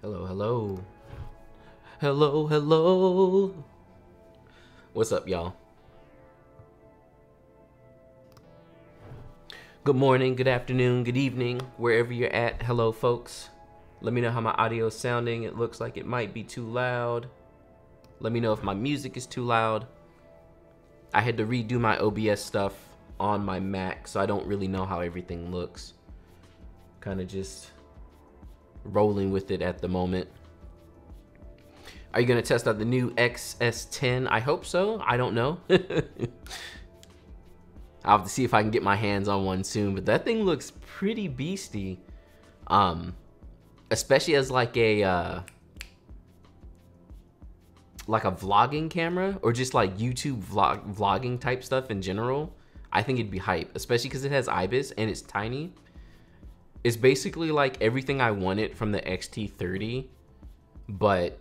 Hello, hello. Hello, hello. What's up, y'all? Good morning, good afternoon, good evening, wherever you're at. Hello, folks. Let me know how my audio is sounding. It looks like it might be too loud. Let me know if my music is too loud. I had to redo my OBS stuff on my Mac, so I don't really know how everything looks. Kind of just rolling with it at the moment. Are you going to test out the new XS10? I hope so. I don't know. I'll have to see if I can get my hands on one soon, but that thing looks pretty beasty. Um, especially as like a, uh, like a vlogging camera or just like YouTube vlog vlogging type stuff in general. I think it'd be hype, especially because it has IBIS and it's tiny. It's basically like everything I wanted from the XT30, but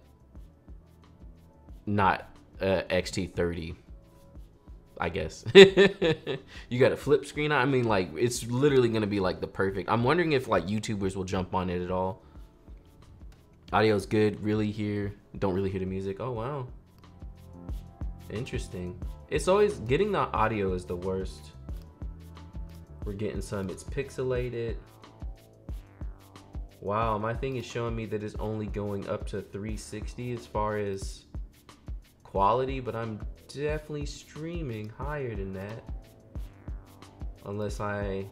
not uh, XT30. I guess. you got a flip screen. I mean, like, it's literally gonna be like the perfect. I'm wondering if like YouTubers will jump on it at all. Audio's good. Really hear. Don't really hear the music. Oh wow. Interesting. It's always getting the audio is the worst. We're getting some. It's pixelated. Wow, my thing is showing me that it's only going up to 360 as far as quality, but I'm definitely streaming higher than that. Unless I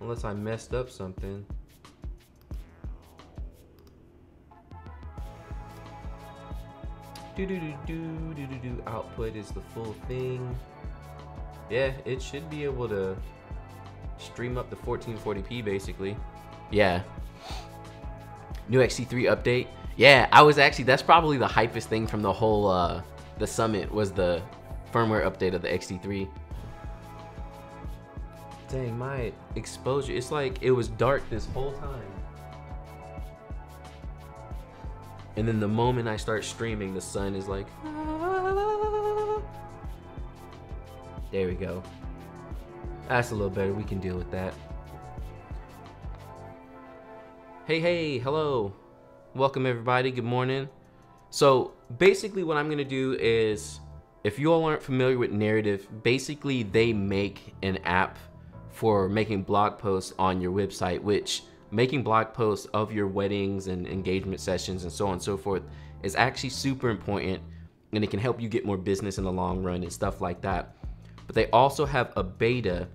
unless I messed up something. Do do do do do do do output is the full thing. Yeah, it should be able to stream up the 1440p basically. Yeah. New XT3 update. Yeah, I was actually that's probably the hypest thing from the whole uh the summit was the firmware update of the XT3. Dang, my exposure, it's like it was dark this whole time. And then the moment I start streaming, the sun is like, ah. there we go. That's a little better. We can deal with that. Hey, hey, hello. Welcome, everybody. Good morning. So, basically, what I'm going to do is if you all aren't familiar with Narrative, basically, they make an app for making blog posts on your website, which making blog posts of your weddings and engagement sessions and so on and so forth is actually super important and it can help you get more business in the long run and stuff like that but they also have a beta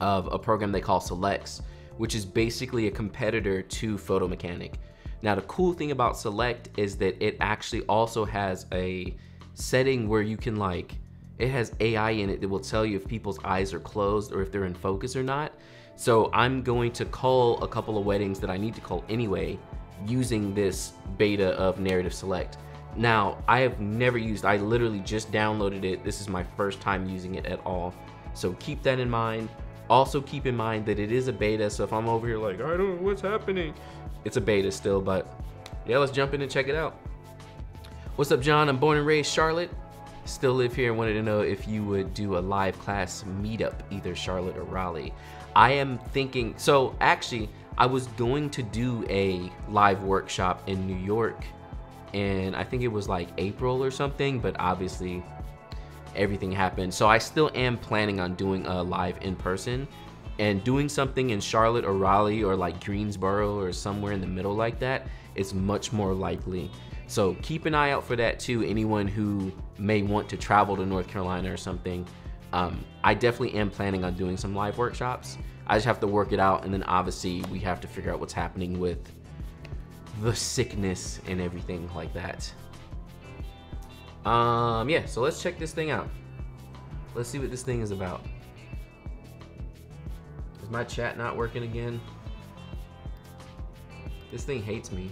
of a program they cull Selects, which is basically a competitor to Photo Mechanic. Now, the cool thing about Select is that it actually also has a setting where you can like, it has AI in it that will tell you if people's eyes are closed or if they're in focus or not. So I'm going to cull a couple of weddings that I need to call anyway using this beta of Narrative Select. Now, I have never used, I literally just downloaded it. This is my first time using it at all. So keep that in mind. Also keep in mind that it is a beta, so if I'm over here like, I don't know what's happening, it's a beta still, but yeah, let's jump in and check it out. What's up, John? I'm born and raised Charlotte. Still live here and wanted to know if you would do a live class meetup, either Charlotte or Raleigh. I am thinking, so actually, I was going to do a live workshop in New York and I think it was like April or something, but obviously everything happened. So I still am planning on doing a live in person and doing something in Charlotte or Raleigh or like Greensboro or somewhere in the middle like that is much more likely. So keep an eye out for that too. Anyone who may want to travel to North Carolina or something, um, I definitely am planning on doing some live workshops. I just have to work it out, and then obviously we have to figure out what's happening with the sickness and everything like that. Um, yeah, so let's check this thing out. Let's see what this thing is about. Is my chat not working again? This thing hates me.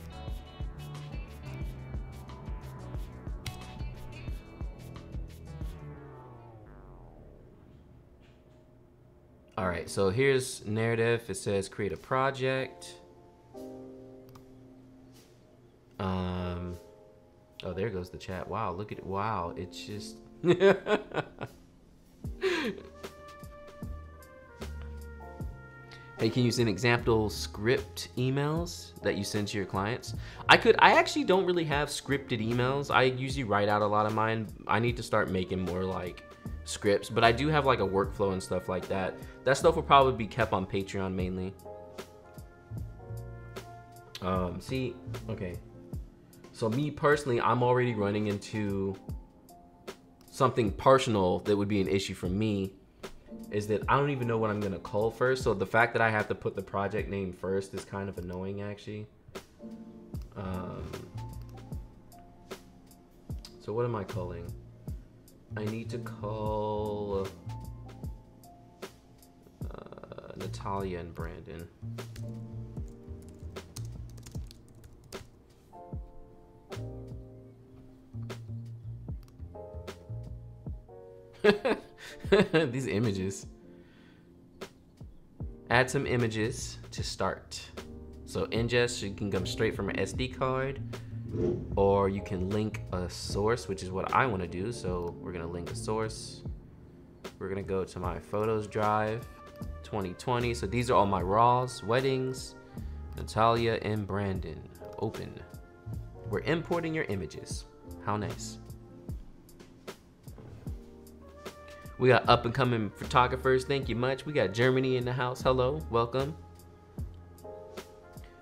All right, so here's narrative. It says create a project. Um, oh, there goes the chat. Wow, look at it. Wow, it's just. Hey, can you send example script emails that you send to your clients? I could, I actually don't really have scripted emails. I usually write out a lot of mine. I need to start making more like scripts, but I do have like a workflow and stuff like that. That stuff will probably be kept on Patreon mainly. Um, see, okay. So me personally, I'm already running into something personal that would be an issue for me is that I don't even know what I'm gonna cull first. So the fact that I have to put the project name first is kind of annoying actually. Um, so what am I culling? I need to cull uh, Natalia and Brandon. These images. Add some images to start. So ingest, you can come straight from an SD card or you can link a source, which is what I want to do. So we're to link a source. We're to go to my photos drive 2020. So these are all my raws, weddings, Natalia and Brandon. Open. We're importing your images. How nice. We got up and coming photographers. Thank you much. We got Germany in the house. Hello, welcome.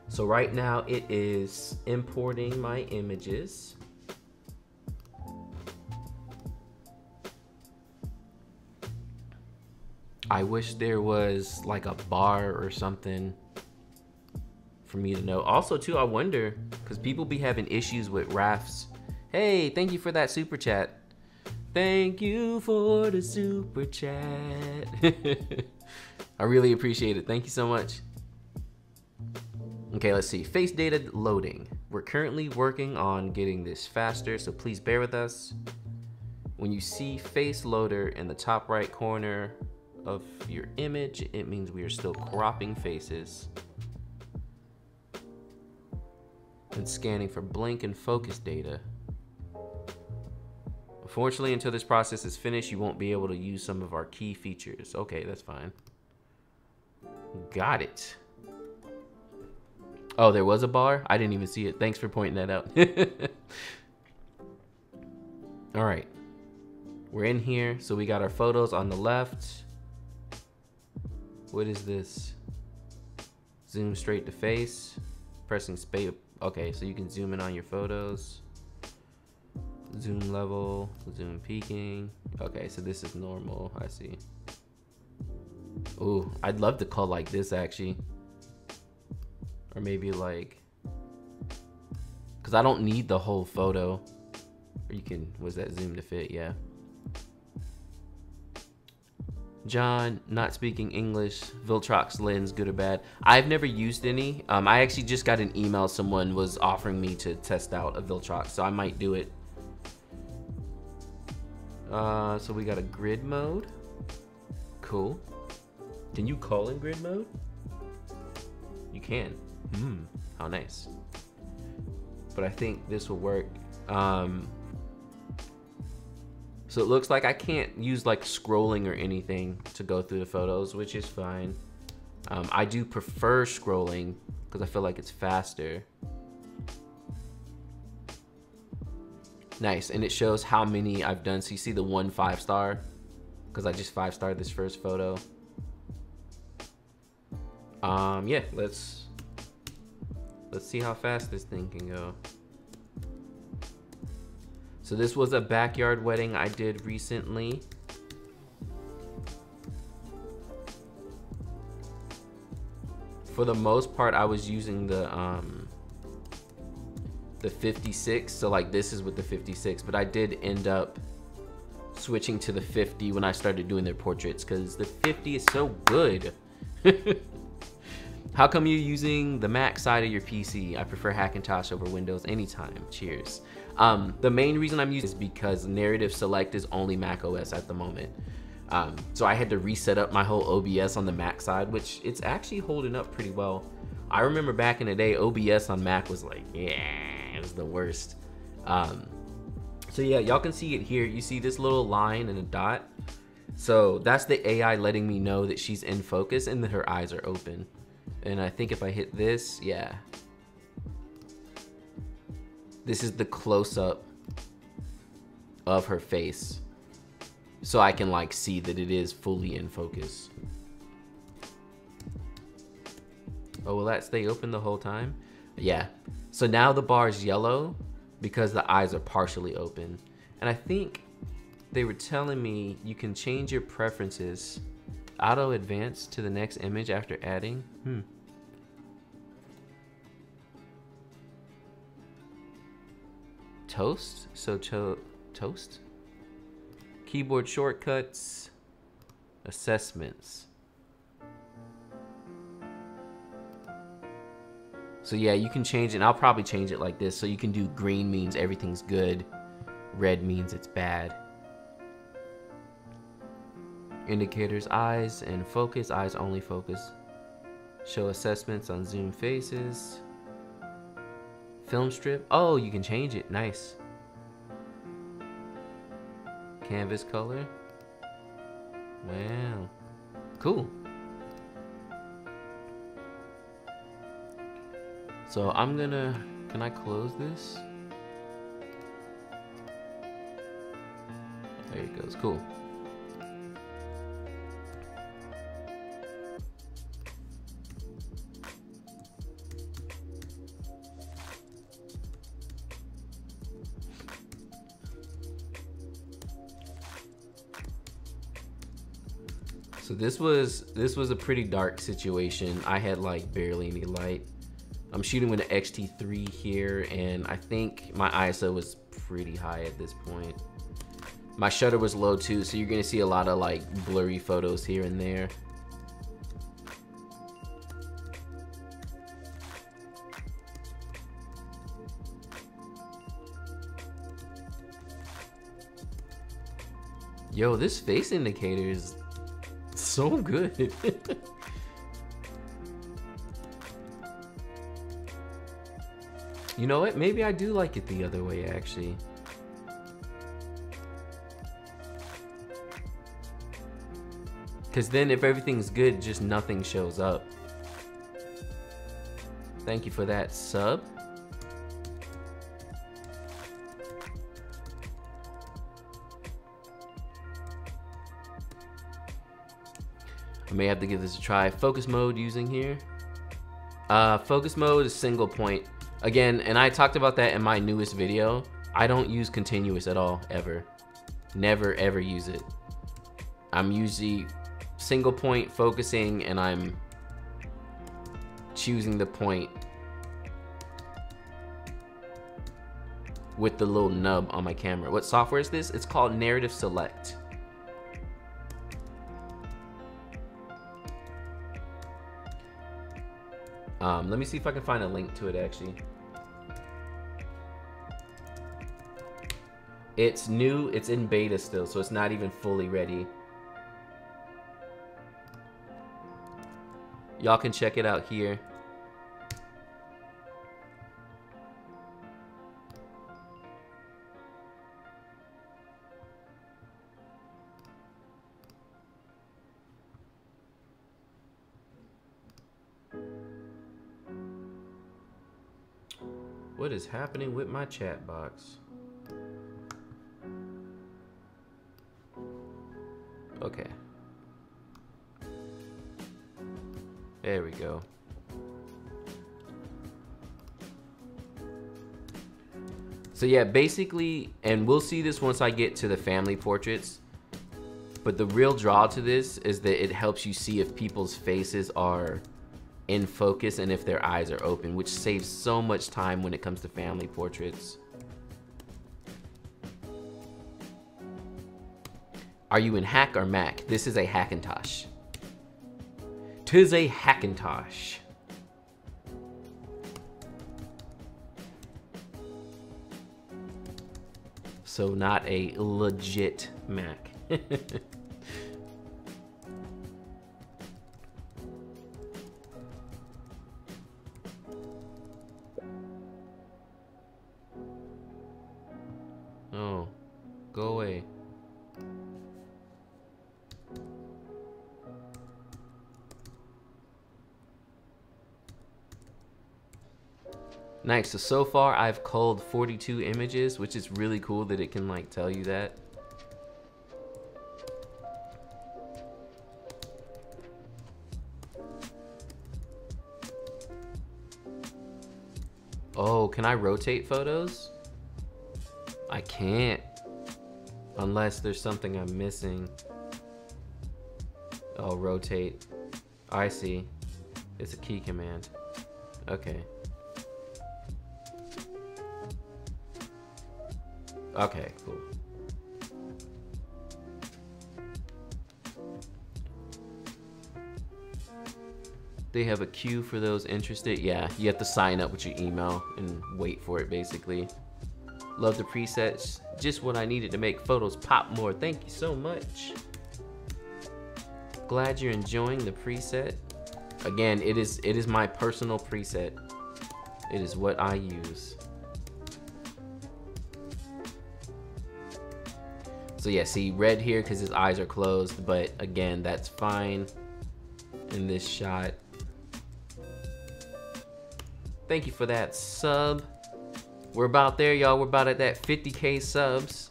So right now it is importing my images. I wish there was like a bar or something for me to know. Also too, I wonder, because people be having issues with rafts. Hey, thank you for that super chat. Thank you for the super chat. I really appreciate it. Thank you so much. Okay, let's see. Face data loading. We're currently working on getting this faster, so please bear with us. When you see face loader in the top right corner of your image, it means we are still cropping faces and scanning for blink and focus data. Unfortunately, until this process is finished, you won't be able to use some of our key features. Okay, that's fine. Got it. Oh, there was a bar? I didn't even see it. Thanks for pointing that out. All right. We're in here. So we got our photos on the left. What is this? Zoom straight to face. Pressing space. Okay, so you can zoom in on your photos zoom level, zoom peaking. Okay, so this is normal, I see. Ooh, I'd love to cull like this actually. Or maybe like, cause I don't need the whole photo. Or you can, was that zoom to fit? Yeah. John, not speaking English, Viltrox lens, good or bad. I've never used any. Um, I actually just got an email someone was offering me to test out a Viltrox, so I might do it uh, so we got a grid mode. Cool. Can you cull in grid mode? You can. Hmm, how nice. But I think this will work. Um, so it looks like I can't use like scrolling or anything to go through the photos, which is fine. Um, I do prefer scrolling because I feel like it's faster. Nice, and it shows how many I've done. So you see the one five star, because I just five starred this first photo. Um, yeah, let's let's see how fast this thing can go. So this was a backyard wedding I did recently. For the most part, I was using the um, the 56. So like this is with the 56, but I did end up switching to the 50 when I started doing their portraits because the 50 is so good. How come you're using the Mac side of your PC? I prefer Hackintosh over Windows anytime. Cheers. Um, the main reason I'm using is because Narrative Select is only Mac OS at the moment. Um, so I had to reset up my whole OBS on the Mac side, which it's actually holding up pretty well. I remember back in the day, OBS on Mac was like, yeah, it was the worst. Um, so yeah, y'all can see it here. You see this little line and a dot. So that's the AI letting me know that she's in focus and that her eyes are open. And I think if I hit this, yeah, this is the close-up of her face. So I can like see that it is fully in focus. Oh, will that stay open the whole time? Yeah. So now the bar is yellow because the eyes are partially open. And I think they were telling me you can change your preferences auto advance to the next image after adding. Hmm. toast. So to toast. Keyboard shortcuts. Assessments. So yeah, you can change it. And I'll probably change it like this. So you can do green means everything's good. Red means it's bad. Indicators, eyes and focus. Eyes only focus. Show assessments on zoom faces. Film strip. Oh, you can change it. Nice. Canvas color. Wow. Cool. So I'm gonna, can I close this? There it goes, cool. So this was this was a pretty dark situation. I had like barely any light. I'm shooting with an X-T3 here and I think my ISO was pretty high at this point. My shutter was low too, so you're gonna see a lot of like blurry photos here and there. Yo, this face indicator is so good. you know what? Maybe I do like it the other way, actually. Because then if everything's good, just nothing shows up. Thank you for that sub. I may have to give this a try. Focus mode using here. Uh, focus mode is single point. Again, and I talked about that in my newest video. I don't use continuous at all, ever. Never, ever use it. I'm usually single point focusing and I'm choosing the point with the little nub on my camera. What software is this? It's called Narrative Select. Um, let me see if I can find a link to it actually. It's new, it's in beta still, so it's not even fully ready. Y'all can check it out here. What is happening with my chat box? Okay. There we go. So yeah, basically, and we'll see this once I get to the family portraits, but the real draw to this is that it helps you see if people's faces are in focus and if their eyes are open, which saves so much time when it comes to family portraits. Are you in Hack or Mac? This is a Hackintosh. Tis a Hackintosh. So not a legit Mac. Nice, so so far I've culled 42 images, which is really cool that it can like tell you that. Oh, can I rotate photos? I can't. Unless there's something I'm missing. Oh, rotate. I see. It's a key command. Okay. Okay, cool. They have a queue for those interested. Yeah, you have to sign up with your email and wait for it basically. Love the presets. Just what I needed to make photos pop more. Thank you so much. Glad you're enjoying the preset. Again, it is it is my personal preset. It is what I use. So yeah, see red here because his eyes are closed, but again, that's fine in this shot. Thank you for that sub. We're about there, y'all. We're about at that 50k subs.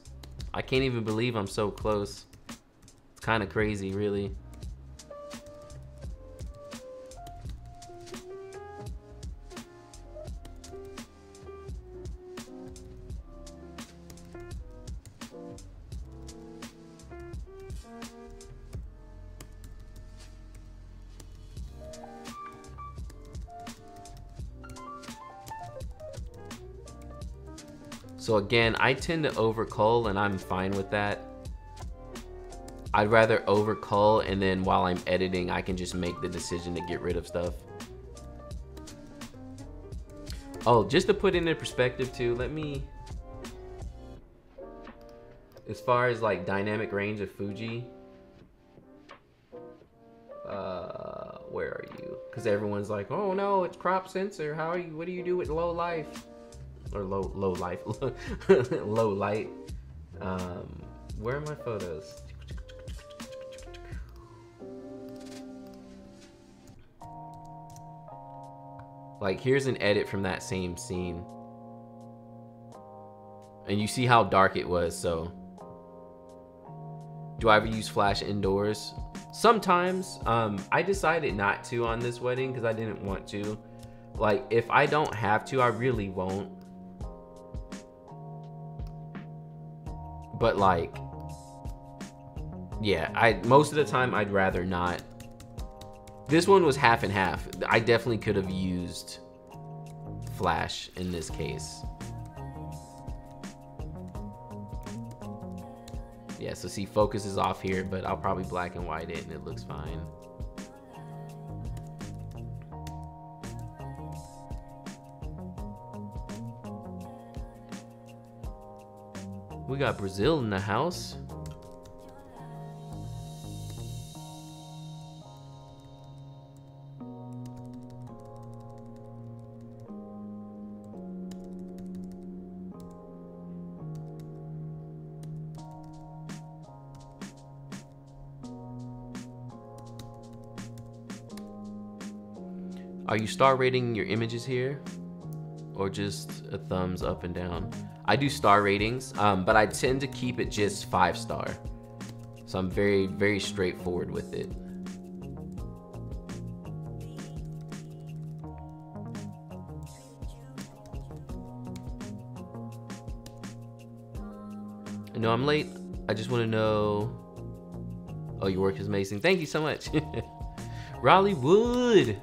I can't even believe I'm so close. It's kind of crazy, really. So again, I tend to overcull and I'm fine with that. I'd rather overcull and then while I'm editing, I can just make the decision to get rid of stuff. Oh, just to put it in perspective too, let me, as far as like dynamic range of Fuji, uh, where are you? Because everyone's like, oh no, it's crop sensor. How are you, what do you do with low life? Or low low life low light. Um where are my photos? Like here's an edit from that same scene. And you see how dark it was so. Do I ever use flash indoors? Sometimes. Um I decided not to on this wedding because I didn't want to. Like if I don't have to I really won't But like, yeah, I most of the time I'd rather not. This one was half and half. I definitely could have used flash in this case. Yeah, so see, focus is off here, but I'll probably black and white it and it looks fine. We got Brazil in the house. Are you star rating your images here? Or just a thumbs up and down? I do star ratings, um, but I tend to keep it just five star. So I'm very, very straightforward with it. I know I'm late. I just want to know. Oh, your work is amazing. Thank you so much. Raleigh Wood.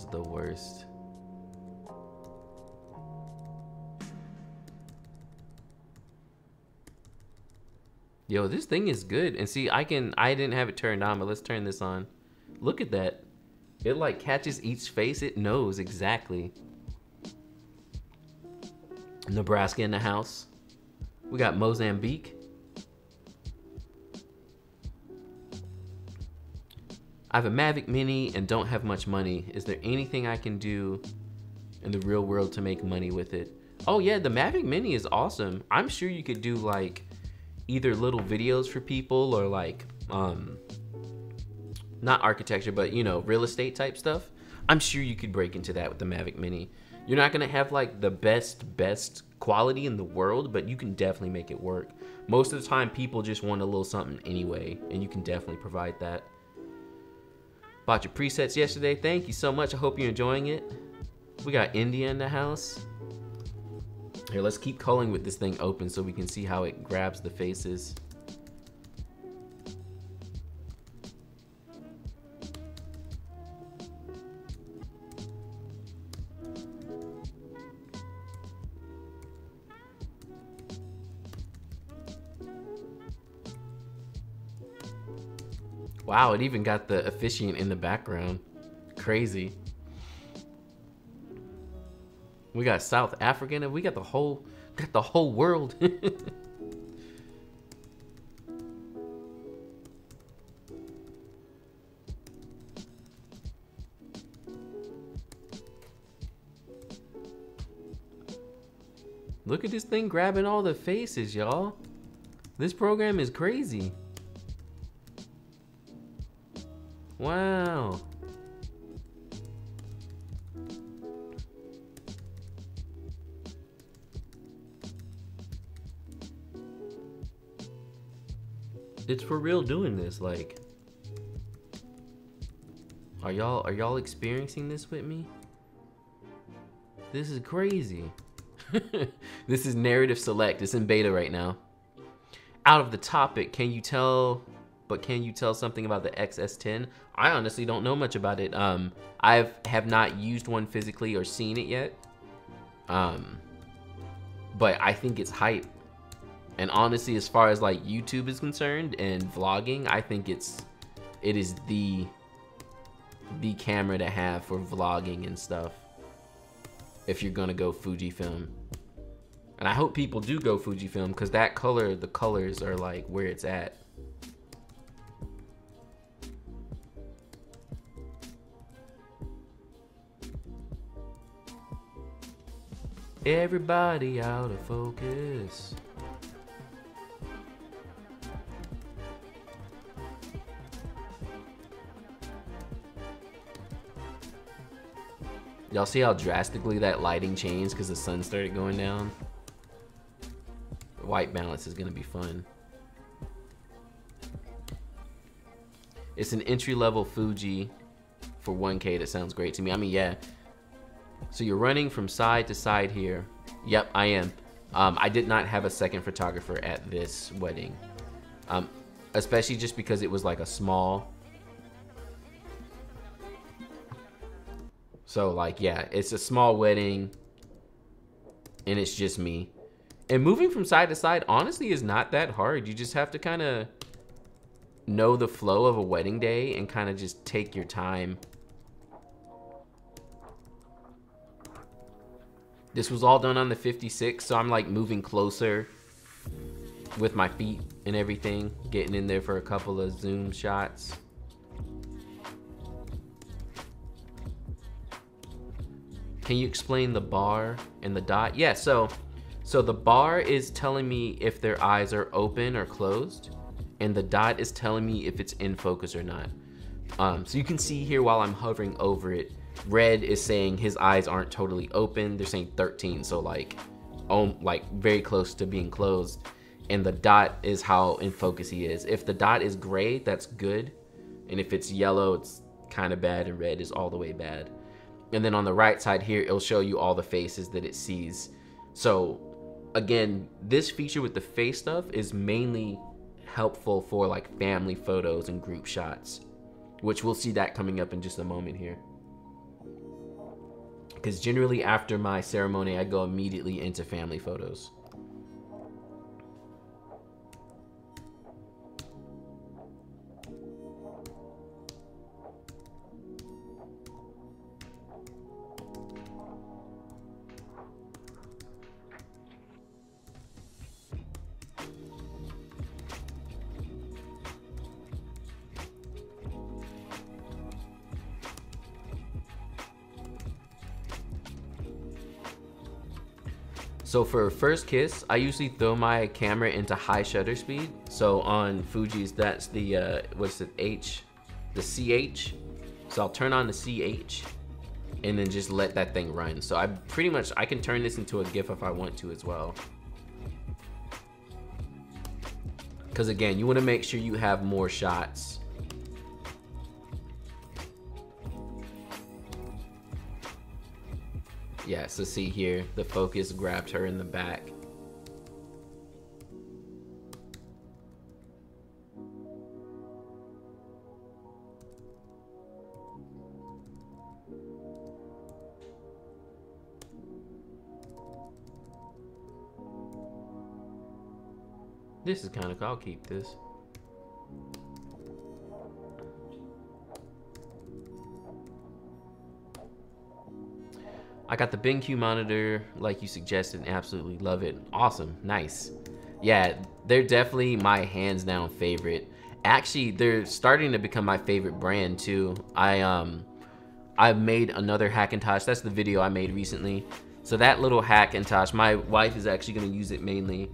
Was the worst. Yo, this thing is good. And see, I can, I didn't have it turned on, but let's turn this on. Look at that. It like catches each face. It knows exactly. Nebraska in the house. We got Mozambique. I have a Mavic Mini and don't have much money. Is there anything I can do in the real world to make money with it? Oh yeah, the Mavic Mini is awesome. I'm sure you could do like either little videos for people or like um not architecture, but you know, real estate type stuff. I'm sure you could break into that with the Mavic Mini. You're not gonna have like the best, best quality in the world, but you can definitely make it work. Most of the time, people just want a little something anyway, and you can definitely provide that. Bought your presets yesterday. Thank you so much. I hope you're enjoying it. We got India in the house. Here, let's keep culling with this thing open so we can see how it grabs the faces. Wow, it even got the officiant in the background. Crazy. We got South African and we got the whole got the whole world. Look at this thing grabbing all the faces, y'all. This program is crazy. Wow. It's for real doing this, like. Are y'all are y'all experiencing this with me? This is crazy. this is narrative select. It's in beta right now. Out of the topic, can you tell but can you tell something about the XS10? I honestly don't know much about it. Um, I have not used one physically or seen it yet. Um, but I think it's hype. And honestly, as far as like YouTube is concerned and vlogging, I think it's it is the the camera to have for vlogging and stuff. If you're gonna go Fujifilm. And I hope people do go Fujifilm because that color, the colors are like where it's at. Everybody out of focus. Y'all see how drastically that lighting changed because the sun started going down? White balance is gonna be fun. It's an entry-level Fuji for 1K. That sounds great to me. I mean, yeah, so you're running from side to side here. Yep, I am. Um, I did not have a second photographer at this wedding. Um, especially just because it was like a small. So like, yeah, it's a small wedding and it's just me. And moving from side to side, honestly, is not that hard. You just have to kind of know the flow of a wedding day and kind of just take your time This was all done on the 56, so I'm like moving closer with my feet and everything, getting in there for a couple of zoom shots. Can you explain the bar and the dot? Yeah, so so the bar is telling me if their eyes are open or closed, and the dot is telling me if it's in focus or not. Um, so you can see here while I'm hovering over it, red is saying his eyes aren't totally open. They're saying 13, so like, oh, like very close to being closed. And the dot is how in focus he is. If the dot is gray, that's good. And if it's yellow, it's kind of bad, and red is all the way bad. And then on the right side here, it'll show you all the faces that it sees. So again, this feature with the face stuff is mainly helpful for like family photos and group shots, which we'll see that coming up in just a moment here. Because generally after my ceremony, I go immediately into family photos. So for first kiss, I usually throw my camera into high shutter speed. So on Fuji's, that's the, uh, what's it, H, the CH. So I'll turn on the CH and then just let that thing run. So I pretty much, I can turn this into a GIF if I want to as well. Because again, you want to make sure you have more shots Yeah, so see here, the focus grabbed her in the back. This is kind of. I'll keep this. I got the BenQ monitor like you suggested and absolutely love it. Awesome, nice. Yeah, they're definitely my hands down favorite. Actually, they're starting to become my favorite brand too. I um I made another Hackintosh. That's the video I made recently. So that little Hackintosh, my wife is actually gonna use it mainly.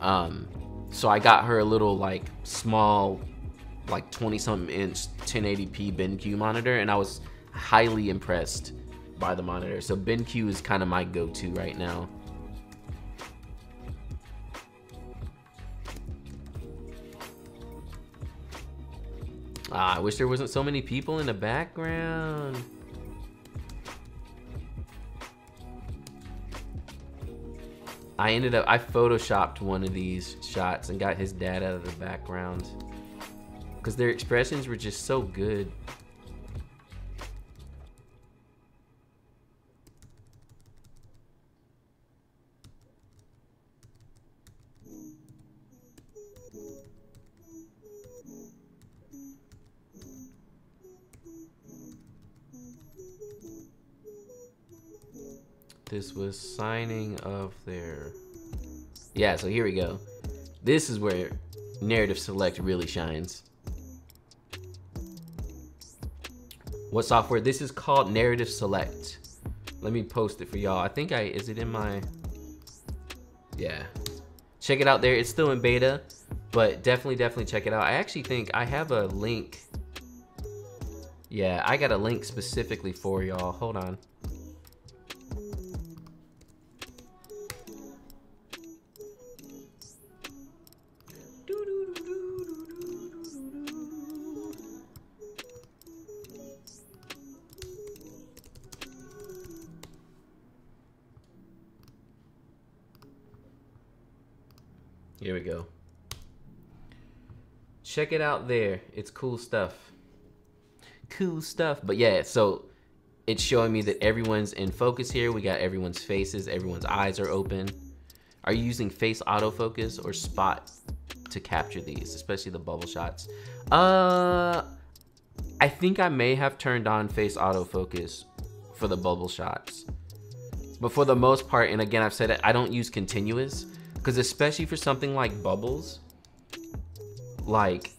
Um, so I got her a little like small, like 20 something inch 1080p BenQ monitor and I was highly impressed by the monitor. So BenQ is kind of my go-to right now. Ah, I wish there wasn't so many people in the background. I ended up, I photoshopped one of these shots and got his dad out of the background. Because their expressions were just so good. This was signing of their... Yeah, so here we go. This is where Narrative Select really shines. What software? This is called Narrative Select. Let me post it for y'all. I think I, is it in my, yeah. Check it out there. It's still in beta, but definitely, definitely check it out. I actually think I have a link. Yeah, I got a link specifically for y'all. Hold on. Check it out there. It's cool stuff. Cool stuff. But yeah, so it's showing me that everyone's in focus here. We got everyone's faces. Everyone's eyes are open. Are you using face autofocus or spot to capture these, especially the bubble shots? Uh, I think I may have turned on face autofocus for the bubble shots. But for the most part, and again, I've said it, I don't use continuous because especially for something like bubbles, like,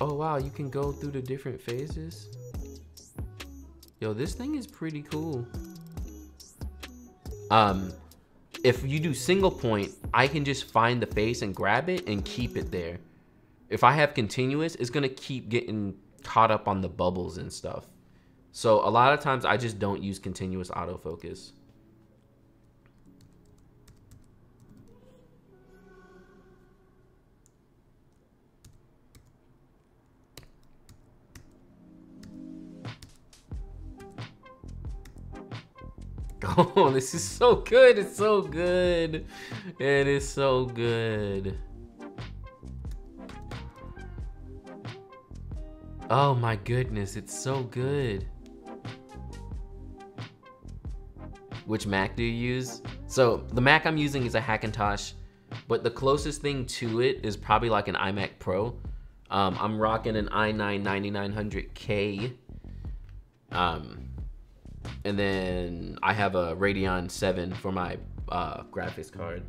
oh wow, you can go through the different phases. Yo, this thing is pretty cool. Um, if you do single point, I can just find the face and grab it and keep it there. If I have continuous, it's gonna keep getting caught up on the bubbles and stuff. So a lot of times I just don't use continuous autofocus. Oh, this is so good. It's so good. It is so good. Oh my goodness, it's so good. Which Mac do you use? So the Mac I'm using is a Hackintosh, but the closest thing to it is probably like an iMac Pro. Um, I'm rocking an i9 9900K. Um, and then I have a Radeon 7 for my uh, graphics card.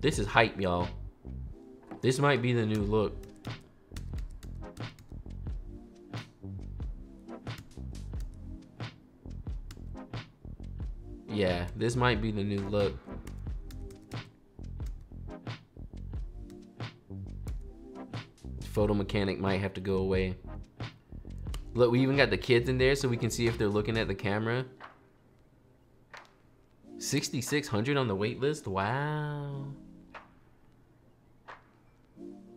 This is hype, y'all. This might be the new look. Yeah, this might be the new look. Photo mechanic might have to go away. Look, we even got the kids in there so we can see if they're looking at the camera. 6,600 on the wait list? Wow.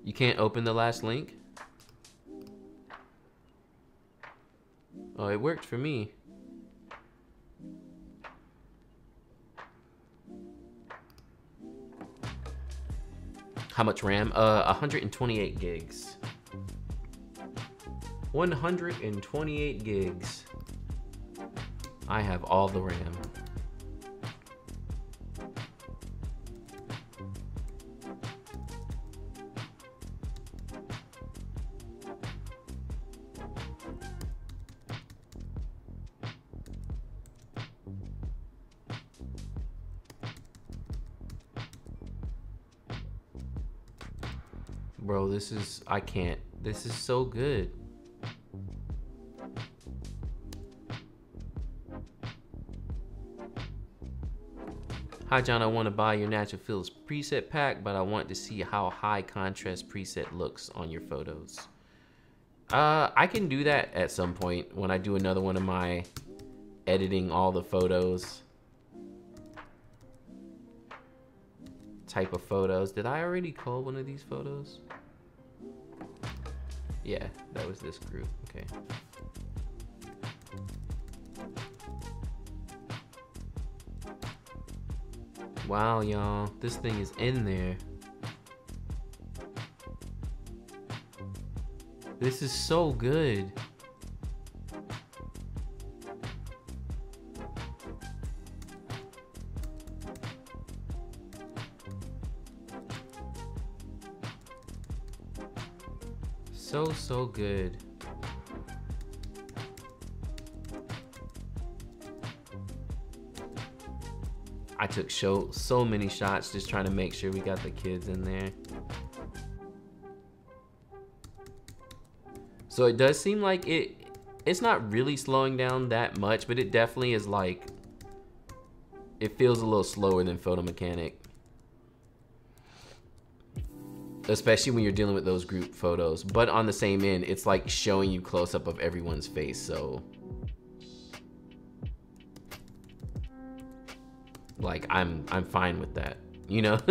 You can't open the last link? Oh, it worked for me. How much RAM? Uh, 128 gigs. 128 gigs. I have all the RAM. Bro, this is, I can't, this is so good. Hi John, I want to buy your Natural Feels preset pack, but I want to see how high contrast preset looks on your photos. Uh, I can do that at some point when I do another one of my editing all the photos type of photos. Did I already cull one of these photos? Yeah, that was this group. Okay. Wow, y'all. This thing is in there. This is so good. So, so good. Took so, so many shots just trying to make sure we got the kids in there. So it does seem like it, it's not really slowing down that much, but it definitely is like, it feels a little slower than Photo Mechanic. Especially when you're dealing with those group photos. But on the same end, it's like showing you close up of everyone's face, so like I'm I'm fine with that, you know?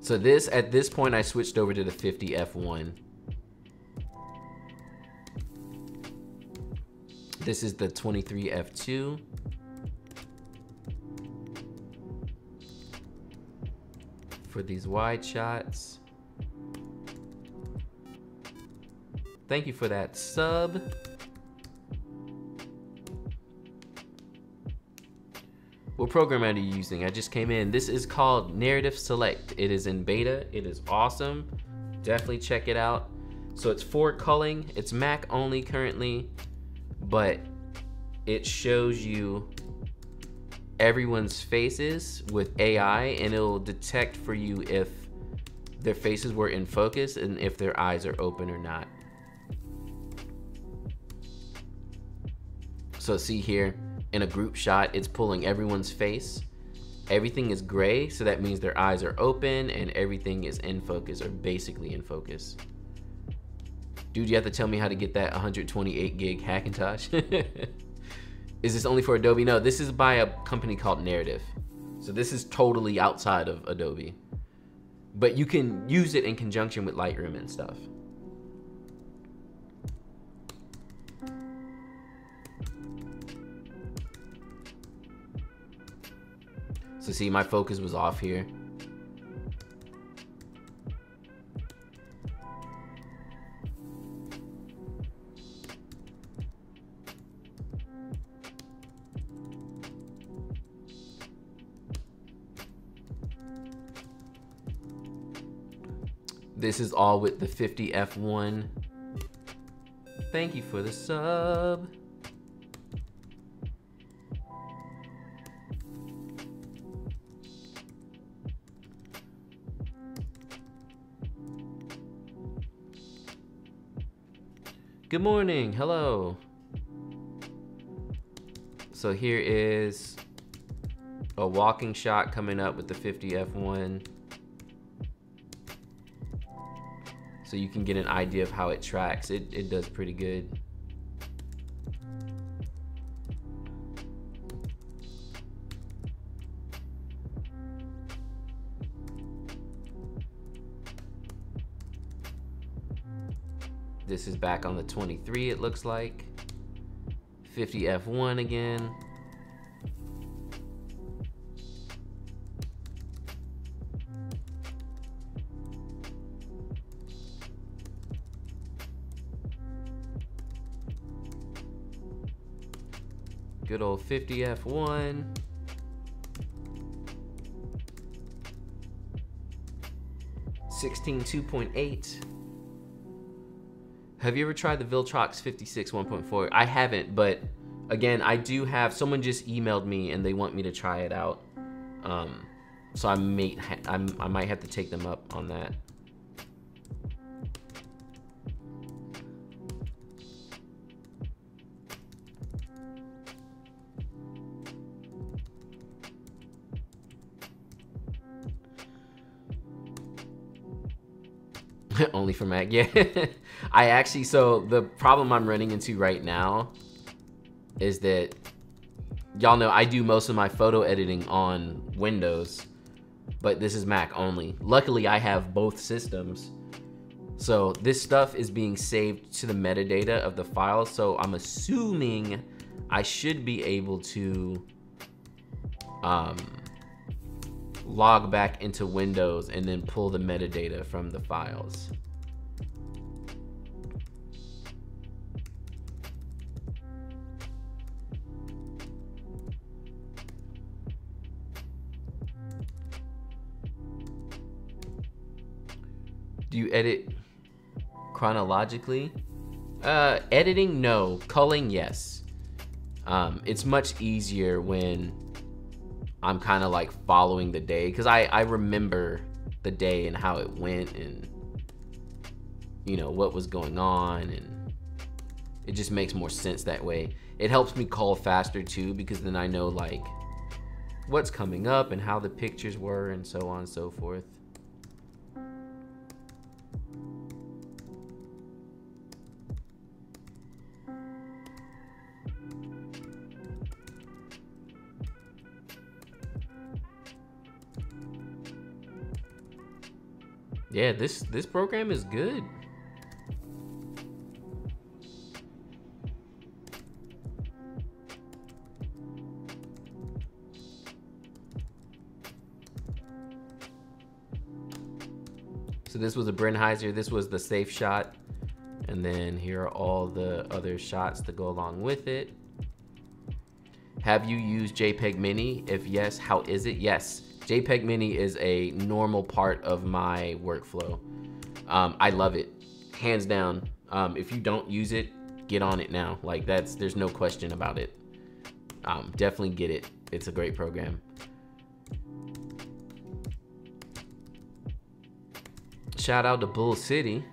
so this at this point I switched over to the 50 F1. This is the 23 F2. For these wide shots. Thank you for that sub. Program are you using? I just came in. This is called Narrative Select. It is in beta. It is awesome. Definitely check it out. So it's for culling. It's Mac only currently, but it shows you everyone's faces with AI and it'll detect for you if their faces were in focus and if their eyes are open or not. So see here, in a group shot, it's pulling everyone's face. Everything is gray, so that means their eyes are open and everything is in focus or basically in focus. Dude, you have to tell me how to get that 128 gig Hackintosh. is this only for Adobe? No, this is by a company called Narrative. So this is totally outside of Adobe. But you can use it in conjunction with Lightroom and stuff. So see, my focus was off here. This is all with the 50F1. Thank you for the sub. Good morning, hello. So here is a walking shot coming up with the 50F1. So you can get an idea of how it tracks. It, it does pretty good. This is back on the 23, it looks like. 50 F1 again. Good old 50 F1. Sixteen two point eight. Have you ever tried the Viltrox 56 1.4? I haven't, but again, I do have, someone just emailed me and they want me to try it out. Um, so I may, I'm, I might have to take them up on that. Only for Mac, yeah. I actually, so the problem I'm running into right now is that y'all know I do most of my photo editing on Windows, but this is Mac only. Luckily, I have both systems. So this stuff is being saved to the metadata of the file. So I'm assuming I should be able to um, log back into Windows and then pull the metadata from the files. Do you edit chronologically? Uh, editing, no. Culling, yes. Um, it's much easier when I'm kind of like following the day because I, I remember the day and how it went and you know what was going on and it just makes more sense that way. It helps me cull faster too because then I know like what's coming up and how the pictures were and so on and so forth. Yeah, this this program is good. So this was a Brenizer, this was the safe shot. And then here are all the other shots to go along with it. Have you used JPEG Mini? If yes, how is it? Yes, JPEG Mini is a normal part of my workflow. Um, I love it, hands down. Um, if you don't use it, get on it now. Like that's, there's no question about it. Um, definitely get it. It's a great program. Shout out to Bull City.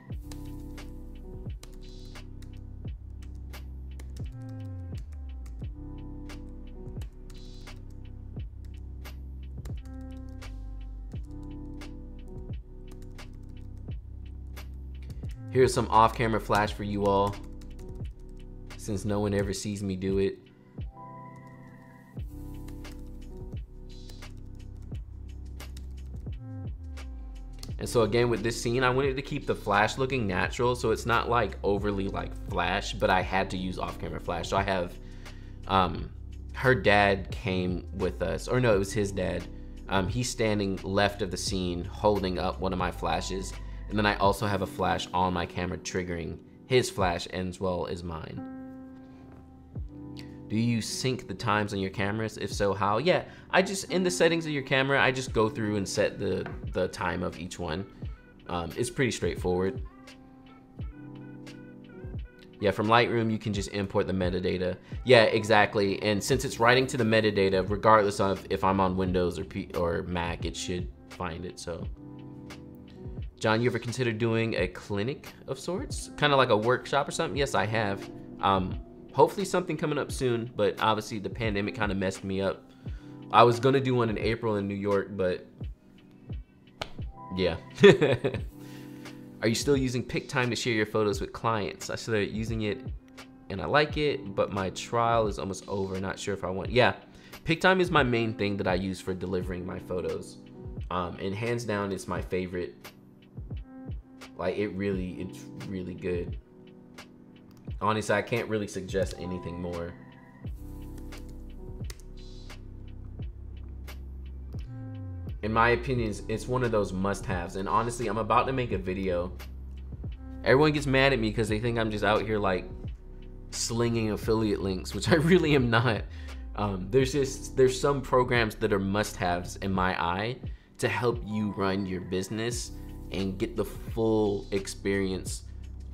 Here's some off-camera flash for you all, since no one ever sees me do it. And so again, with this scene, I wanted to keep the flash looking natural, so it's not like overly like flash, but I had to use off-camera flash. So I have, um, her dad came with us, or no, it was his dad. Um, he's standing left of the scene, holding up one of my flashes, and then I also have a flash on my camera triggering his flash as well as mine. Do you sync the times on your cameras? If so, how? Yeah, I just, in the settings of your camera, I just go through and set the, the time of each one. Um, it's pretty straightforward. Yeah, from Lightroom, you can just import the metadata. Yeah, exactly. And since it's writing to the metadata, regardless of if I'm on Windows or, P or Mac, it should find it, so. John, you ever considered doing a clinic of sorts? Kind of like a workshop or something? Yes, I have. Um, hopefully something coming up soon, but obviously the pandemic kind of messed me up. I was gonna do one in April in New York, but yeah. Are you still using PicTime to share your photos with clients? I started using it and I like it, but my trial is almost over. Not sure if I want, yeah. PicTime is my main thing that I use for delivering my photos. Um, and hands down, it's my favorite. Like it really, it's really good. Honestly, I can't really suggest anything more. In my opinion, it's one of those must-haves. And honestly, I'm about to make a video. Everyone gets mad at me because they think I'm just out here like slinging affiliate links, which I really am not. Um, there's just there's some programs that are must-haves in my eye to help you run your business and get the full experience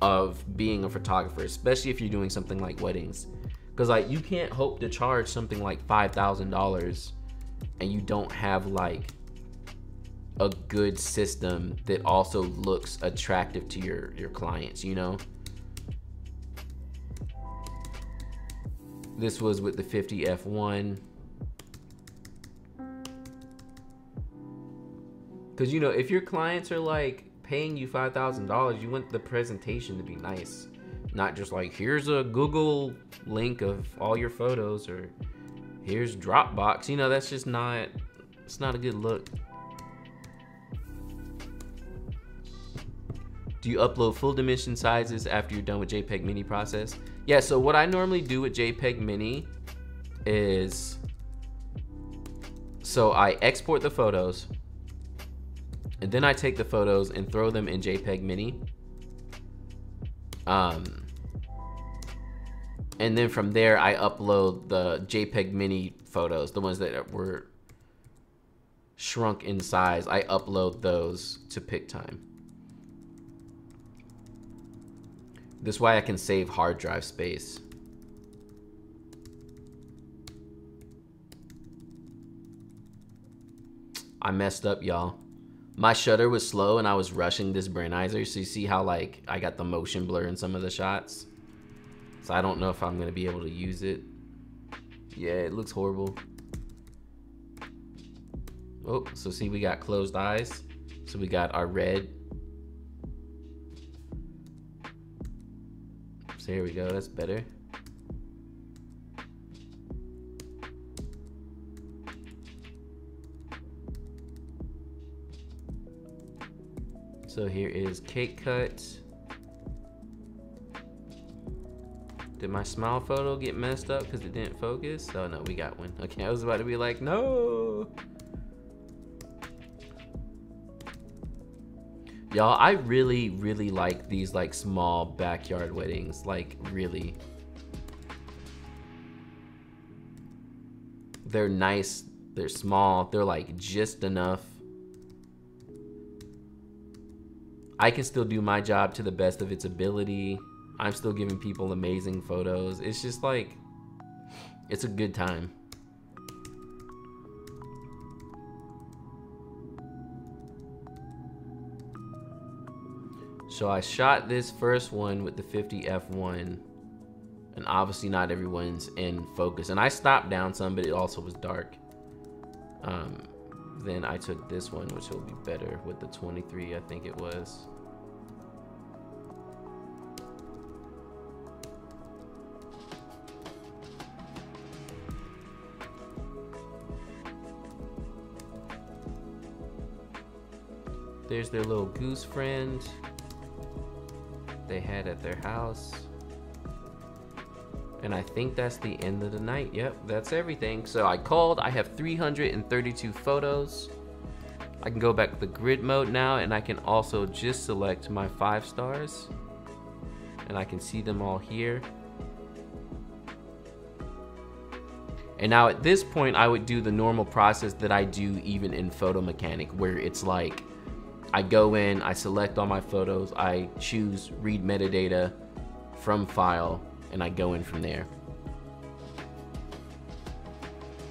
of being a photographer, especially if you're doing something like weddings. Because like you can't hope to charge something like five thousand dollars and you don't have like a good system that also looks attractive to your your clients, you know? This was with the 50F1. Cause you know, if your clients are like paying you $5,000, you want the presentation to be nice. Not just like, here's a Google link of all your photos or here's Dropbox. You know, that's just not, it's not a good look. Do you upload full dimension sizes after you're done with JPEG Mini process? Yeah, so what I normally do with JPEG Mini is, so I export the photos, then I take the photos and throw them in JPEG Mini. Um, and then from there, I upload the JPEG Mini photos, the ones that were shrunk in size. I upload those to PicTime. This way I can save hard drive space. I messed up, y'all my shutter was slow and I was rushing this Brenizer. So you see how like I got the motion blur in some of the shots. So I don't know if I'm gonna be able to use it. Yeah, it looks horrible. Oh, so see we got closed eyes. So we got our red. So here we go, that's better. So here is cake cut. Did my smile photo get messed up because it didn't focus? Oh no, we got one. Okay, I was about to be like, no. Y'all, I really, really like these like small backyard weddings. Like really. They're nice, they're small, they're like just enough I can still do my job to the best of its ability. I'm still giving people amazing photos. It's just like, it's a good time. So I shot this first one with the 50 f1 and obviously not everyone's in focus. And I stopped down some, but it also was dark. Um, then I took this one, which will be better with the 23, I think it was. There's their little goose friend they had at their house. And I think that's the end of the night. Yep, that's everything. So I culled. I have 332 photos. I can go back to the grid mode now and I can also just select my five stars. And I can see them all here. And now at this point, I would do the normal process that I do even in Photo Mechanic, where it's like, I go in, I select all my photos, I choose read metadata from file, and I go in from there.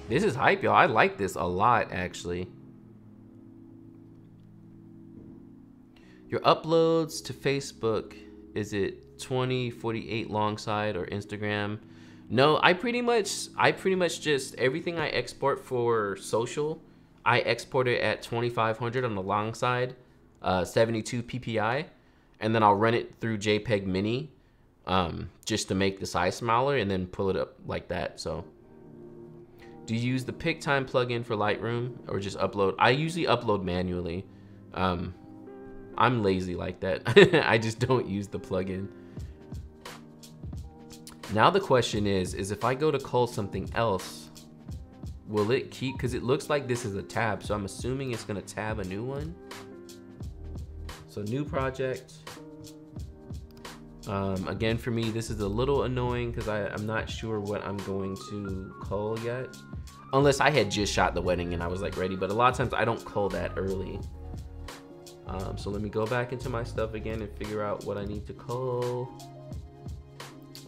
This is hype, y'all. I like this a lot, actually. Your uploads to Facebook, is it 2048 long side or Instagram? No, I pretty much, I pretty much just, everything I export for social, I export it at 2500 on the long side, uh, 72 PPI, and then I'll run it through JPEG Mini um, just to make the size smaller and then pull it up like that. So do you use the PicTime plugin for Lightroom or just upload? I usually upload manually. Um, I'm lazy like that. I just don't use the plugin. Now the question is, is if I go to cull something else, will it keep, because it looks like this is a tab, so I'm assuming it's gonna tab a new one. So new project, um, again, for me, this is a little annoying because I'm not sure what I'm going to cull yet. Unless I had just shot the wedding and I was like ready, but a lot of times I don't cull that early. Um, so let me go back into my stuff again and figure out what I need to cull.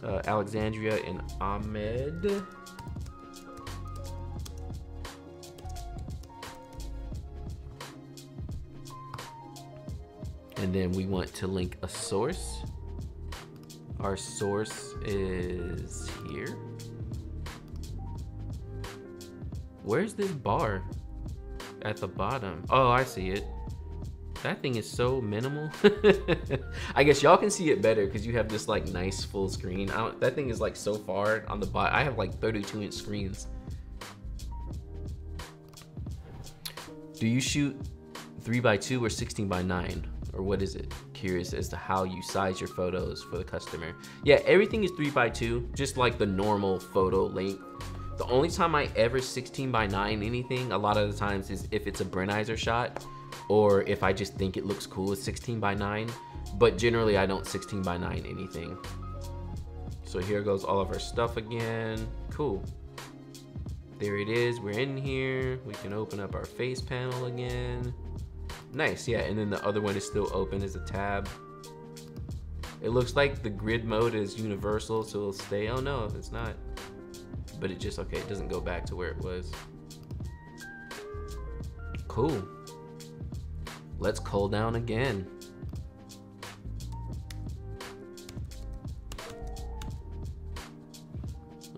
Uh, Alexandria and Ahmed. And then we want to link a source. Our source is here. Where's this bar? At the bottom. Oh, I see it. That thing is so minimal. I guess y'all can see it better because you have this like nice full screen. that thing is like so far on the bottom. I have like 32 inch screens. Do you shoot 3 by 2 or 16 by 9 Or what is it? Curious as to how you size your photos for the customer. Yeah, everything is 3 by 2 just like the normal photo length. The only time I ever 16 by 9 anything, a lot of the times is if it's a Brenizer shot or if I just think it looks cool as 16 by 9. But generally I don't 16 by 9 anything. So here goes all of our stuff again. Cool. There it is, we're in here. We can open up our face panel again. Nice, yeah, and then the other one is still open as a tab. It looks like the grid mode is universal, so it'll stay. Oh no, it's not. But it just, okay, it doesn't go back to where it was. Cool. Let's cull down again.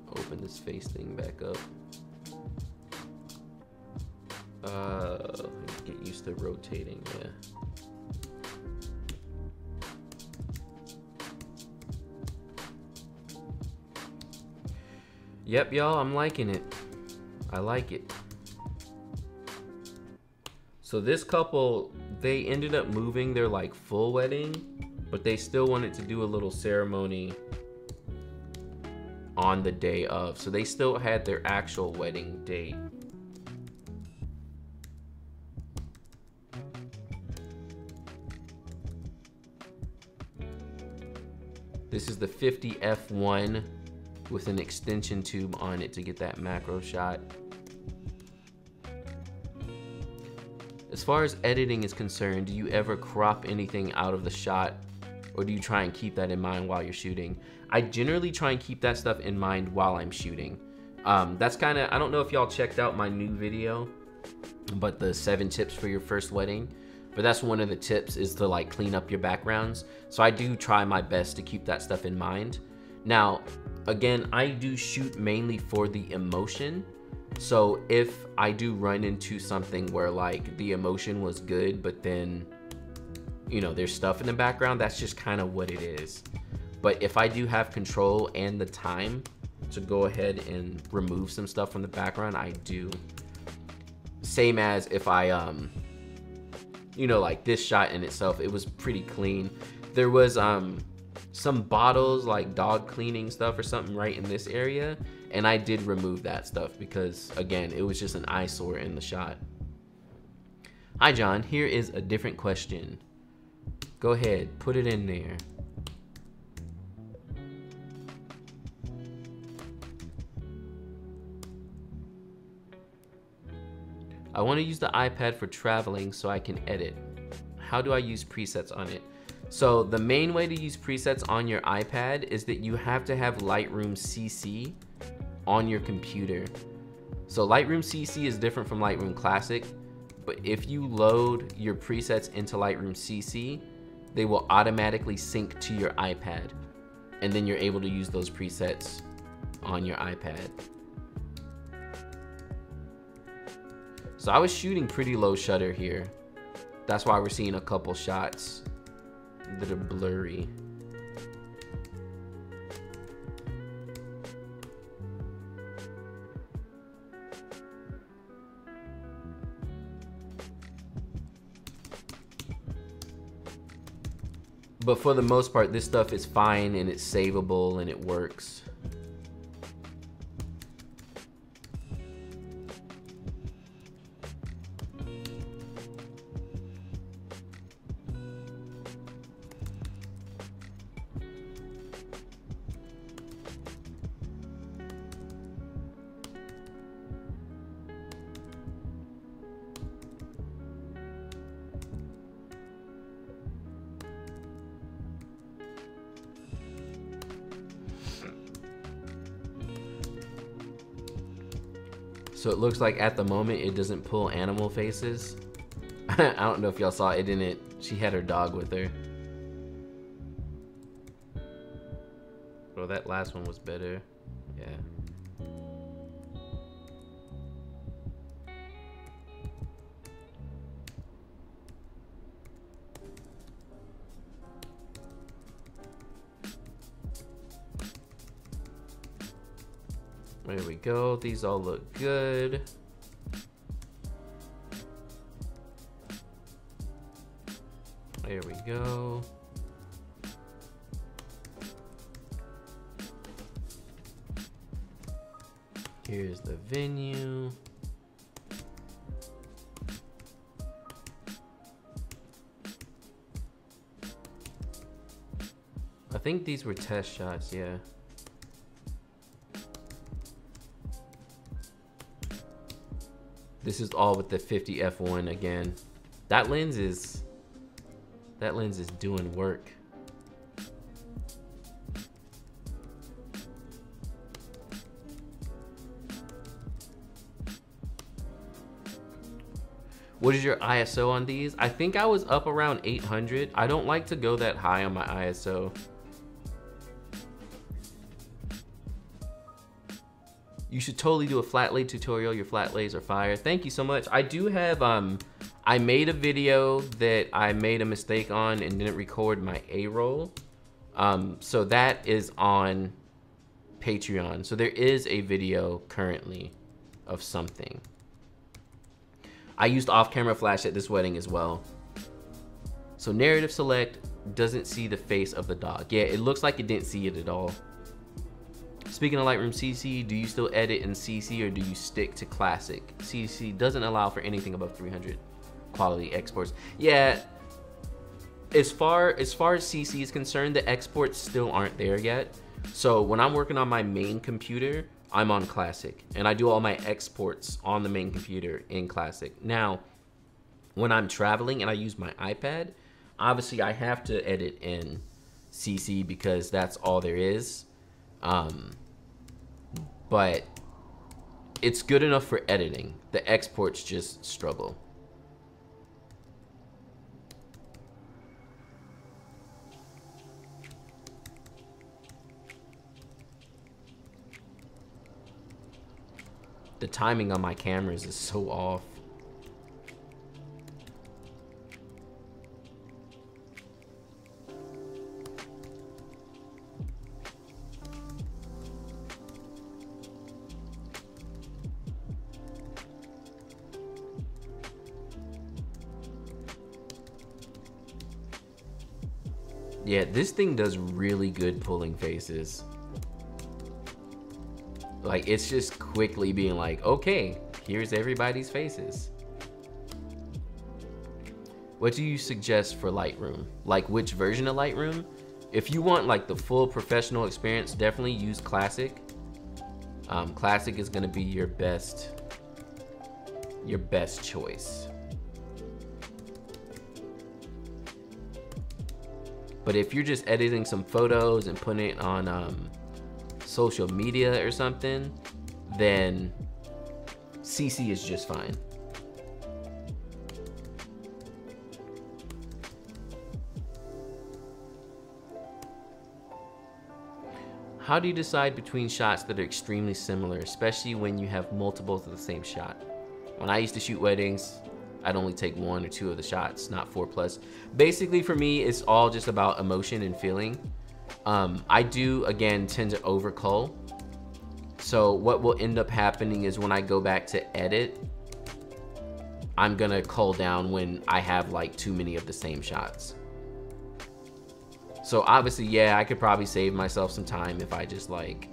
Open this face thing back up. Uh, get used to rotating, yeah. Yep, y'all, I'm liking it. I like it. So this couple, they ended up moving their like full wedding, but they still wanted to do a little ceremony on the day of. So they still had their actual wedding date. This is the 50F1 with an extension tube on it to get that macro shot. As far as editing is concerned, do you ever crop anything out of the shot or do you try and keep that in mind while you're shooting? I generally try and keep that stuff in mind while I'm shooting. Um, that's kind of, I don't know if y'all checked out my new video, but the seven tips for your first wedding. But that's one of the tips is to like clean up your backgrounds. So I do try my best to keep that stuff in mind. Now, again, I do shoot mainly for the emotion. So if I do run into something where like the emotion was good, but then, you know, there's stuff in the background, that's just kind of what it is. But if I do have control and the time to go ahead and remove some stuff from the background, I do. Same as if I, um, you know, like this shot in itself, it was pretty clean. There was, um, some bottles like dog cleaning stuff or something right in this area and I did remove that stuff because again it was just an eyesore in the shot. Hi John, here is a different question. Go ahead, put it in there. I want to use the iPad for traveling so I can edit. How do I use presets on it? So the main way to use presets on your iPad is that you have to have Lightroom CC on your computer. So Lightroom CC is different from Lightroom Classic, but if you load your presets into Lightroom CC, they will automatically sync to your iPad. And then you're able to use those presets on your iPad. So I was shooting pretty low shutter here. That's why we're seeing a couple shots that are blurry. But for the most part, this stuff is fine and it's savable and it works. So it looks like at the moment it doesn't pull animal faces. I don't know if y'all saw it didn't. She had her dog with her. Bro, that last one was better. These all look good. There we go. Here's the venue. I think these were test shots, yeah. This is all with the 50 f1 again. That lens is, that lens is doing work. What is your ISO on these? I think I was up around 800. I don't like to go that high on my ISO. You should totally do a flat lay tutorial. Your flat lays are fire. Thank you so much. I do have, um, I made a video that I made a mistake on and didn't record my A-roll. Um, so that is on Patreon. So there is a video currently of something. I used off-camera flash at this wedding as well. So narrative select doesn't see the face of the dog. Yeah, it looks like it didn't see it at all. Speaking of Lightroom CC, do you still edit in CC or do you stick to classic? CC doesn't allow for anything above 300 quality exports. Yeah, as far as far as CC is concerned, the exports still aren't there yet. So when I'm working on my main computer, I'm on classic and I do all my exports on the main computer in classic. Now, when I'm traveling and I use my iPad, obviously I have to edit in CC because that's all there is. Um, but it's good enough for editing. The exports just struggle. The timing on my cameras is so off. Yeah, this thing does really good pulling faces. Like, it's just quickly being like, okay, here's everybody's faces. What do you suggest for Lightroom? Like, which version of Lightroom? If you want like the full professional experience, definitely use Classic. Um, Classic is gonna be your best, your best choice. But if you're just editing some photos and putting it on um, social media or something, then CC is just fine. How do you decide between shots that are extremely similar, especially when you have multiples of the same shot? When I used to shoot weddings, I'd only take one or two of the shots, not four plus. Basically for me, it's all just about emotion and feeling. Um, I do, again, tend to overcull. So what will end up happening is when I go back to edit, I'm gonna cull down when I have like too many of the same shots. So obviously, yeah, I could probably save myself some time if I just like,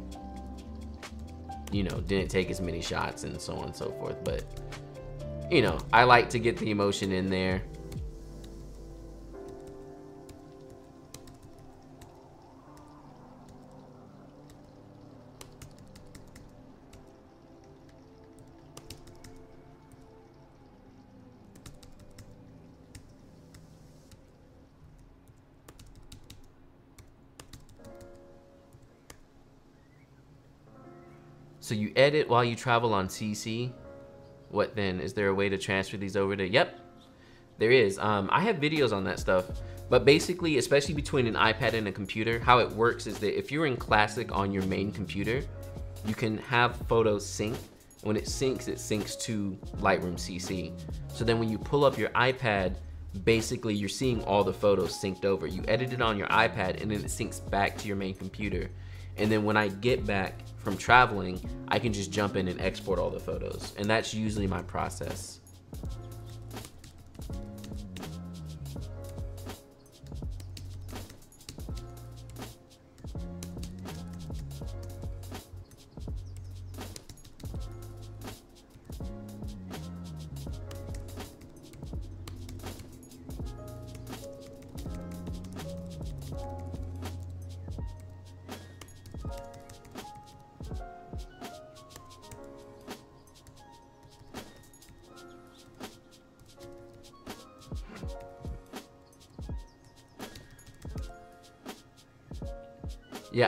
you know, didn't take as many shots and so on and so forth. But you know, I like to get the emotion in there. So you edit while you travel on CC. What then? Is there a way to transfer these over to? Yep, there is. Um, I have videos on that stuff. But basically, especially between an iPad and a computer, how it works is that if you're in Classic on your main computer, you can have photos sync. When it syncs, it syncs to Lightroom CC. So then when you pull up your iPad, basically you're seeing all the photos synced over. You edit it on your iPad and then it syncs back to your main computer. And then when I get back from traveling, I can just jump in and export all the photos. And that's usually my process.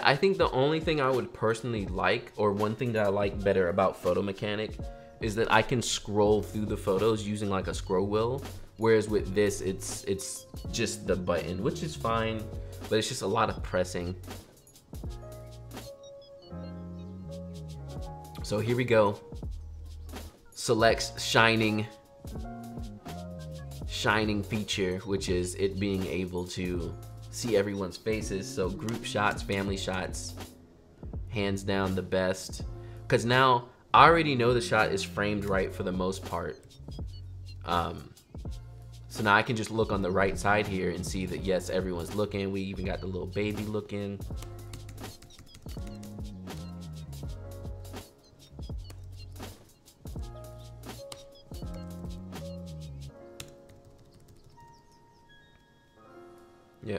I think the only thing I would personally like, or one thing that I like better about Photo Mechanic, is that I can scroll through the photos using like a scroll wheel. Whereas with this, it's it's just the button, which is fine, but it's just a lot of pressing. So here we go. Selects shining, shining feature, which is it being able to see everyone's faces. So group shots, family shots, hands down the best. Cause now I already know the shot is framed right for the most part. Um, so now I can just look on the right side here and see that yes, everyone's looking. We even got the little baby looking.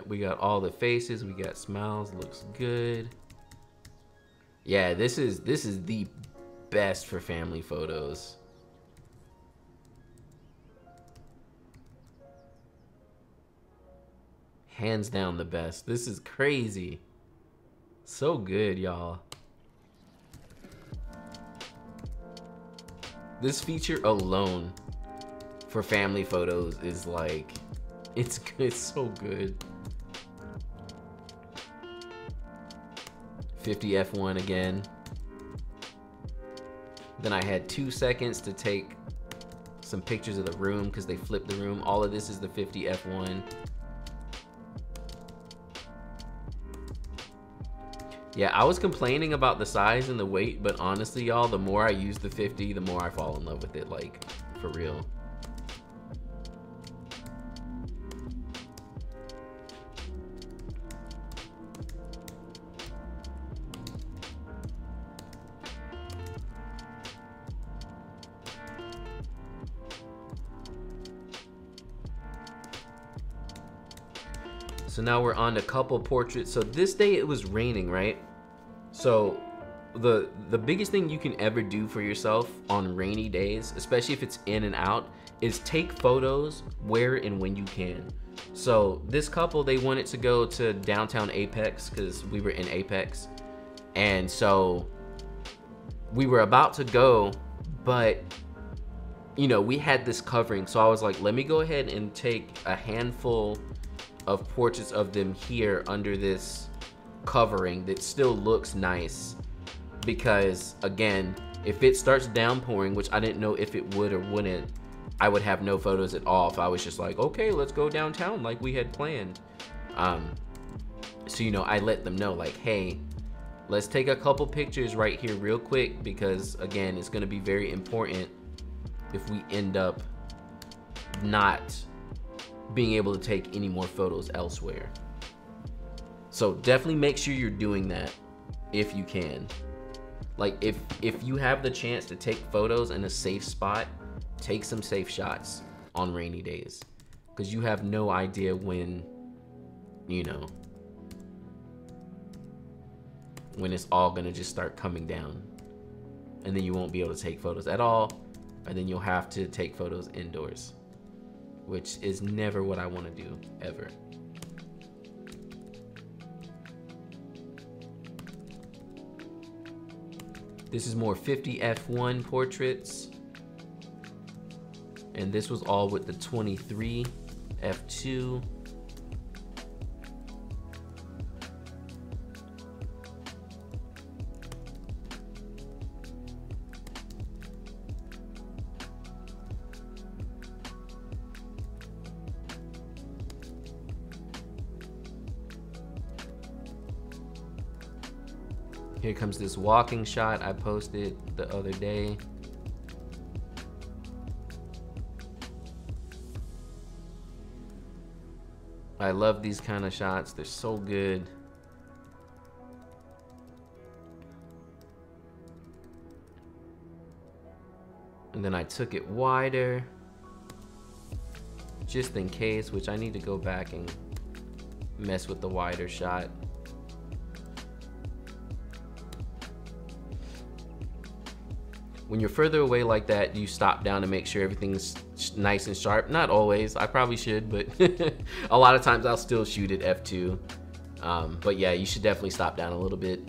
Yeah, we got all the faces. We got smiles. Looks good. Yeah, this is this is the best for family photos. Hands down the best. This is crazy. So good, y'all. This feature alone for family photos is like, it's, it's so good. 50 F1 again. Then I had two seconds to take some pictures of the room because they flipped the room. All of this is the 50 F1. Yeah, I was complaining about the size and the weight, but honestly, y'all, the more I use the 50, the more I fall in love with it, like, for real. Now we're on a couple portraits. So this day it was raining, right? So the the biggest thing you can ever do for yourself on rainy days, especially if it's in and out, is take photos where and when you can. So this couple, they wanted to go to downtown Apex because we were in Apex. And so we were about to go, but you know, we had this covering. So I was like, let me go ahead and take a handful of portraits of them here under this covering that still looks nice. Because again if it starts downpouring which I didn't know if it would or wouldn't I would have no photos at all if I was just like okay let's go downtown like we had planned. Um so you know I let them know like hey let's take a couple pictures right here real quick because again it's going to be very important if we end up not being able to take any more photos elsewhere. So definitely make sure you're doing that if you can. Like if if you have the chance to take photos in a safe spot, take some safe shots on rainy days because you have no idea when you know when it's all going to just start coming down and then you won't be able to take photos at all and then you'll have to take photos indoors which is never what I want to do ever. This is more 50 F1 portraits. And this was all with the 23 F2. Comes this walking shot I posted the other day. I love these kind of shots. They're so good. And then I took it wider just in case, which I need to go back and mess with the wider shot. When you're further away like that, you stop down to make sure everything's nice and sharp. Not always, I probably should, but a lot of times I'll still shoot at f2. Um, but yeah, you should definitely stop down a little bit.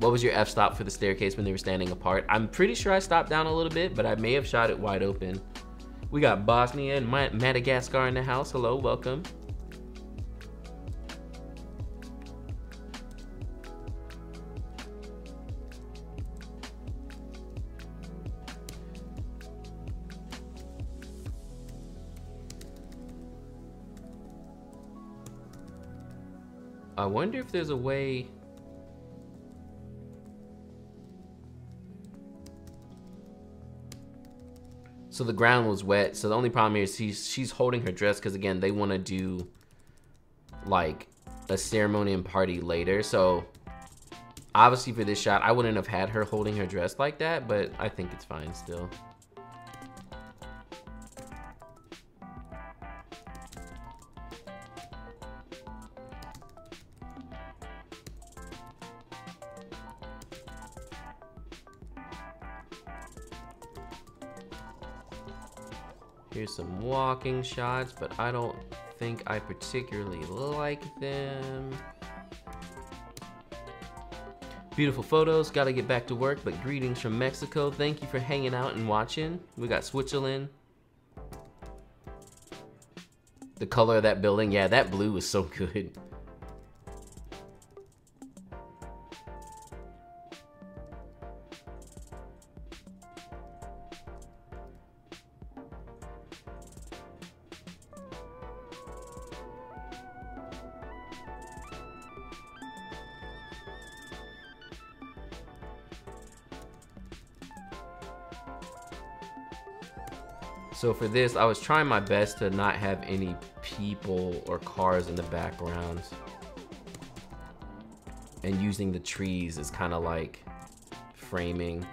What was your f-stop for the staircase when they were standing apart? I'm pretty sure I stopped down a little bit, but I may have shot it wide open. We got Bosnia and Madagascar in the house. Hello, welcome. I wonder if there's a way... So the ground was wet, so the only problem is she's, she's holding her dress because again, they want to do like a ceremony and party later. So obviously for this shot, I wouldn't have had her holding her dress like that, but I think it's fine still. Here's some walking shots, but I don't think I particularly like them. Beautiful photos, gotta get back to work, but greetings from Mexico. Thank you for hanging out and watching. We got Switzerland. The color of that building, yeah, that blue is so good. For this, I was trying my best to not have any people or cars in the background. And using the trees is kind of like framing.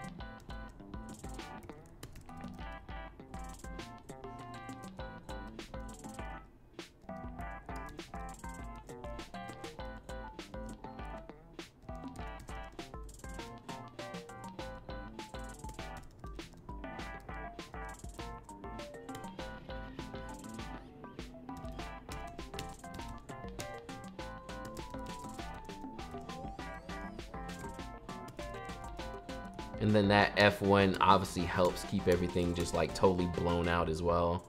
F1 obviously helps keep everything just like totally blown out as well.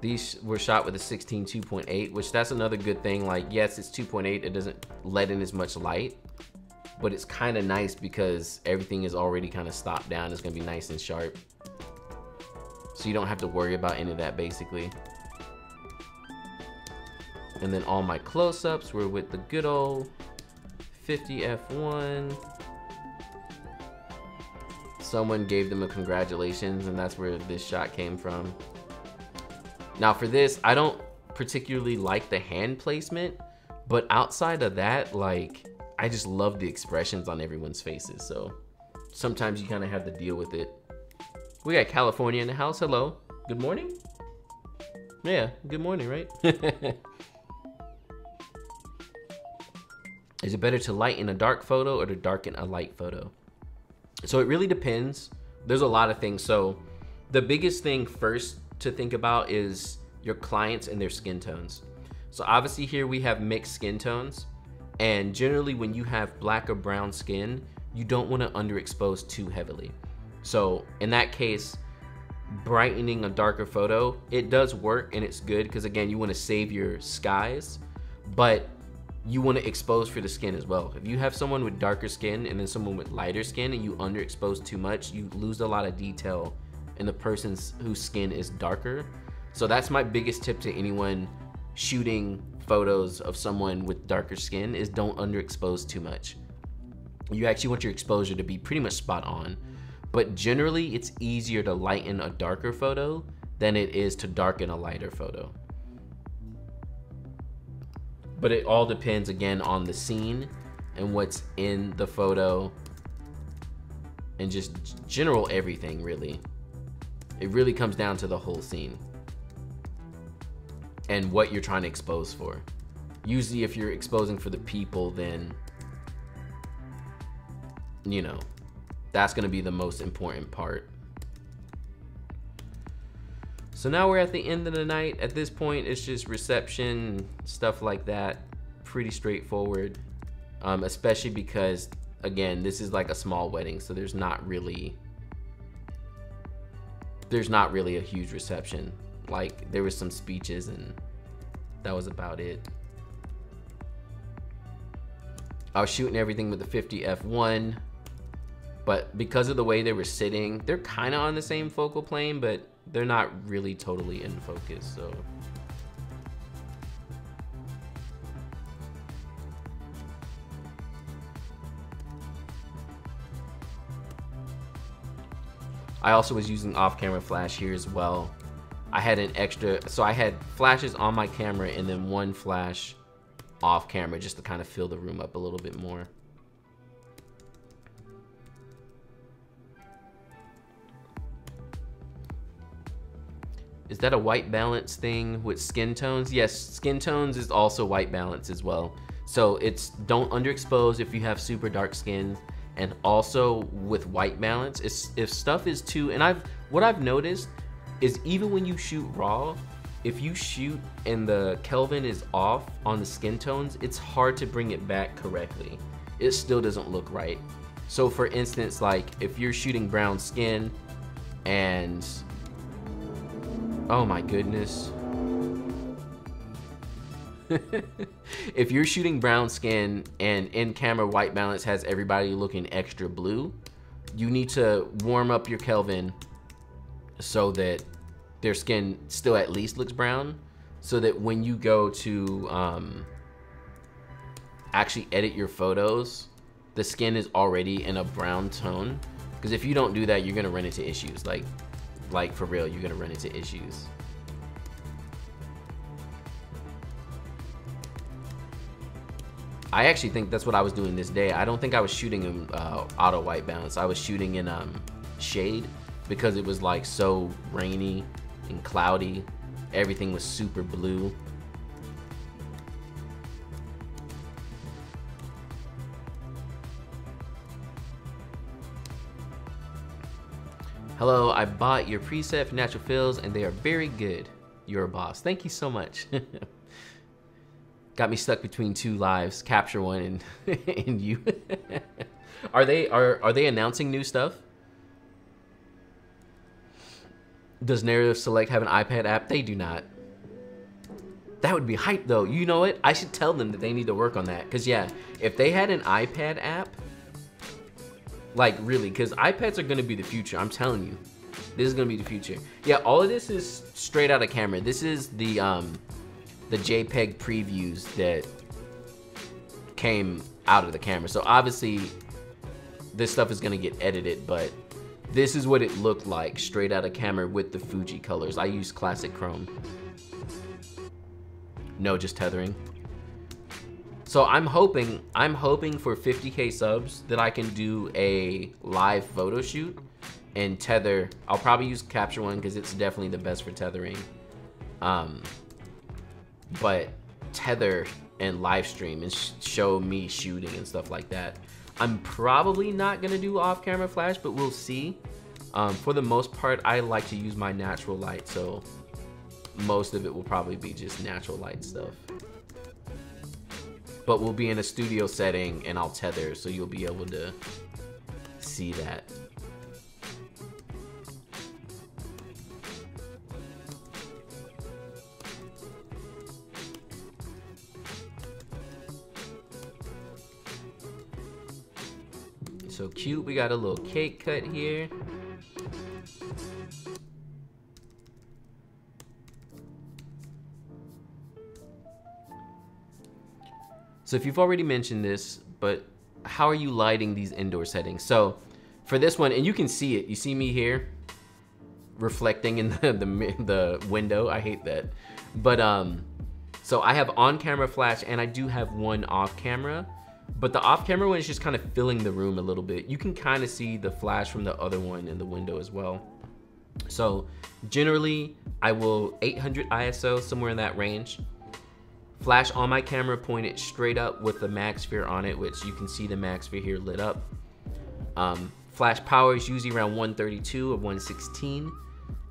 These were shot with a 16 2.8, which that's another good thing. Like, yes, it's 2.8, it doesn't let in as much light, but it's kind of nice because everything is already kind of stopped down. It's gonna be nice and sharp. So you don't have to worry about any of that basically. And then all my close-ups were with the good old 50 F1. Someone gave them a congratulations and that's where this shot came from. Now for this, I don't particularly like the hand placement, but outside of that, like, I just love the expressions on everyone's faces. So sometimes you kind of have to deal with it. We got California in the house. Hello. Good morning. Yeah, good morning, right? Is it better to lighten a dark photo or to darken a light photo? So it really depends. There's a lot of things. So the biggest thing first to think about is your clients and their skin tones. So obviously here we have mixed skin tones. And generally when you have black or brown skin, you don't want to underexpose too heavily. So in that case, brightening a darker photo, it does work and it's good because again, you want to save your skies, but you want to expose for the skin as well. If you have someone with darker skin and then someone with lighter skin and you underexpose too much, you lose a lot of detail in the person's whose skin is darker. So that's my biggest tip to anyone shooting photos of someone with darker skin is don't underexpose too much. You actually want your exposure to be pretty much spot on. But generally, it's easier to lighten a darker photo than it is to darken a lighter photo. But it all depends again on the scene and what's in the photo and just general everything really. It really comes down to the whole scene and what you're trying to expose for. Usually if you're exposing for the people, then, you know, that's gonna be the most important part. So now we're at the end of the night. At this point, it's just reception, stuff like that. Pretty straightforward, um, especially because, again, this is like a small wedding, so there's not really, there's not really a huge reception. Like there was some speeches and that was about it. I was shooting everything with the 50 f1, but because of the way they were sitting, they're kind of on the same focal plane, but they're not really totally in focus, so. I also was using off-camera flash here as well. I had an extra, so I had flashes on my camera and then one flash off camera just to kind of fill the room up a little bit more. Is that a white balance thing with skin tones? Yes, skin tones is also white balance as well. So it's don't underexpose if you have super dark skin and also with white balance, it's, if stuff is too, and I've, what I've noticed is even when you shoot raw, if you shoot and the Kelvin is off on the skin tones, it's hard to bring it back correctly. It still doesn't look right. So for instance, like if you're shooting brown skin and Oh my goodness. if you're shooting brown skin and in camera white balance has everybody looking extra blue, you need to warm up your Kelvin so that their skin still at least looks brown so that when you go to um, actually edit your photos, the skin is already in a brown tone. Because if you don't do that, you're gonna run into issues. Like, like for real, you're gonna run into issues. I actually think that's what I was doing this day. I don't think I was shooting in uh, auto white balance. I was shooting in um, shade because it was like so rainy and cloudy. Everything was super blue. Hello, I bought your preset for Natural Feels and they are very good. You're a boss. Thank you so much. Got me stuck between two lives, capture one and and you. are they are are they announcing new stuff? Does Narrative Select have an iPad app? They do not. That would be hype though. You know what? I should tell them that they need to work on that. Cause yeah, if they had an iPad app, like really, cause iPads are gonna be the future. I'm telling you, this is gonna be the future. Yeah, all of this is straight out of camera. This is the um, the JPEG previews that came out of the camera. So obviously this stuff is gonna get edited, but this is what it looked like straight out of camera with the Fuji colors. I use classic chrome. No, just tethering. So I'm hoping, I'm hoping for 50k subs that I can do a live photo shoot and tether. I'll probably use Capture One because it's definitely the best for tethering. Um, but tether and live stream and sh show me shooting and stuff like that. I'm probably not gonna do off-camera flash, but we'll see. Um, for the most part, I like to use my natural light, so most of it will probably be just natural light stuff. But we'll be in a studio setting and I'll tether, so you'll be able to see that. So cute, we got a little cake cut here. So if you've already mentioned this, but how are you lighting these indoor settings? So for this one, and you can see it, you see me here reflecting in the, the, the window. I hate that. But um, so I have on camera flash and I do have one off camera. But the off-camera one is just kind of filling the room a little bit. You can kind of see the flash from the other one in the window as well. So generally, I will 800 ISO, somewhere in that range. Flash on my camera pointed straight up with the MagSphere on it, which you can see the MagSphere here lit up. Um, flash power is usually around 132 or 116.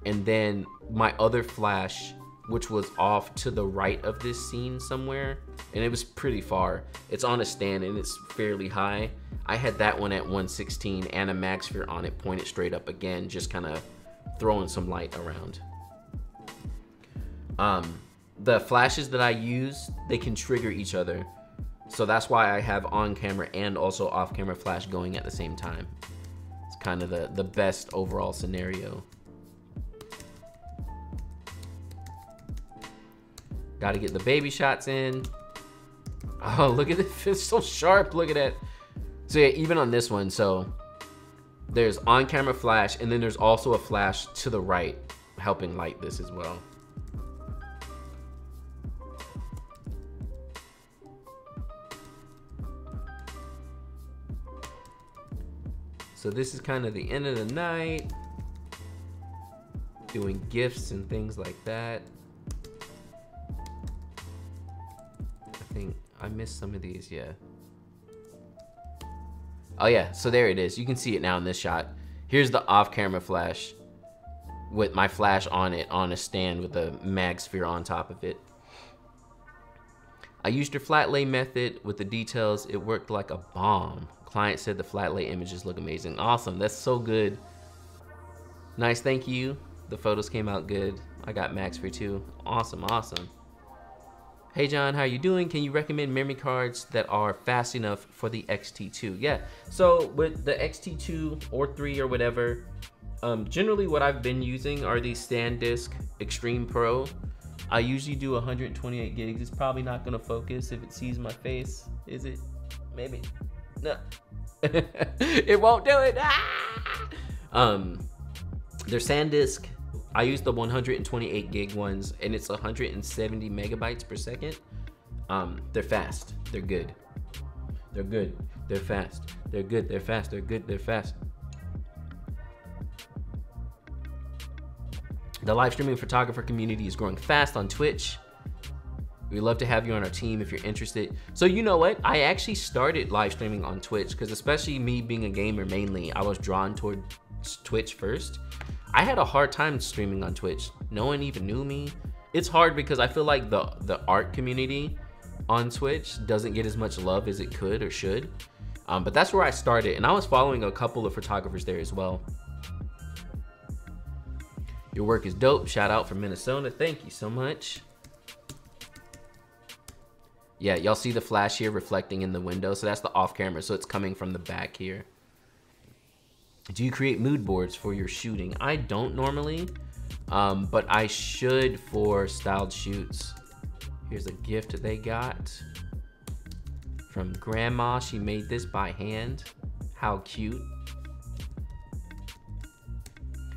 And then my other flash which was off to the right of this scene somewhere and it was pretty far it's on a stand and it's fairly high i had that one at 116 and a MagSphere on it pointed straight up again just kind of throwing some light around um the flashes that i use they can trigger each other so that's why i have on camera and also off camera flash going at the same time it's kind of the the best overall scenario Got to get the baby shots in. Oh, look at it. It's so sharp. Look at that. So yeah, even on this one, so there's on-camera flash, and then there's also a flash to the right helping light this as well. So this is kind of the end of the night. Doing gifts and things like that. I think I missed some of these, yeah. Oh yeah, so there it is. You can see it now in this shot. Here's the off-camera flash with my flash on it on a stand with a mag sphere on top of it. I used your flat lay method with the details. It worked like a bomb. Client said the flat lay images look amazing. Awesome, that's so good. Nice, thank you. The photos came out good. I got MagSphere too. Awesome, awesome. Hey John, how are you doing? Can you recommend memory cards that are fast enough for the XT2? Yeah, so with the XT2 or 3 or whatever, um, generally what I've been using are these SanDisk Extreme Pro. I usually do 128 gigs. It's probably not gonna focus if it sees my face, is it? Maybe. No. it won't do it. Ah! Um, their SanDisk, I use the 128 gig ones, and it's 170 megabytes per second. Um, they're fast. They're good. They're good. They're fast. They're good. They're fast. They're good. They're fast. The live streaming photographer community is growing fast on Twitch. We'd love to have you on our team if you're interested. So you know what? I actually started live streaming on Twitch because especially me being a gamer mainly, I was drawn toward Twitch first. I had a hard time streaming on Twitch. No one even knew me. It's hard because I feel like the, the art community on Twitch doesn't get as much love as it could or should. Um, but that's where I started and I was following a couple of photographers there as well. Your work is dope. Shout out from Minnesota. Thank you so much. Yeah, y'all see the flash here reflecting in the window. So that's the off camera. So it's coming from the back here. Do you create mood boards for your shooting? I don't normally, um, but I should for styled shoots. Here's a gift they got from grandma. She made this by hand. How cute.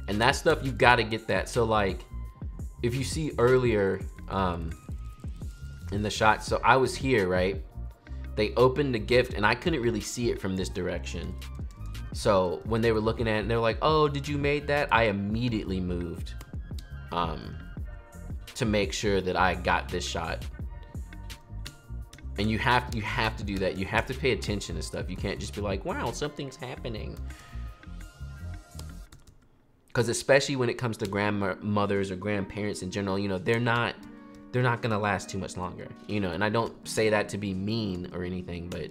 And that stuff, you gotta get that. So like, if you see earlier, um, in the shot. So I was here, right? They opened the gift and I couldn't really see it from this direction. So when they were looking at it, and they're like, oh, did you made that? I immediately moved um, to make sure that I got this shot. And you have you have to do that. You have to pay attention to stuff. You can't just be like, wow, something's happening. Because especially when it comes to grandmothers or grandparents in general, you know, they're not they're not gonna last too much longer, you know. And I don't say that to be mean or anything, but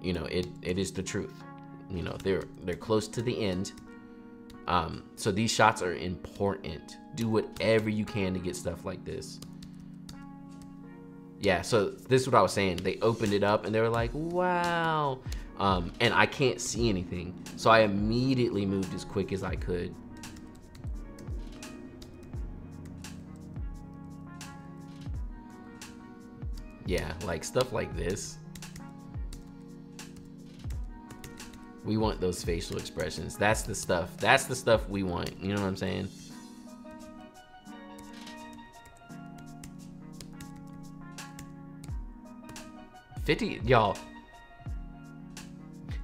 you know, it it is the truth. You know, they're they're close to the end. Um, so these shots are important. Do whatever you can to get stuff like this. Yeah, so this is what I was saying. They opened it up and they were like, wow. Um, and I can't see anything. So I immediately moved as quick as I could. Yeah, like stuff like this. We want those facial expressions. That's the stuff. That's the stuff we want. You know what I'm saying? Fifty, y'all.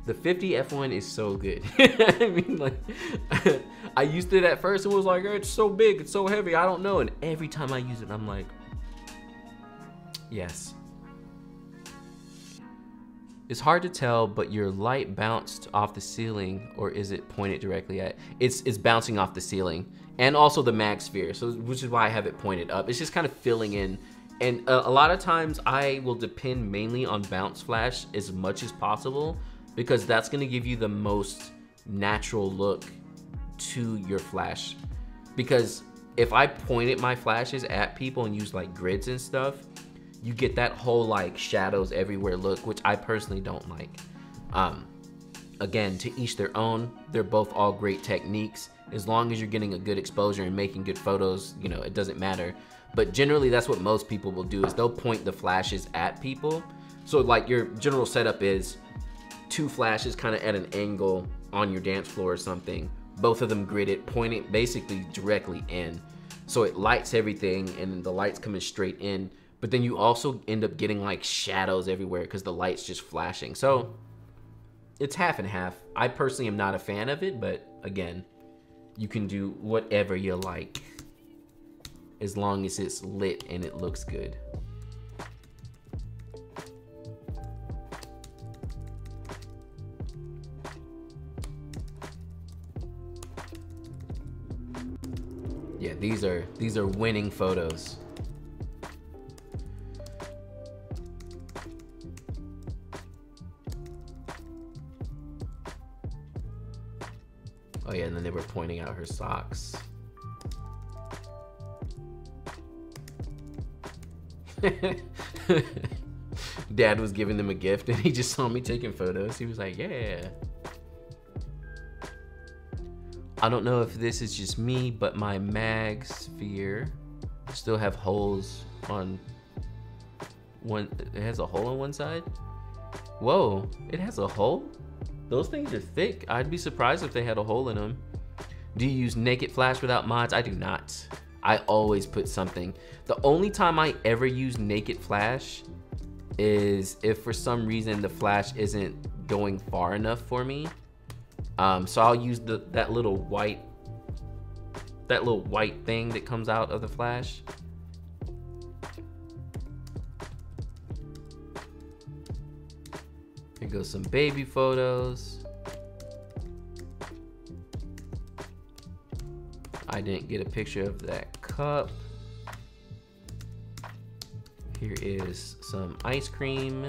The 50 F1 is so good. I mean, like, I used it at first and was like, it's so big, it's so heavy, I don't know. And every time I use it, I'm like, Yes. It's hard to tell, but your light bounced off the ceiling, or is it pointed directly at? It's it's bouncing off the ceiling, and also the mag sphere. So which is why I have it pointed up. It's just kind of filling in, and a, a lot of times I will depend mainly on bounce flash as much as possible because that's gonna give you the most natural look to your flash. Because if I pointed my flashes at people and use like grids and stuff, you get that whole like shadows everywhere look, which I personally don't like. Um, again, to each their own. They're both all great techniques. As long as you're getting a good exposure and making good photos, you know, it doesn't matter. But generally, that's what most people will do is they'll point the flashes at people. So like your general setup is two flashes kind of at an angle on your dance floor or something. Both of them gridded, pointing basically directly in. So it lights everything and the light's coming straight in but then you also end up getting like shadows everywhere because the light's just flashing. So it's half and half. I personally am not a fan of it, but again, you can do whatever you like as long as it's lit and it looks good. Yeah, these are these are winning photos. Oh yeah, and then they were pointing out her socks. Dad was giving them a gift and he just saw me taking photos. He was like, yeah. I don't know if this is just me, but my mag sphere still have holes on one, it has a hole on one side. Whoa, it has a hole? Those things are thick. I'd be surprised if they had a hole in them. Do you use naked flash without mods? I do not. I always put something. The only time I ever use naked flash is if for some reason the flash isn't going far enough for me. Um, so I'll use the that little white that little white thing that comes out of the flash. Here goes some baby photos. I didn't get a picture of that cup. Here is some ice cream.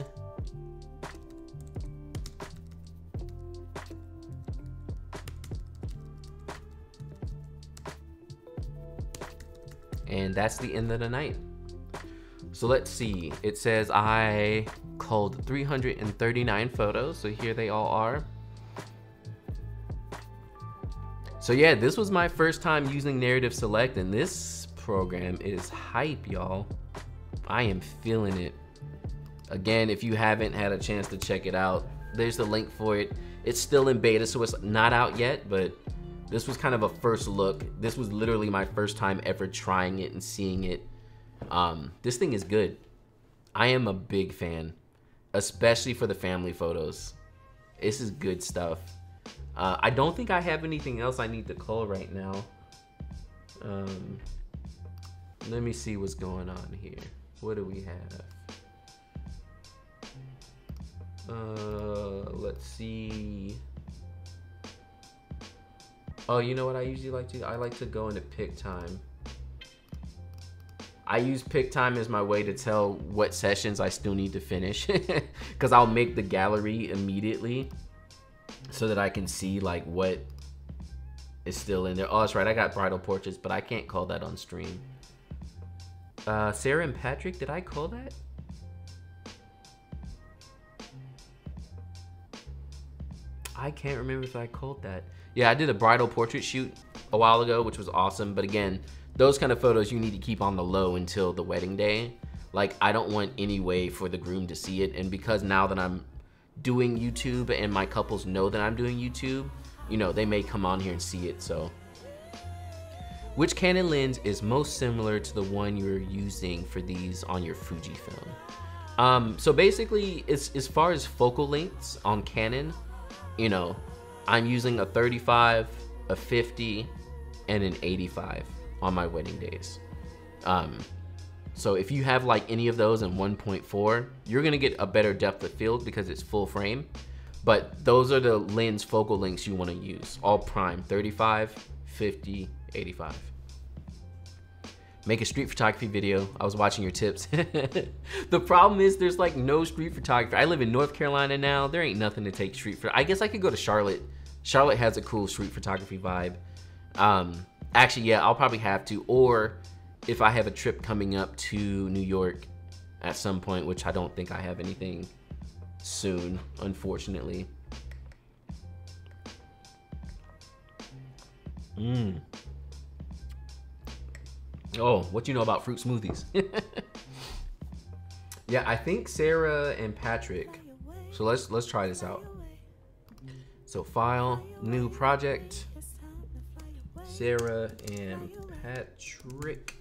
And that's the end of the night. So let's see. It says I culled 339 photos. So here they all are. So yeah, this was my first time using Narrative Select and this program is hype, y'all. I am feeling it. Again, if you haven't had a chance to check it out, there's the link for it. It's still in beta, so it's not out yet, but this was kind of a first look. This was literally my first time ever trying it and seeing it. Um, this thing is good. I am a big fan, especially for the family photos. This is good stuff. Uh, I don't think I have anything else I need to cull right now. Um, let me see what's going on here. What do we have? Uh, let's see. Oh, you know what I usually like to? I like to go into Pic-Time. I use Pic-Time as my way to tell what sessions I still need to finish because I'll make the gallery immediately so that I can see like what is still in there. Oh, that's right. I got bridal portraits, but I can't cull that on stream. Uh, Sarah and Patrick, did I cull that? I can't remember if I culled that. Yeah, I did a bridal portrait shoot a while ago, which was awesome. But again, those kind of photos you need to keep on the low until the wedding day. Like, I don't want any way for the groom to see it. And because now that I'm doing YouTube and my couples know that I'm doing YouTube, you know, they may come on here and see it. So, which Canon lens is most similar to the one you're using for these on your Fujifilm? Um, so basically, it's, as far as focal lengths on Canon, you know, I'm using a 35, a 50, and an 85 on my wedding days. Um, so if you have like any of those in 1.4, you're gonna get a better depth of field because it's full frame. But those are the lens focal lengths you wanna use. All prime, 35, 50, 85. Make a street photography video. I was watching your tips. the problem is there's like no street photography. I live in North Carolina now. There ain't nothing to take street for. I guess I could go to Charlotte. Charlotte has a cool street photography vibe. Um, actually, yeah, I'll probably have to. Or if I have a trip coming up to New York at some point, which I don't think I have anything soon, unfortunately. Mmm. Oh, what you know about fruit smoothies? yeah, I think Sarah and Patrick. So let's let's try this out. So file, new project. Sarah and Patrick.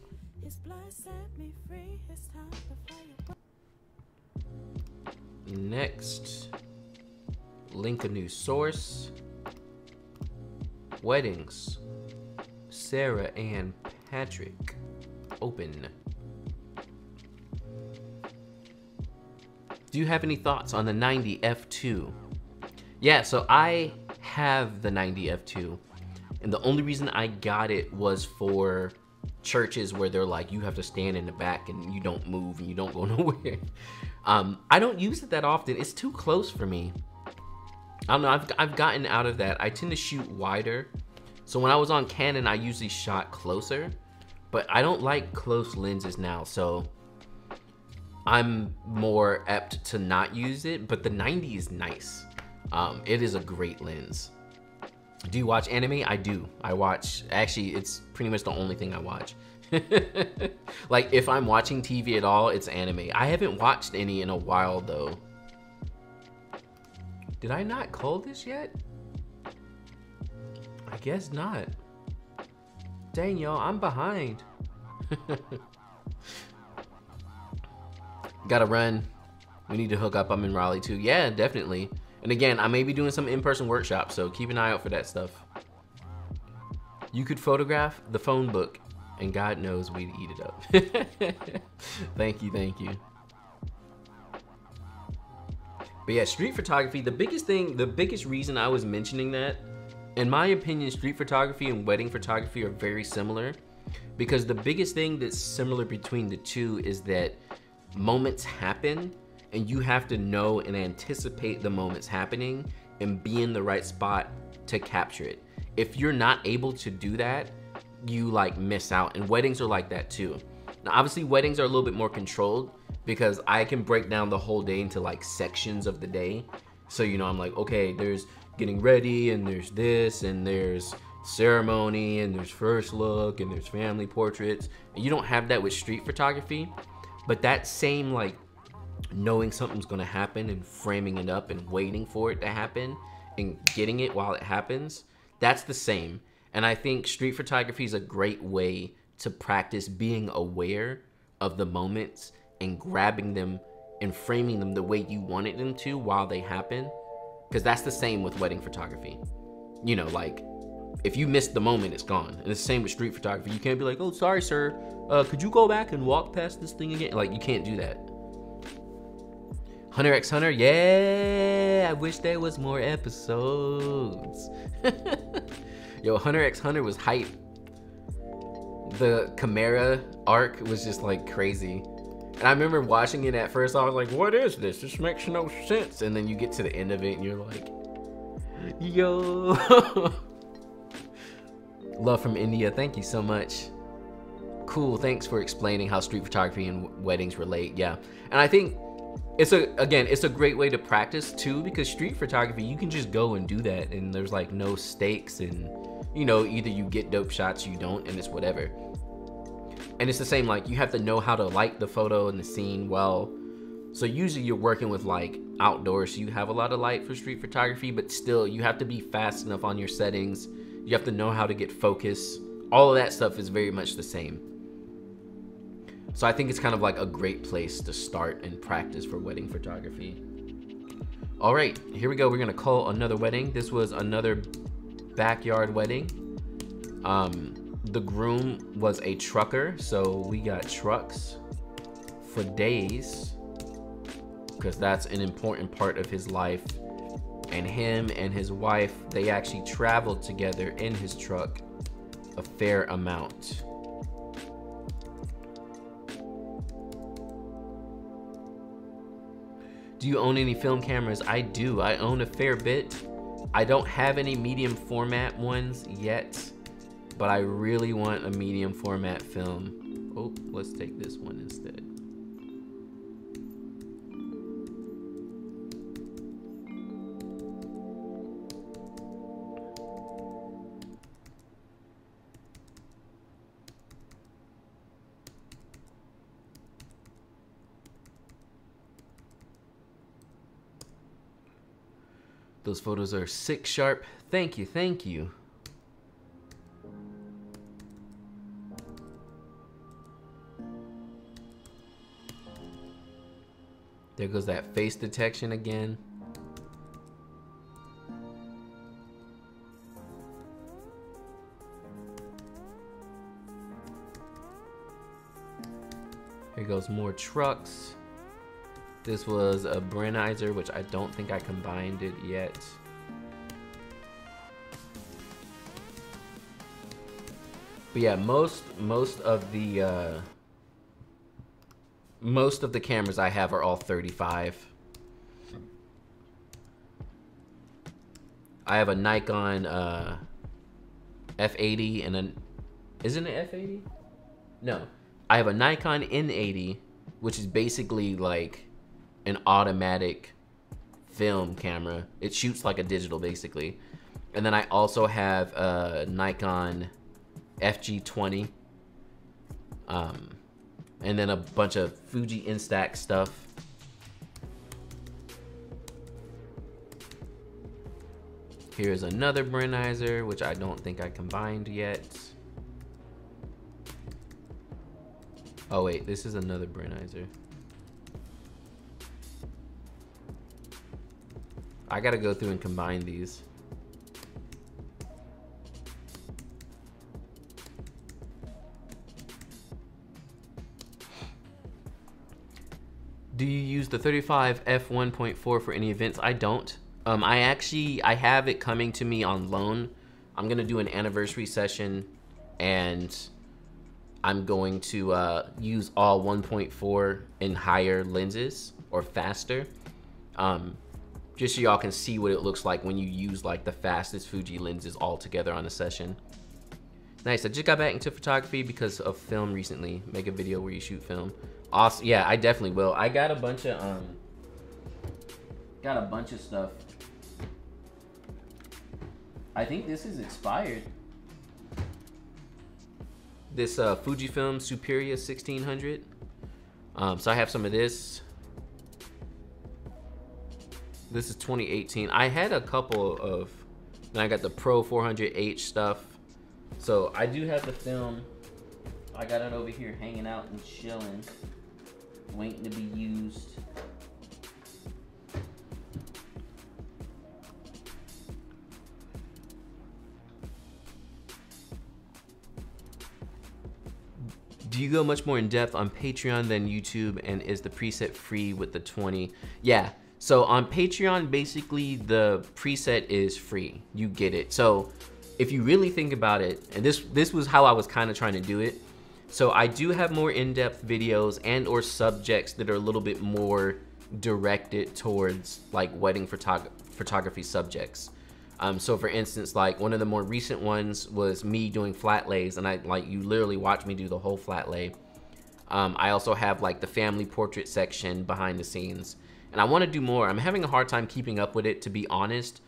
Next, link a new source. Weddings. Sarah and Patrick. Open. Do you have any thoughts on the 90 F2? Yeah, so I have the 90 F2. And the only reason I got it was for churches where they're like, you have to stand in the back and you don't move and you don't go nowhere. Um, I don't use it that often. It's too close for me. I don't know, I've, I've gotten out of that. I tend to shoot wider. So when I was on Canon, I usually shot closer, but I don't like close lenses now. So I'm more apt to not use it, but the 90 is nice. Um, it is a great lens. Do you watch anime? I do. I watch, actually, it's pretty much the only thing I watch. like, if I'm watching TV at all, it's anime. I haven't watched any in a while, though. Did I not cull this yet? I guess not. Dang, y'all, I'm behind. Gotta run. We need to hook up. I'm in Raleigh too. Yeah, definitely. And again, I may be doing some in-person workshops, so keep an eye out for that stuff. You could photograph the phone book, and God knows we'd eat it up. thank you, thank you. But yeah, street photography, the biggest thing, the biggest reason I was mentioning that, in my opinion, street photography and wedding photography are very similar because the biggest thing that's similar between the two is that moments happen and you have to know and anticipate the moments happening and be in the right spot to capture it. If you're not able to do that, you like miss out. And weddings are like that too. Now, obviously, weddings are a little bit more controlled because I can break down the whole day into like sections of the day. So, you know, I'm like, okay, there's getting ready, and there's this, and there's ceremony, and there's first look, and there's family portraits. And you don't have that with street photography. But that same like knowing something's gonna happen and framing it up and waiting for it to happen and getting it while it happens, that's the same. And I think street photography is a great way to practice being aware of the moments and grabbing them and framing them the way you wanted them to while they happen. Because that's the same with wedding photography. You know, like if you miss the moment, it's gone. And it's the same with street photography. You can't be like, oh, sorry, sir. Uh, could you go back and walk past this thing again? Like, you can't do that. Hunter x Hunter, yeah, I wish there was more episodes. Yo, Hunter x Hunter was hype. The Chimera arc was just like crazy. And I remember watching it at first, I was like, what is this? This makes no sense. And then you get to the end of it and you're like, yo. Love from India, thank you so much. Cool, thanks for explaining how street photography and weddings relate. Yeah, and I think it's a again it's a great way to practice too because street photography you can just go and do that and there's like no stakes and you know either you get dope shots you don't and it's whatever. And it's the same like you have to know how to light the photo and the scene well. So usually you're working with like outdoors so you have a lot of light for street photography but still you have to be fast enough on your settings. You have to know how to get focus. All of that stuff is very much the same so I think it's kind of like a great place to start and practice for wedding photography. All right, here we go. We're gonna cull another wedding. This was another backyard wedding. Um, the groom was a trucker, so we got trucks for days because that's an important part of his life. And him and his wife, they actually traveled together in his truck a fair amount. Do you own any film cameras? I do. I own a fair bit. I don't have any medium format ones yet, but I really want a medium format film. Oh, let's take this one instead. Those photos are sick sharp. Thank you, thank you. There goes that face detection again. Here goes more trucks. This was a Brenizer, which I don't think I combined it yet. But yeah, most most of the uh, most of the cameras I have are all 35. I have a Nikon uh, F80 and an isn't it F80? No, I have a Nikon N80, which is basically like an automatic film camera. It shoots like a digital basically. And then I also have a Nikon FG20. Um, and then a bunch of Fuji Instax stuff. Here's another Brenizer, which I don't think I combined yet. Oh wait, this is another Brenizer. I gotta go through and combine these. Do you use the 35 f1.4 for any events? I don't. Um, I actually, I have it coming to me on loan. I'm gonna do an anniversary session and I'm going to uh, use all 1.4 and higher lenses or faster. Um, just so y'all can see what it looks like when you use like the fastest Fuji lenses all together on a session. Nice, I just got back into photography because of film recently. Make a video where you shoot film. Awesome, yeah, I definitely will. I got a bunch of, um, got a bunch of stuff. I think this is expired. This uh, Fujifilm Superia 1600. Um, so I have some of this. This is 2018. I had a couple of, then I got the Pro 400H stuff. So I do have the film. I got it over here hanging out and chilling, waiting to be used. Do you go much more in depth on Patreon than YouTube and is the preset free with the 20? Yeah, so on Patreon, basically the preset is free. You get it. So if you really think about it, and this this was how I was kind of trying to do it. So I do have more in-depth videos and or subjects that are a little bit more directed towards like wedding photog photography subjects. Um, so for instance, like one of the more recent ones was me doing flat lays and I like you literally watch me do the whole flat lay. Um, I also have like the family portrait section behind the scenes and I want to do more. I'm having a hard time keeping up with it to be honest.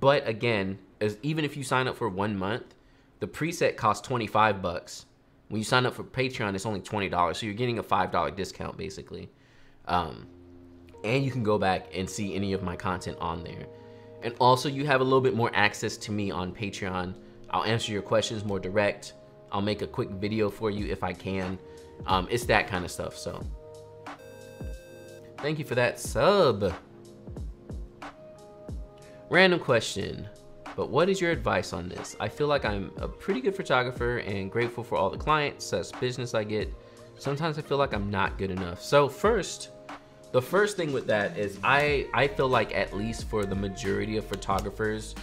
But again, as, even if you sign up for one month, the preset costs 25 bucks. When you sign up for Patreon, it's only $20. So you're getting a $5 discount basically. Um, and you can go back and see any of my content on there. And also you have a little bit more access to me on Patreon. I'll answer your questions more direct. I'll make a quick video for you if I can. Um, it's that kind of stuff, so. Thank you for that sub. Random question, but what is your advice on this? I feel like I'm a pretty good photographer and grateful for all the clients, such business I get. Sometimes I feel like I'm not good enough. So first, the first thing with that is I, I feel like at least for the majority of photographers,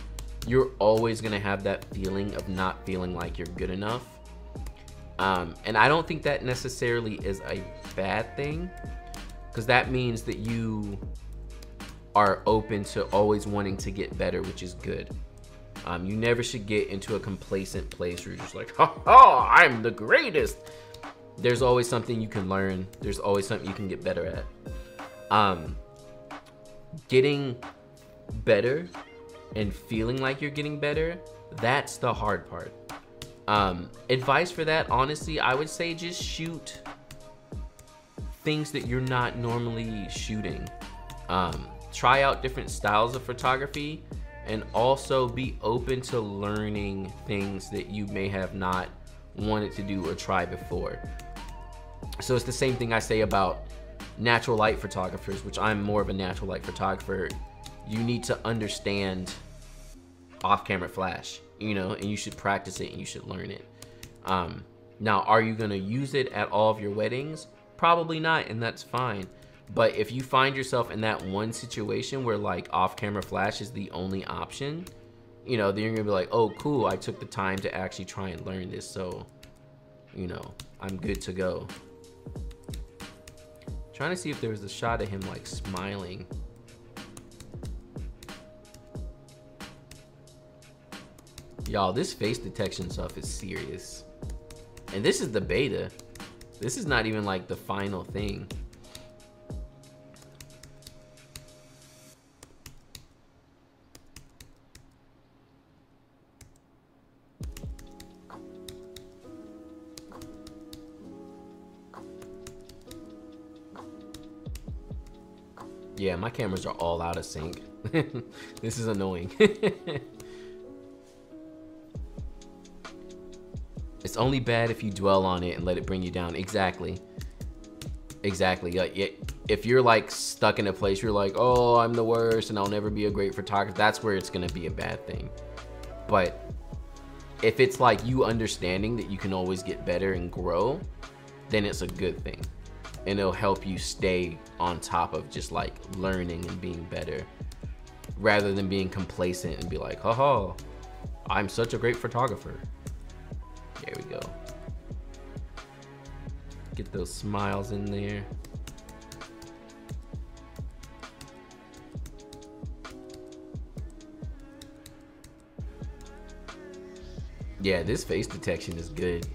you're always gonna have that feeling of not feeling like you're good enough. Um, and I don't think that necessarily is a bad thing because that means that you are open to always wanting to get better, which is good. Um, you never should get into a complacent place where you're just like, ha ha, I'm the greatest. There's always something you can learn. There's always something you can get better at um, getting better and feeling like you're getting better, that's the hard part. Um, advice for that, honestly, I would say just shoot things that you're not normally shooting. Um, try out different styles of photography and also be open to learning things that you may have not wanted to do or try before. So it's the same thing I say about natural light photographers, which I'm more of a natural light photographer, you need to understand off-camera flash, you know, and you should practice it and you should learn it. Um, now, are you gonna use it at all of your weddings? Probably not, and that's fine. But if you find yourself in that one situation where like off-camera flash is the only option, you know, then you're gonna be like, oh, cool, I took the time to actually try and learn this, so, you know, I'm good to go. Trying to see if there was a shot of him like smiling. Y'all, this face detection stuff is serious. And this is the beta. This is not even like the final thing. Yeah, my cameras are all out of sync. this is annoying. It's only bad if you dwell on it and let it bring you down. Exactly. Exactly. If you're like stuck in a place, you're like, oh, I'm the worst and I'll never be a great photographer. That's where it's gonna be a bad thing. But if it's like you understanding that you can always get better and grow, then it's a good thing. And it'll help you stay on top of just like learning and being better rather than being complacent and be like, haha, I'm such a great photographer. There we go. Get those smiles in there. Yeah, this face detection is good.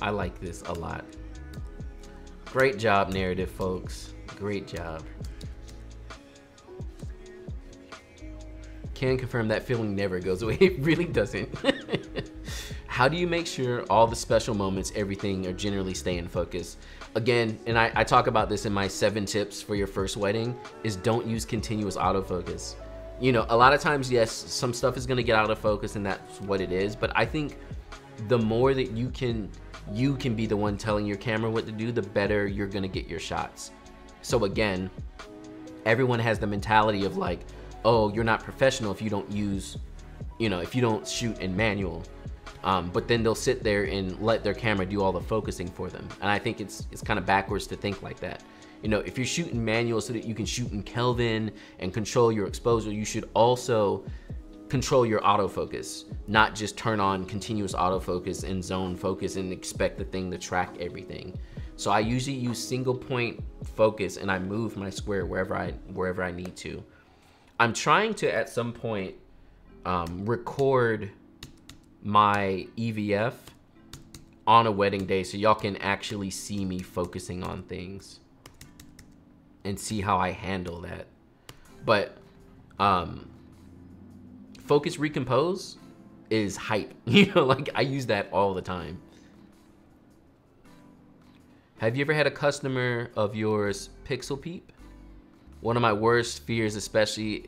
I like this a lot. Great job, narrative folks. Great job. Can confirm that feeling never goes away. It really doesn't. How do you make sure all the special moments, everything are generally stay in focus? Again, and I, I talk about this in my seven tips for your first wedding, is don't use continuous autofocus you know, a lot of times, yes, some stuff is gonna get out of focus and that's what it is. But I think the more that you can, you can be the one telling your camera what to do, the better you're gonna get your shots. So again, everyone has the mentality of like, oh, you're not professional if you don't use, you know, if you don't shoot in manual. Um, but then they'll sit there and let their camera do all the focusing for them. And I think it's it's kind of backwards to think like that. You know, if you're shooting manual so that you can shoot in Kelvin and control your exposure, you should also control your autofocus, not just turn on continuous autofocus and zone focus and expect the thing to track everything. So I usually use single point focus and I move my square wherever I wherever I need to. I'm trying to at some point um, record my EVF on a wedding day so y'all can actually see me focusing on things and see how I handle that. But um focus recompose is hype. You know, like I use that all the time. Have you ever had a customer of yours pixel peep? One of my worst fears, especially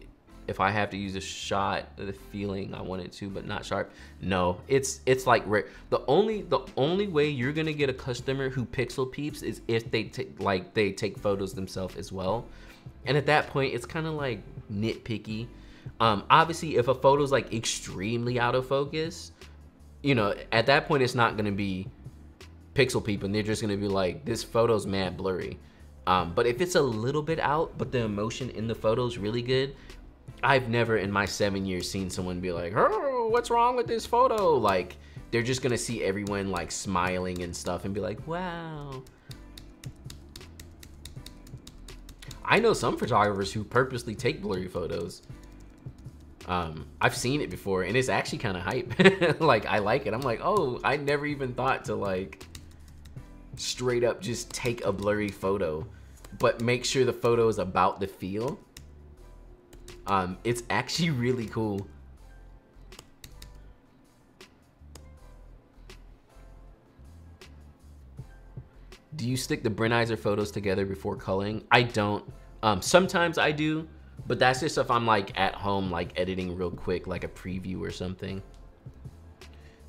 if I have to use a shot, the feeling I want it to, but not sharp. No, it's it's like rare. The only the only way you're gonna get a customer who pixel peeps is if they take like they take photos themselves as well. And at that point, it's kind of like nitpicky. Um, obviously, if a photo's like extremely out of focus, you know, at that point, it's not gonna be pixel peep, and they're just gonna be like, this photo's mad blurry. Um, but if it's a little bit out, but the emotion in the photo is really good, I've never in my seven years seen someone be like, oh, what's wrong with this photo? Like, they're just gonna see everyone like smiling and stuff and be like, wow. I know some photographers who purposely take blurry photos. Um, I've seen it before and it's actually kind of hype. like, I like it. I'm like, oh, I never even thought to like straight up just take a blurry photo, but make sure the photo is about the feel um, it's actually really cool. Do you stick the Brenizer photos together before culling? I don't. Um, sometimes I do, but that's just if I'm like at home, like editing real quick, like a preview or something.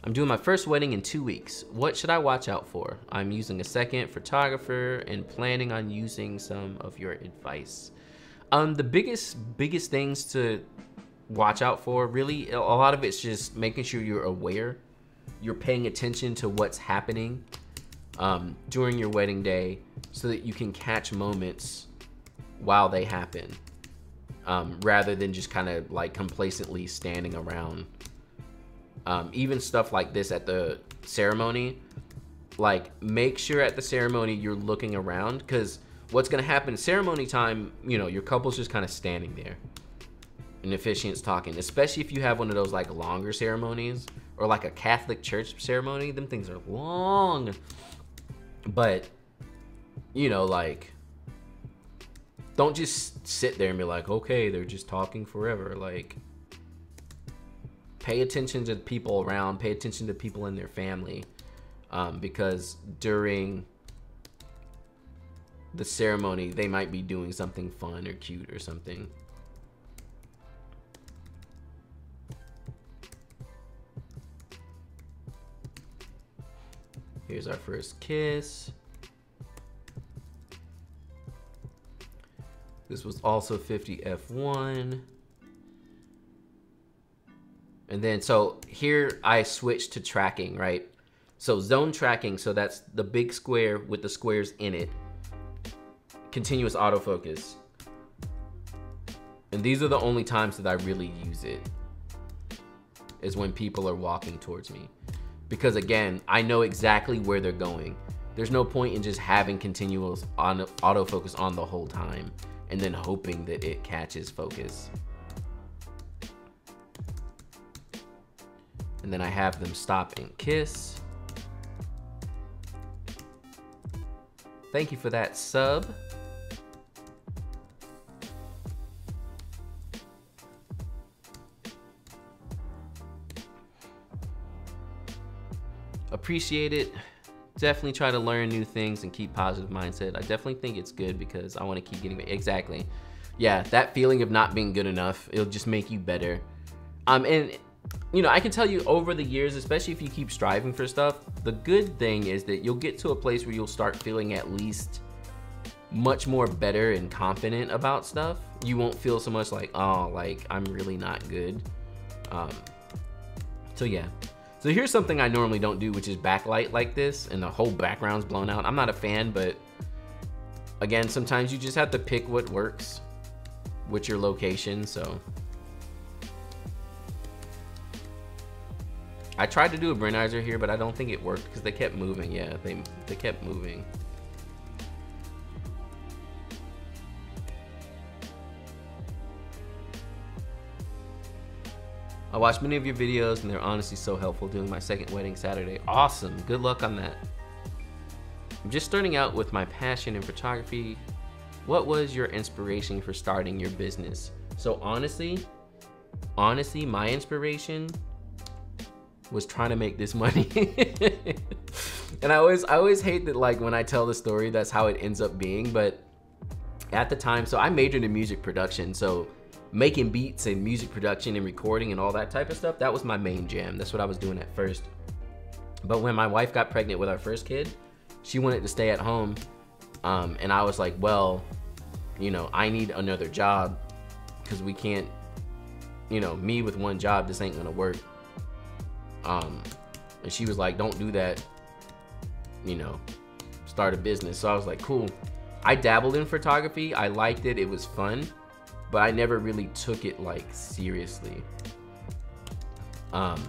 I'm doing my first wedding in two weeks. What should I watch out for? I'm using a second photographer and planning on using some of your advice. Um, the biggest biggest things to watch out for, really, a lot of it's just making sure you're aware, you're paying attention to what's happening um, during your wedding day, so that you can catch moments while they happen, um, rather than just kind of like complacently standing around. Um, even stuff like this at the ceremony, like make sure at the ceremony you're looking around because what's gonna happen ceremony time, you know, your couple's just kind of standing there. And officiant's talking, especially if you have one of those like longer ceremonies or like a Catholic church ceremony. Them things are long. But, you know, like, don't just sit there and be like, okay, they're just talking forever. Like, pay attention to people around, pay attention to people in their family. Um, because during the ceremony, they might be doing something fun or cute or something. Here's our first kiss. This was also 50 F1. And then, so here I switched to tracking, right? So zone tracking, so that's the big square with the squares in it. Continuous autofocus. And these are the only times that I really use it. Is when people are walking towards me. Because again, I know exactly where they're going. There's no point in just having continuous on autofocus on the whole time and then hoping that it catches focus. And then I have them stop and kiss. Thank you for that sub. Appreciate it definitely try to learn new things and keep positive mindset. I definitely think it's good because I want to keep getting exactly. Yeah, that feeling of not being good enough, it'll just make you better. Um, and you know, I can tell you over the years, especially if you keep striving for stuff, the good thing is that you'll get to a place where you'll start feeling at least much more better and confident about stuff. You won't feel so much like, oh, like I'm really not good. Um, so yeah, so here's something I normally don't do, which is backlight like this and the whole background's blown out. I'm not a fan, but again, sometimes you just have to pick what works with your location, so. I tried to do a Brenizer here, but I don't think it worked because they kept moving. Yeah, they, they kept moving. I watched many of your videos and they're honestly so helpful doing my second wedding Saturday. Awesome, good luck on that. I'm just starting out with my passion in photography. What was your inspiration for starting your business? So honestly, honestly, my inspiration was trying to make this money. and I always, I always hate that like when I tell the story, that's how it ends up being. But at the time, so I majored in music production. So making beats and music production and recording and all that type of stuff, that was my main jam. That's what I was doing at first. But when my wife got pregnant with our first kid, she wanted to stay at home. Um, and I was like, well, you know, I need another job because we can't, you know, me with one job, this ain't gonna work. Um, and she was like, don't do that, you know, start a business. So I was like, cool. I dabbled in photography. I liked it. It was fun but I never really took it like seriously. Um,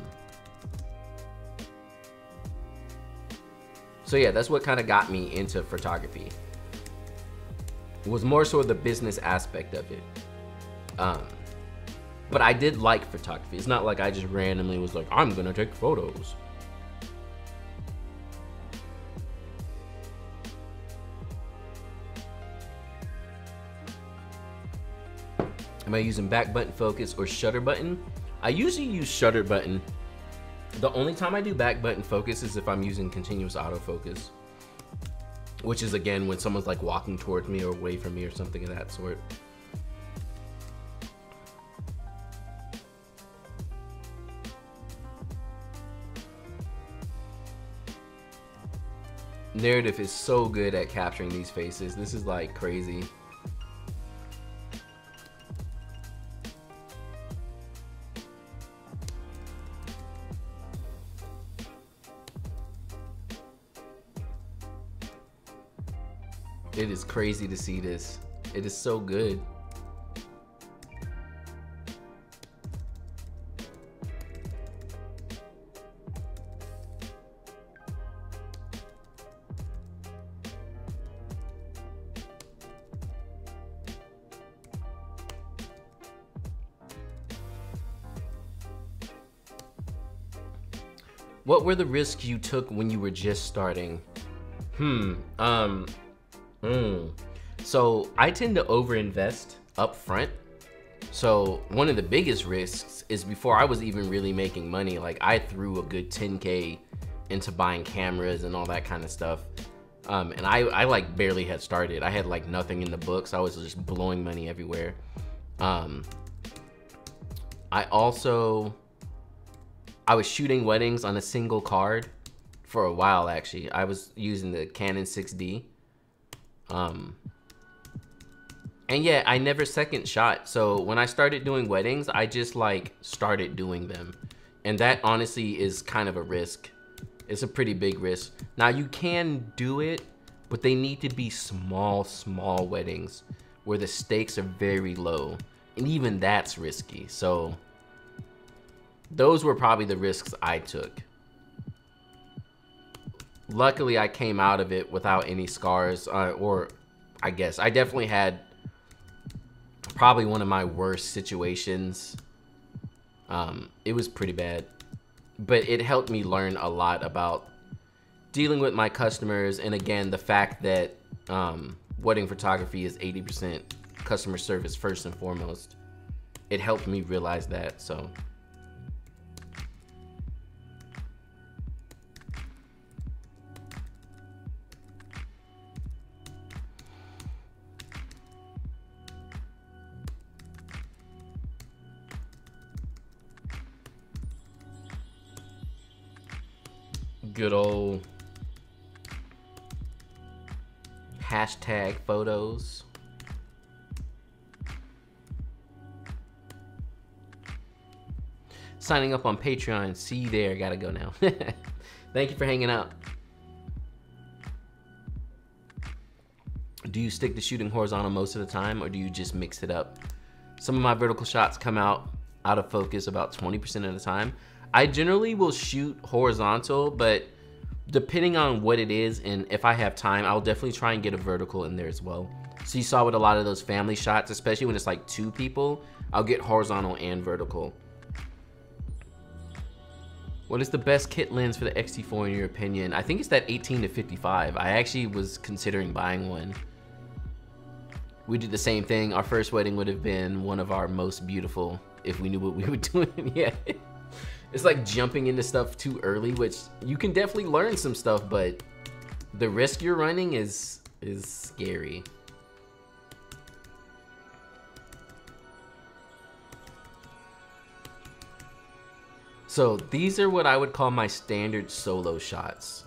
so yeah, that's what kind of got me into photography. It was more so the business aspect of it. Um, but I did like photography. It's not like I just randomly was like, I'm gonna take photos. Am I using back button focus or shutter button? I usually use shutter button. The only time I do back button focus is if I'm using continuous autofocus. Which is again when someone's like walking towards me or away from me or something of that sort. Narrative is so good at capturing these faces. This is like crazy. It is crazy to see this. It is so good. What were the risks you took when you were just starting? Hmm, um, Mm. So I tend to overinvest up front. So one of the biggest risks is before I was even really making money, like I threw a good 10K into buying cameras and all that kind of stuff. Um, and I, I like barely had started. I had like nothing in the books. I was just blowing money everywhere. Um, I also, I was shooting weddings on a single card for a while actually. I was using the Canon 6D. Um, and yeah, I never second shot. So when I started doing weddings, I just like started doing them. And that honestly is kind of a risk. It's a pretty big risk. Now you can do it, but they need to be small, small weddings where the stakes are very low. And even that's risky. So those were probably the risks I took. Luckily, I came out of it without any scars, uh, or I guess I definitely had probably one of my worst situations. Um, it was pretty bad, but it helped me learn a lot about dealing with my customers. And again, the fact that um, wedding photography is 80% customer service first and foremost. It helped me realize that. So good old hashtag photos. Signing up on Patreon. See you there. Gotta go now. Thank you for hanging out. Do you stick to shooting horizontal most of the time or do you just mix it up? Some of my vertical shots come out out of focus about 20% of the time. I generally will shoot horizontal, but depending on what it is and if I have time, I'll definitely try and get a vertical in there as well. So you saw with a lot of those family shots, especially when it's like two people, I'll get horizontal and vertical. What is the best kit lens for the X-T4 in your opinion? I think it's that 18 to 55. I actually was considering buying one. We did the same thing. Our first wedding would have been one of our most beautiful if we knew what we were doing. yeah it's like jumping into stuff too early, which you can definitely learn some stuff, but the risk you're running is is scary. So these are what I would call my standard solo shots.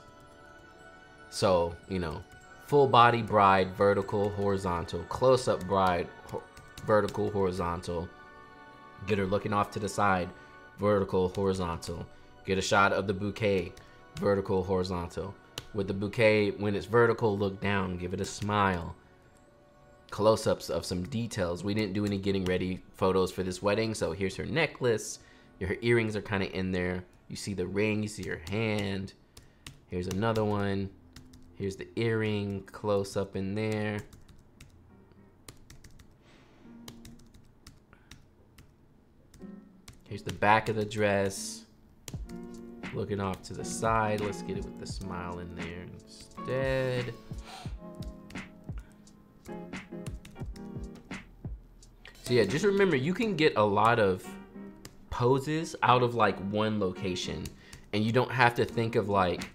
So, you know, full body bride, vertical, horizontal, close up bride, ho vertical, horizontal. Get her looking off to the side, vertical, horizontal. Get a shot of the bouquet, vertical, horizontal. With the bouquet, when it's vertical, look down, give it a smile. Close-ups of some details. We didn't do any getting ready photos for this wedding, so here's her necklace. Her earrings are kind of in there. You see the ring, you see her hand. Here's another one. Here's the earring, close up in there. Here's the back of the dress. Looking off to the side. Let's get it with the smile in there instead. So yeah, just remember you can get a lot of poses out of like one location and you don't have to think of like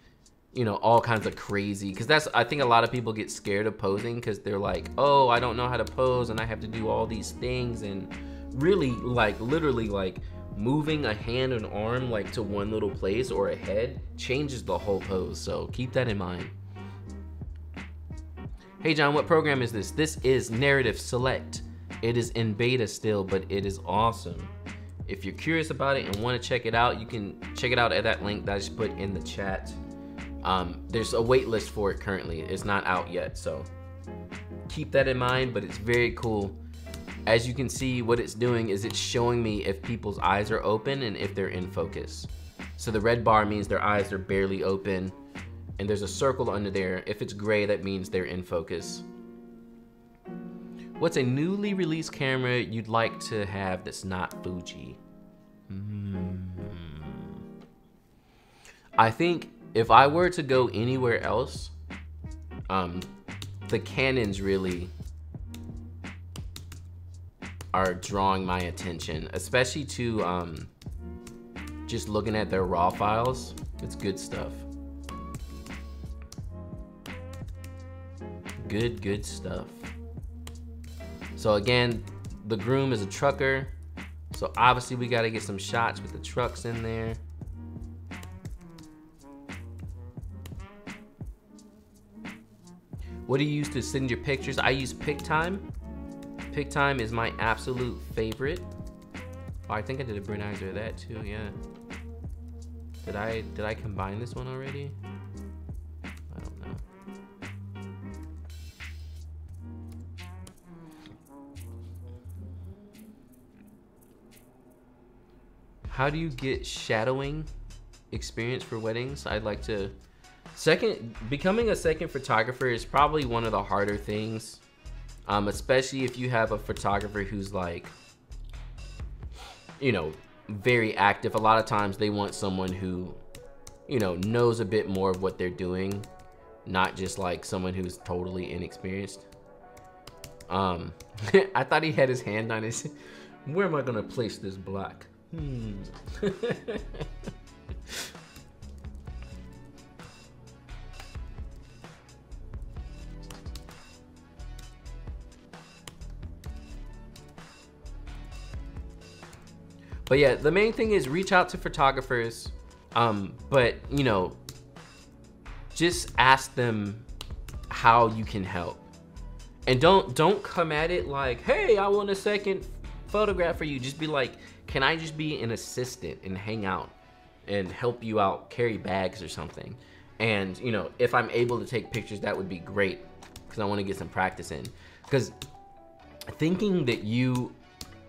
you know all kinds of crazy because that's i think a lot of people get scared of posing because they're like oh i don't know how to pose and i have to do all these things and really like literally like moving a hand and arm like to one little place or a head changes the whole pose. So keep that in mind. Hey John, what program is this? This is Narrative Select. It is in beta still, but it is awesome. If you're curious about it and want to check it out, you can check it out at that link that I just put in the chat. Um, there's a wait list for it currently. It's not out yet, so keep that in mind, but it's very cool as you can see, what it's doing is it's showing me if people's eyes are open and if they're in focus. So the red bar means their eyes are barely open and there's a circle under there. If it's gray, that means they're in focus. What's a newly released camera you'd like to have that's not Fuji? Mm. I think if I were to go anywhere else, um, the Canons really are drawing my attention, especially to um, just looking at their raw files. It's good stuff. Good, good stuff. So again, the groom is a trucker. So obviously we gotta get some shots with the trucks in there. What do you use to send your pictures? I use Pic-Time. Pic-Time is my absolute favorite. Oh, I think I did a Brenizer of that too, yeah. Did I did I combine this one already? I don't know. How do you get shadowing experience for weddings? I'd like to second becoming a second photographer is probably one of the harder things. Um, especially if you have a photographer who's like you know, very active. A lot of times they want someone who, you know, knows a bit more of what they're doing, not just like someone who's totally inexperienced. Um, I thought he had his hand on his, where am I gonna place this block? Hmm. But yeah, the main thing is reach out to photographers. Um, but you know, just ask them how you can help. And don't don't come at it like, hey, I want a second photograph for you. Just be like, can I just be an assistant and hang out and help you out, carry bags or something? And you know, if I'm able to take pictures, that would be great because I want to get some practice in. Because thinking that you,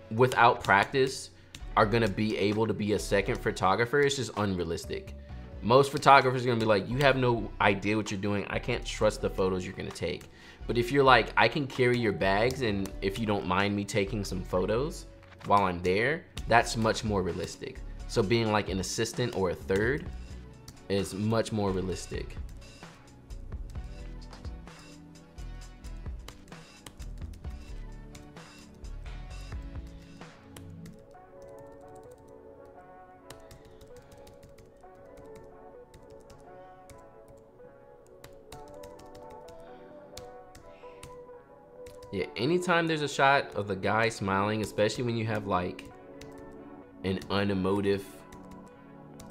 without practice, are gonna be able to be a second photographer is just unrealistic. Most photographers are gonna be like, you have no idea what you're doing. I can't trust the photos you're gonna take. But if you're like, I can carry your bags and if you don't mind me taking some photos while I'm there, that's much more realistic. So being like an assistant or a third is much more realistic. Yeah, anytime there's a shot of the guy smiling, especially when you have like an unemotive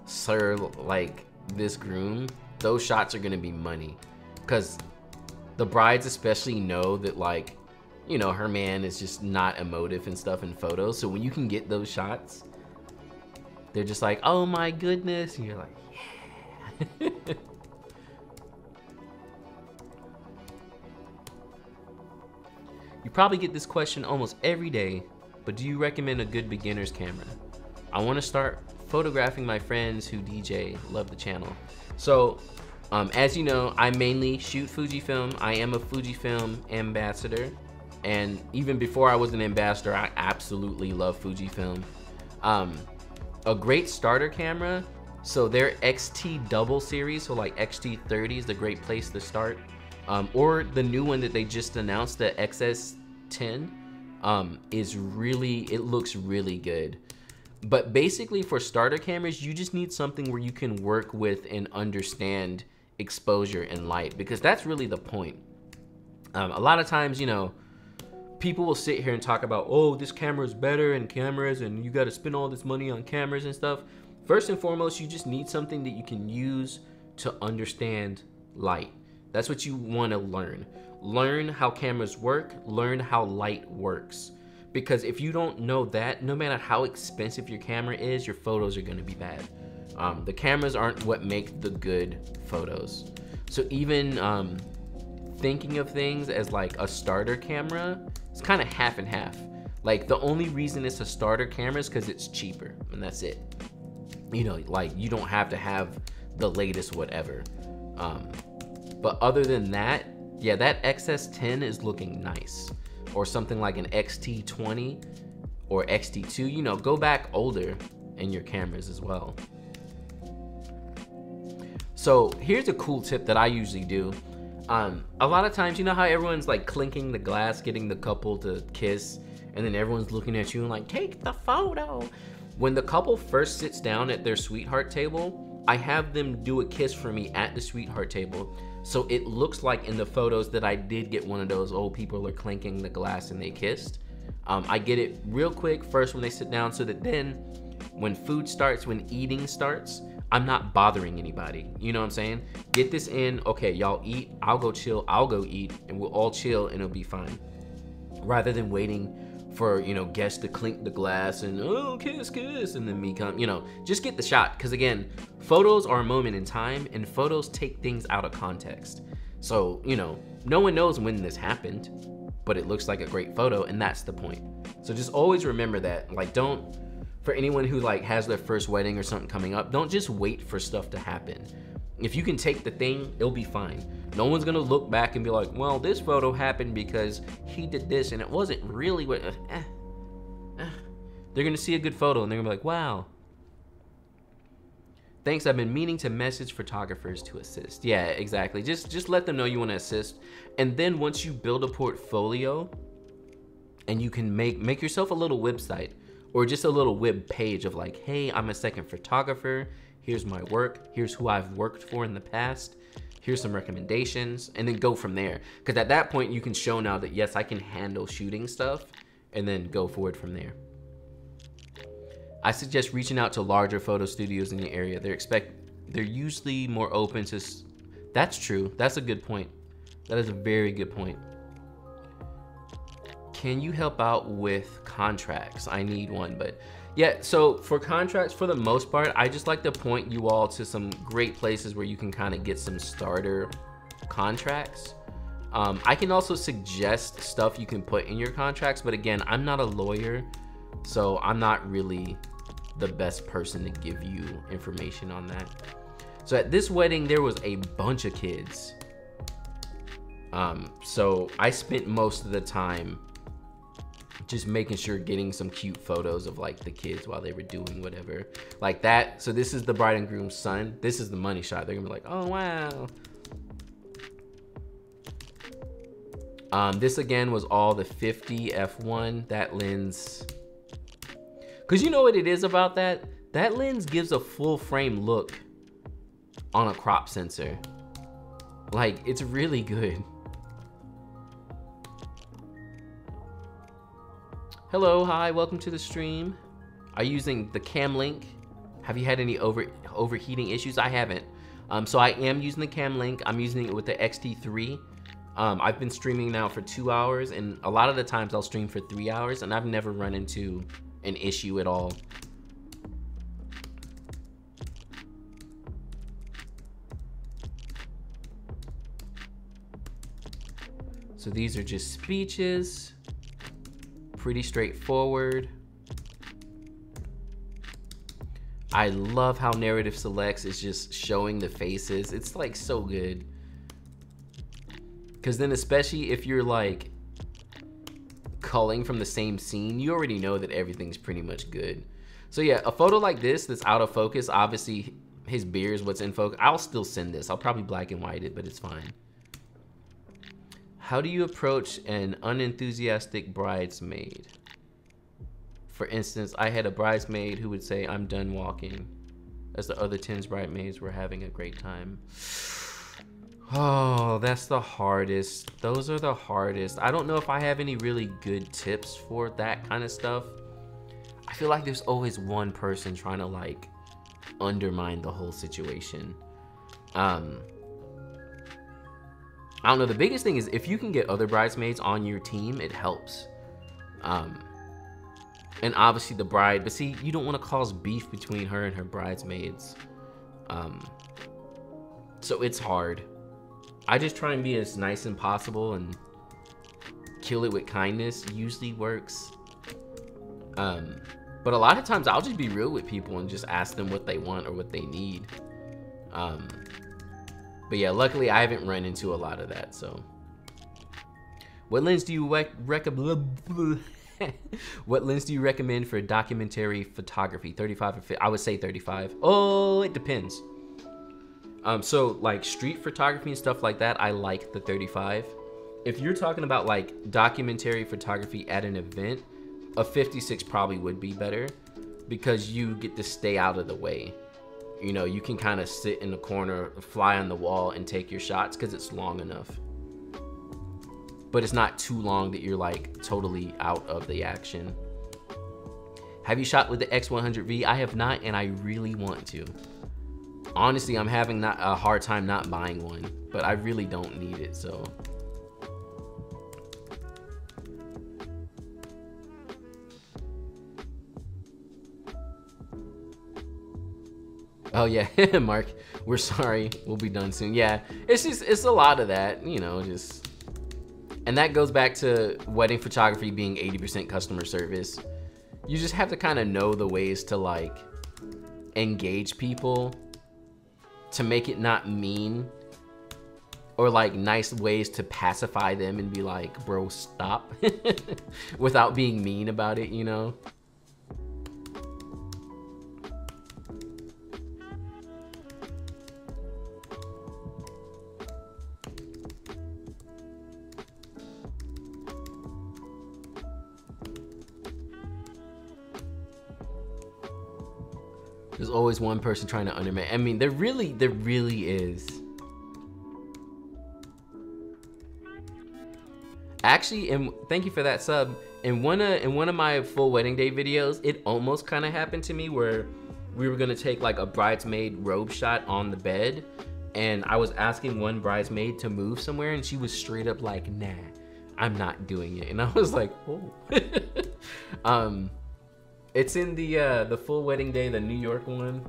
sir like this groom, those shots are gonna be money. Cause the brides especially know that like, you know, her man is just not emotive and stuff in photos. So when you can get those shots, they're just like, oh my goodness. And you're like, yeah. You probably get this question almost every day, but do you recommend a good beginner's camera? I want to start photographing my friends who DJ, love the channel. So, um, as you know, I mainly shoot Fujifilm. I am a Fujifilm ambassador. And even before I was an ambassador, I absolutely love Fujifilm. Um, a great starter camera, so their XT double series, so like XT30 is a great place to start. Um, or the new one that they just announced, the XS 10 um, is really, it looks really good. But basically for starter cameras, you just need something where you can work with and understand exposure and light because that's really the point. Um, a lot of times, you know, people will sit here and talk about, oh, this camera is better and cameras and you got to spend all this money on cameras and stuff. First and foremost, you just need something that you can use to understand light. That's what you want to learn learn how cameras work, learn how light works. Because if you don't know that, no matter how expensive your camera is, your photos are gonna be bad. Um, the cameras aren't what make the good photos. So even um, thinking of things as like a starter camera, it's kind of half and half. Like the only reason it's a starter camera is because it's cheaper and that's it. You know, like you don't have to have the latest whatever. Um, but other than that, yeah, that XS10 is looking nice. Or something like an XT20 or XT2, you know, go back older in your cameras as well. So here's a cool tip that I usually do. Um, a lot of times, you know how everyone's like clinking the glass, getting the couple to kiss, and then everyone's looking at you and like, take the photo. When the couple first sits down at their sweetheart table, I have them do a kiss for me at the sweetheart table so it looks like in the photos that I did get one of those old people are clinking the glass and they kissed. Um, I get it real quick first when they sit down so that then when food starts, when eating starts, I'm not bothering anybody. You know what I'm saying? Get this in. Okay, y'all eat. I'll go chill. I'll go eat, and we'll all chill, and it'll be fine. Rather than waiting for you know guests to clink the glass and oh kiss kiss and then me come you know just get the shot. Because again photos are a moment in time and photos take things out of context. So you know no one knows when this happened but it looks like a great photo and that's the point. So just always remember that like don't for anyone who like has their first wedding or something coming up don't just wait for stuff to happen if you can take the thing it'll be fine no one's gonna look back and be like, well, this photo happened because he did this and it wasn't really what. Uh, eh, eh. They're gonna see a good photo and they're gonna be like, wow. Thanks, I've been meaning to message photographers to assist. Yeah, exactly. Just just let them know you want to assist. And then once you build a portfolio and you can make make yourself a little website or just a little web page of like, hey, I'm a second photographer. Here's my work. Here's who I've worked for in the past here's some recommendations, and then go from there. Because at that point, you can show now that yes, I can handle shooting stuff, and then go forward from there. I suggest reaching out to larger photo studios in the area. They're expect they're usually more open to. That's true. That's a good point. That is a very good point. Can you help out with contracts? I need one, but yeah, so for contracts, for the most part, I just like to point you all to some great places where you can kind of get some starter contracts. Um, I can also suggest stuff you can put in your contracts, but again, I'm not a lawyer, so I'm not really the best person to give you information on that. So at this wedding, there was a bunch of kids. Um, so I spent most of the time just making sure getting some cute photos of like the kids while they were doing whatever. Like that so this is the bride and groom's son. This is the money shot. They're gonna be like oh wow. Um this again was all the 50 f1 that lens because you know what it is about that? That lens gives a full frame look on a crop sensor. Like it's really good Hello, hi, welcome to the stream. Are you using the Cam Link? Have you had any over overheating issues? I haven't. Um, so I am using the Cam Link. I'm using it with the X-T3. Um, I've been streaming now for two hours, and a lot of the times I'll stream for three hours, and I've never run into an issue at all. So these are just speeches pretty straightforward. I love how narrative selects is just showing the faces. It's like so good. Cause then especially if you're like culling from the same scene, you already know that everything's pretty much good. So yeah, a photo like this that's out of focus, obviously his beard is what's in focus. I'll still send this. I'll probably black and white it, but it's fine. How do you approach an unenthusiastic bridesmaid? For instance, I had a bridesmaid who would say, I'm done walking, as the other 10 bridesmaids were having a great time. Oh, that's the hardest. Those are the hardest. I don't know if I have any really good tips for that kind of stuff. I feel like there's always one person trying to like undermine the whole situation. Um, I don't know. The biggest thing is if you can get other bridesmaids on your team, it helps. Um, and obviously the bride, but see, you don't want to cause beef between her and her bridesmaids. Um, so it's hard. I just try and be as nice and possible and kill it with kindness. Usually works. Um, but a lot of times I'll just be real with people and just ask them what they want or what they need. Um, but yeah, luckily I haven't run into a lot of that, so. What lens do you recommend? what lens do you recommend for documentary photography? 35 or 50? I would say 35. Oh, it depends. Um, so like street photography and stuff like that, I like the 35. If you're talking about like documentary photography at an event, a 56 probably would be better because you get to stay out of the way you know, you can kind of sit in the corner, fly on the wall, and take your shots because it's long enough. But it's not too long that you're like totally out of the action. Have you shot with the X100V? I have not, and I really want to. honestly, I'm having not a hard time not buying one, but I really don't need it, so. Oh yeah, Mark, we're sorry. We'll be done soon. Yeah, it's just, it's a lot of that, you know, just, and that goes back to wedding photography being 80% customer service. You just have to kind of know the ways to like engage people to make it not mean or like nice ways to pacify them and be like, bro, stop without being mean about it, you know? There's always one person trying to undermine. I mean, there really, there really is. Actually, and thank you for that sub. In one of in one of my full wedding day videos, it almost kind of happened to me where we were gonna take like a bridesmaid robe shot on the bed, and I was asking one bridesmaid to move somewhere, and she was straight up like, "Nah, I'm not doing it," and I was like, "Oh." um, it's in the uh, the full wedding day, the New York one.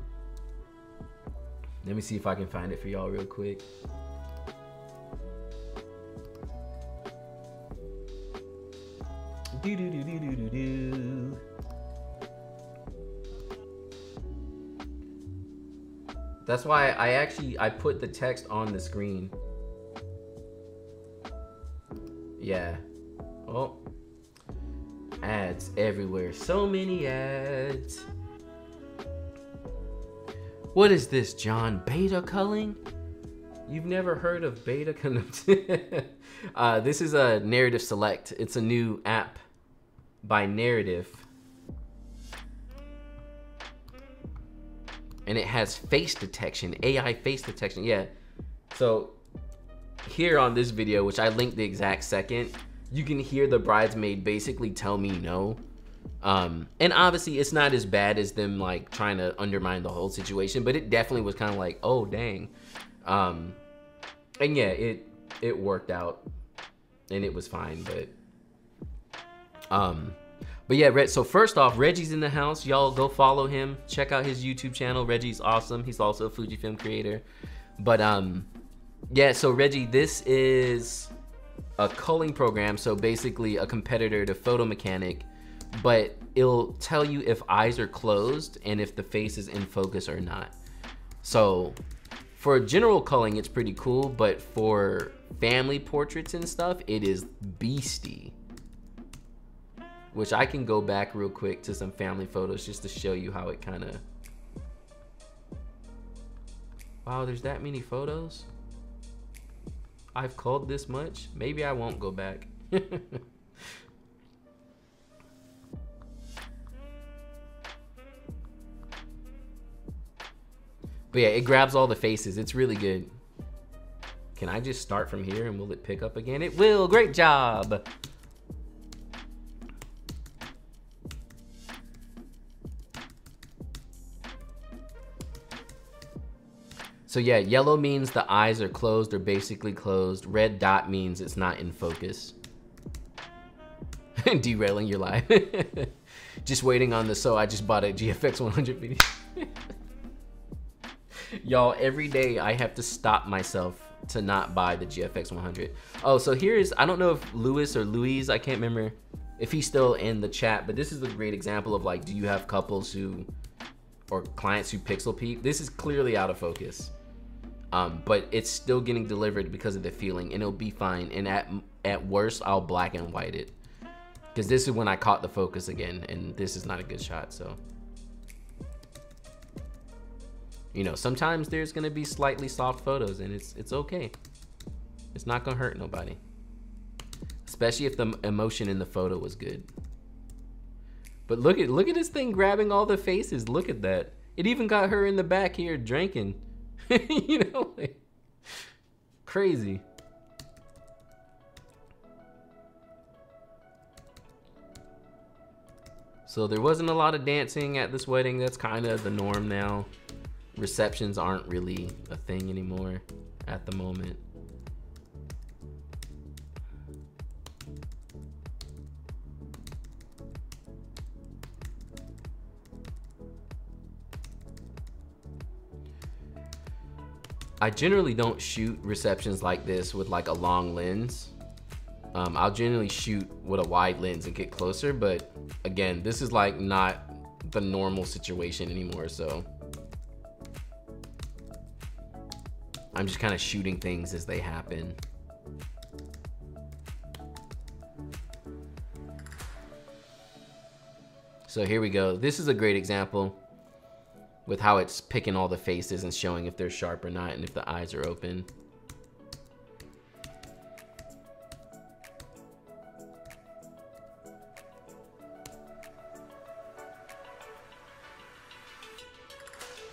Let me see if I can find it for y'all real quick. Do do do do do do do. That's why I actually I put the text on the screen. Yeah. Oh, Ads everywhere. So many ads. What is this, John? Beta culling? You've never heard of beta culling? uh, this is a Narrative Select. It's a new app by Narrative. And it has face detection, AI face detection. Yeah. So here on this video, which I linked the exact second, you can hear the bridesmaid basically tell me no. Um, and obviously it's not as bad as them like trying to undermine the whole situation, but it definitely was kind of like, oh dang. Um, and yeah, it it worked out and it was fine, but um, but yeah. So first off, Reggie's in the house. Y'all go follow him. Check out his YouTube channel. Reggie's awesome. He's also a Fujifilm creator. But um, yeah. So Reggie, this is a culling program, so basically a competitor to Photo Mechanic, but it'll tell you if eyes are closed and if the face is in focus or not. So for general culling, it's pretty cool, but for family portraits and stuff, it is beastie. Which I can go back real quick to some family photos just to show you how it kind of... Wow, there's that many photos? I've culled this much. Maybe I won't go back. but yeah, it grabs all the faces. It's really good. Can I just start from here and will it pick up again? It will. Great job. So yeah, yellow means the eyes are closed or basically closed. Red dot means it's not in focus. Derailing your life. just waiting on the so I just bought a GFX 100 video. Y'all, every day I have to stop myself to not buy the GFX 100. Oh, so here's, I don't know if Lewis or Louise, I can't remember if he's still in the chat, but this is a great example of like, do you have couples who, or clients who pixel peep? This is clearly out of focus um, but it's still getting delivered because of the feeling and it'll be fine. And at at worst I'll black and white it. Because this is when I caught the focus again and this is not a good shot so. You know sometimes there's gonna be slightly soft photos and it's it's okay. It's not gonna hurt nobody. Especially if the emotion in the photo was good. But look at look at this thing grabbing all the faces. Look at that. It even got her in the back here drinking you know, like, crazy. So there wasn't a lot of dancing at this wedding. That's kind of the norm now. receptions aren't really a thing anymore at the moment. I generally don't shoot receptions like this with like a long lens. Um, I'll generally shoot with a wide lens and get closer, but again, this is like not the normal situation anymore, so. I'm just kind of shooting things as they happen. So here we go. This is a great example with how it's picking all the faces and showing if they're sharp or not and if the eyes are open.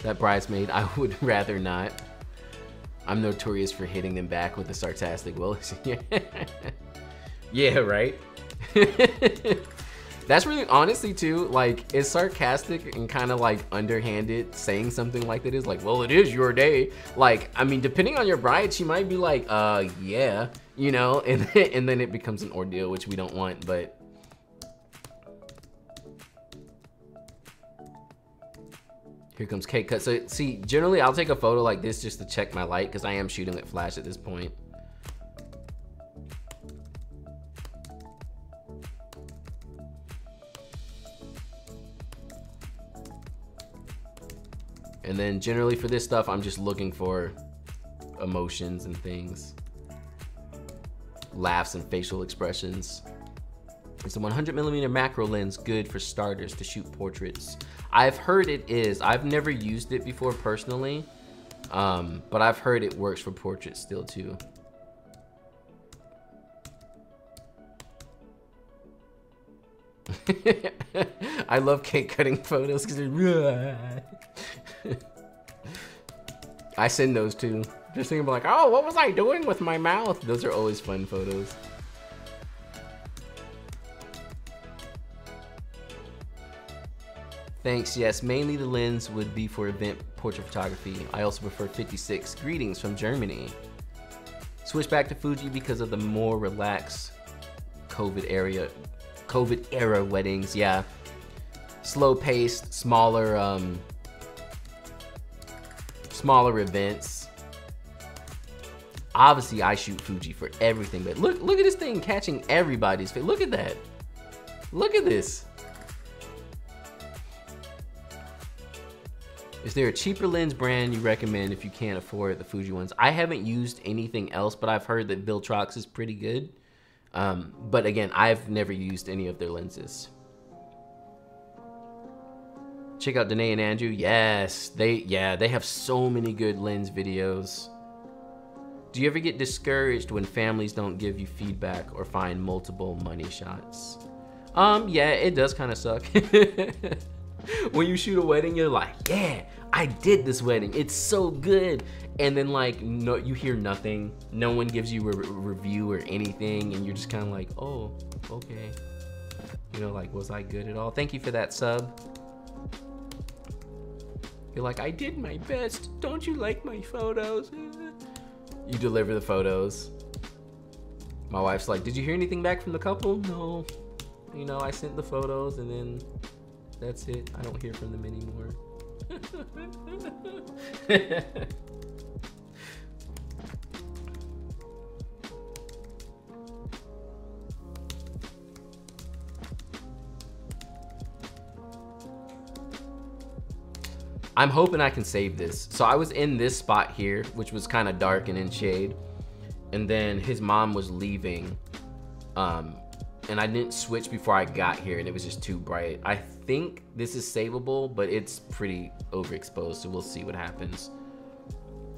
That bridesmaid, I would rather not. I'm notorious for hitting them back with a sarcastic, well, yeah, right? That's really honestly too, like it's sarcastic and kind of like underhanded saying something like that is like, well, it is your day. Like, I mean, depending on your bride, she might be like, uh, yeah, you know, and then, and then it becomes an ordeal, which we don't want, but Here comes cake cut. So see, generally I'll take a photo like this just to check my light because I am shooting at flash at this point. And then generally for this stuff, I'm just looking for emotions and things. Laughs and facial expressions. It's a 100 millimeter macro lens, good for starters to shoot portraits. I've heard it is. I've never used it before personally, um, but I've heard it works for portraits still too. I love cake cutting photos because I send those too. Just thinking like, oh, what was I doing with my mouth? Those are always fun photos. Thanks, yes, mainly the lens would be for event portrait photography. I also prefer 56. Greetings from Germany. Switch back to Fuji because of the more relaxed COVID area, COVID era weddings, yeah. Slow paced, smaller, um, smaller events. Obviously, I shoot Fuji for everything, but look, look at this thing catching everybody's face. Look at that. Look at this. Is there a cheaper lens brand you recommend if you can't afford the Fuji ones? I haven't used anything else, but I've heard that Viltrox is pretty good. Um, but again, I've never used any of their lenses. Check out Danae and Andrew. Yes, they yeah, they have so many good lens videos. Do you ever get discouraged when families don't give you feedback or find multiple money shots? Um, yeah, it does kind of suck. when you shoot a wedding, you're like, yeah, I did this wedding. It's so good. And then like, no, you hear nothing. No one gives you a re review or anything. And you're just kind of like, oh, okay. You know, like, was I good at all? Thank you for that sub. You're like, I did my best. Don't you like my photos? You deliver the photos. My wife's like, did you hear anything back from the couple? No. You know, I sent the photos and then that's it. I don't hear from them anymore. I'm hoping I can save this. So I was in this spot here, which was kind of dark and in shade. And then his mom was leaving. Um, and I didn't switch before I got here and it was just too bright. I think this is savable, but it's pretty overexposed, so we'll see what happens.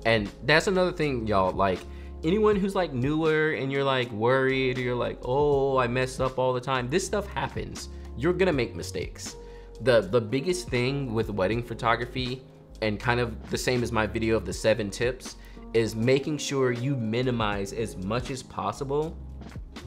And that's another thing, y'all, like, anyone who's like newer and you're like worried or you're like, oh, I messed up all the time, this stuff happens. You're gonna make mistakes the the biggest thing with wedding photography and kind of the same as my video of the seven tips is making sure you minimize as much as possible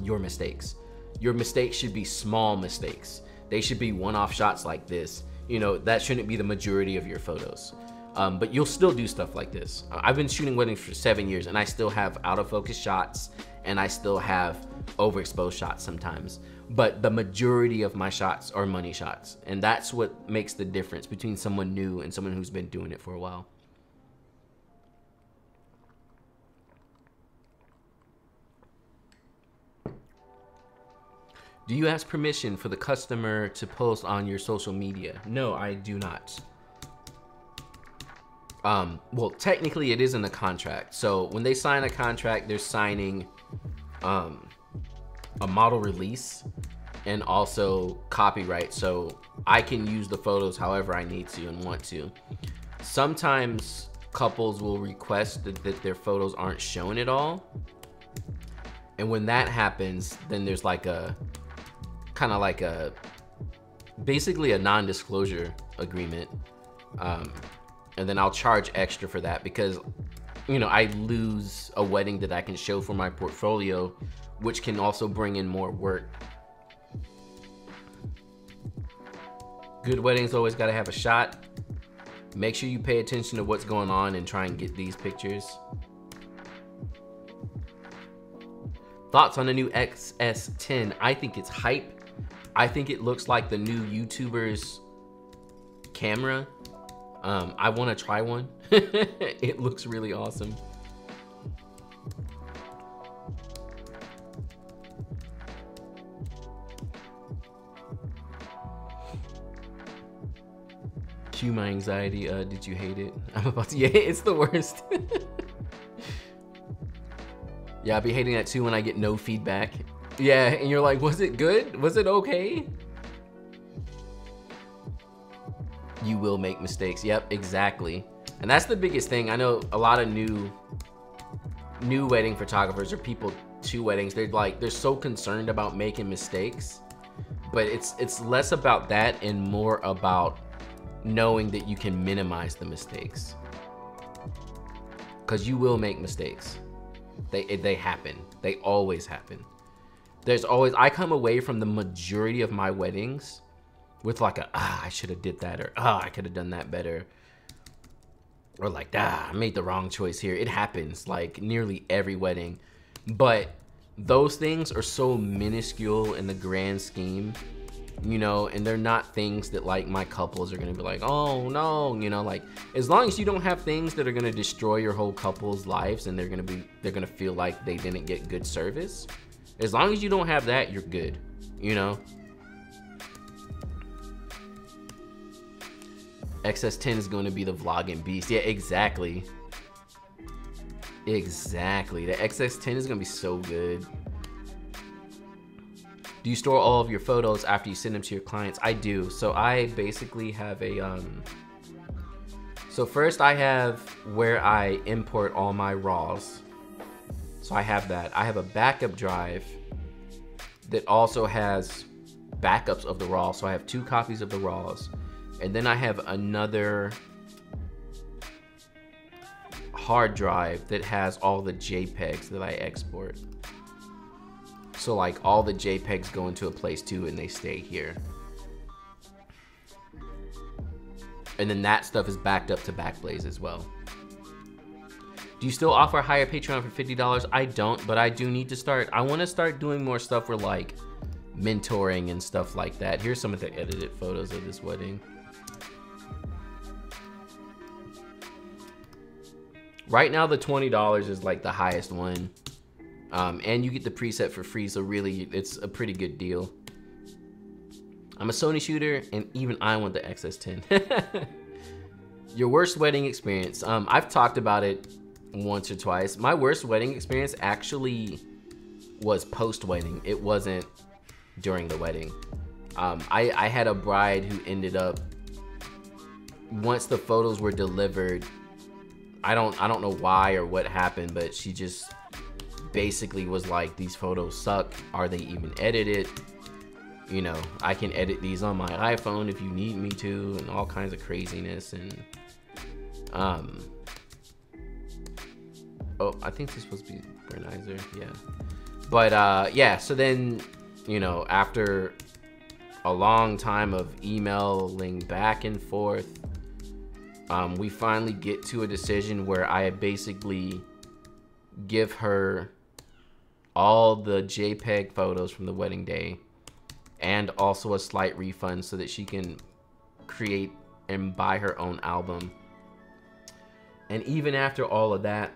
your mistakes. Your mistakes should be small mistakes. They should be one-off shots like this. You know, that shouldn't be the majority of your photos. Um, but you'll still do stuff like this. I've been shooting weddings for seven years and I still have out of focus shots and I still have overexposed shots sometimes. But the majority of my shots are money shots. And that's what makes the difference between someone new and someone who's been doing it for a while. Do you ask permission for the customer to post on your social media? No, I do not. Um, well, technically it is in the contract. So when they sign a contract, they're signing um, a model release and also copyright. So I can use the photos however I need to and want to. Sometimes couples will request that, that their photos aren't shown at all. And when that happens, then there's like a kind of like a basically a non-disclosure agreement um, and then I'll charge extra for that because you know I lose a wedding that I can show for my portfolio which can also bring in more work good weddings always got to have a shot make sure you pay attention to what's going on and try and get these pictures thoughts on the new XS10 I think it's hype I think it looks like the new YouTuber's camera. Um, I want to try one. it looks really awesome. Cue my anxiety. Uh, did you hate it? I'm about to. Yeah, it's the worst. yeah, I'll be hating that too when I get no feedback. Yeah, and you're like, was it good? Was it okay? You will make mistakes. Yep, exactly. And that's the biggest thing. I know a lot of new new wedding photographers or people to weddings, they're like they're so concerned about making mistakes. But it's it's less about that and more about knowing that you can minimize the mistakes. Cuz you will make mistakes. They they happen. They always happen there's always I come away from the majority of my weddings with like a ah I should have did that or ah I could have done that better or like ah I made the wrong choice here. It happens like nearly every wedding, but those things are so minuscule in the grand scheme you know and they're not things that like my couples are gonna be like oh no you know like as long as you don't have things that are gonna destroy your whole couple's lives and they're gonna be they're gonna feel like they didn't get good service as long as you don't have that, you're good, you know? XS10 is to be the vlogging beast. Yeah, exactly. Exactly. The XS10 is to be so good. Do you store all of your photos after you send them to your clients? I do. So I basically have a, um, so first I have where I import all my RAWs. So I have that. I have a backup drive that also has backups of the RAW. So I have two copies of the RAWs. And then I have another hard drive that has all the JPEGs that I export. So like all the JPEGs go into a place too and they stay here. And then that stuff is backed up to Backblaze as well. Do you still offer higher Patreon for $50? I don't, but I do need to start. I want to start doing more stuff for like mentoring and stuff like that. Here's some of the edited photos of this wedding. Right now, the $20 is like the highest one. Um, and you get the preset for free, so really, it's a pretty good deal. I'm a Sony shooter, and even I want the XS10. Your worst wedding experience. Um, I've talked about it once or twice. My worst wedding experience actually was post-wedding. It wasn't during the wedding. Um, I, I had a bride who ended up, once the photos were delivered, I don't I don't know why or what happened, but she just basically was like, these photos suck. Are they even edited? You know, I can edit these on my iPhone if you need me to, and all kinds of craziness. And um, Oh, I think this was be Brenizer. Yeah. But uh, yeah, so then, you know, after a long time of emailing back and forth, um, we finally get to a decision where I basically give her all the JPEG photos from the wedding day and also a slight refund so that she can create and buy her own album. And even after all of that,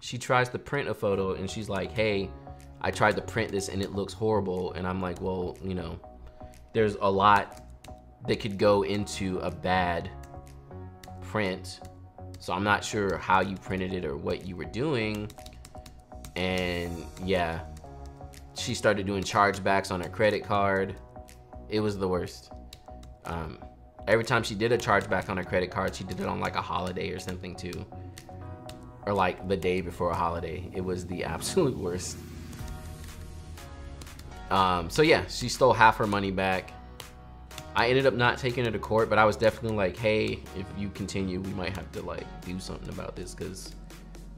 she tries to print a photo and she's like, hey, I tried to print this and it looks horrible. And I'm like, well, you know, there's a lot that could go into a bad print. So I'm not sure how you printed it or what you were doing. And yeah, she started doing chargebacks on her credit card. It was the worst. Um, every time she did a chargeback on her credit card, she did it on like a holiday or something too. Or like the day before a holiday. It was the absolute worst. Um, so yeah, she stole half her money back. I ended up not taking her to court, but I was definitely like, hey, if you continue, we might have to like do something about this because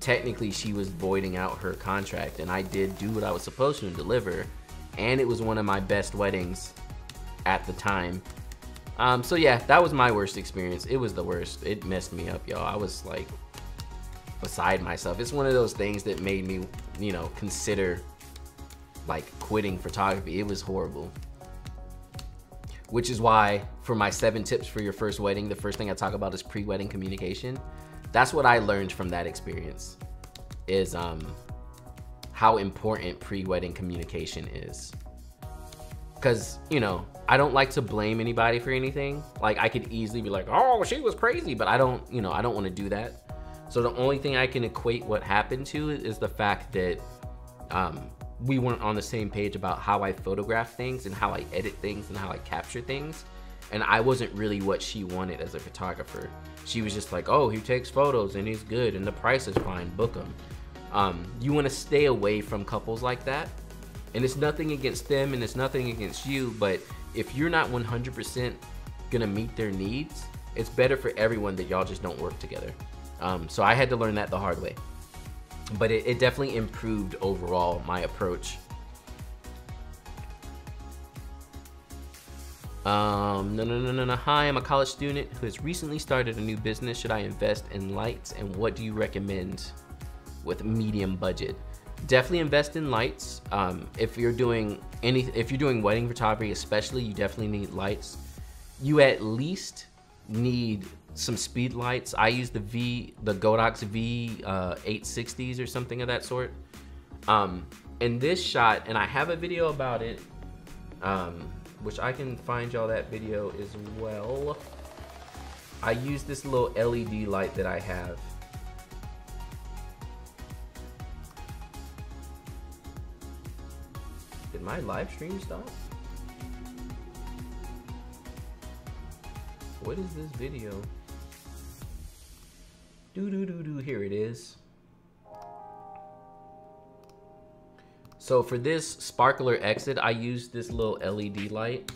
technically she was voiding out her contract and I did do what I was supposed to deliver. And it was one of my best weddings at the time. Um, so yeah, that was my worst experience. It was the worst. It messed me up, y'all. I was like beside myself. It's one of those things that made me, you know, consider like quitting photography. It was horrible. Which is why for my seven tips for your first wedding, the first thing I talk about is pre-wedding communication. That's what I learned from that experience is um, how important pre-wedding communication is. Cause, you know, I don't like to blame anybody for anything. Like I could easily be like, oh, she was crazy, but I don't, you know, I don't want to do that. So the only thing I can equate what happened to is the fact that um, we weren't on the same page about how I photograph things and how I edit things and how I capture things. And I wasn't really what she wanted as a photographer. She was just like, oh, he takes photos and he's good and the price is fine, book him. Um, you want to stay away from couples like that. And it's nothing against them and it's nothing against you, but if you're not 100% gonna meet their needs, it's better for everyone that y'all just don't work together. Um, so I had to learn that the hard way but it, it definitely improved overall my approach. Um, no, no, no, no, no. Hi, I'm a college student who has recently started a new business. Should I invest in lights? And what do you recommend with medium budget? Definitely invest in lights. Um, if you're doing any, if you're doing wedding photography, especially, you definitely need lights. You at least need some speed lights. I use the V, the Godox V uh, 860s or something of that sort. Um, in this shot, and I have a video about it, um, which I can find y'all that video as well. I use this little LED light that I have. Did my live stream stop? What is this video? Do do do do. Here it is. So for this sparkler exit, I use this little LED light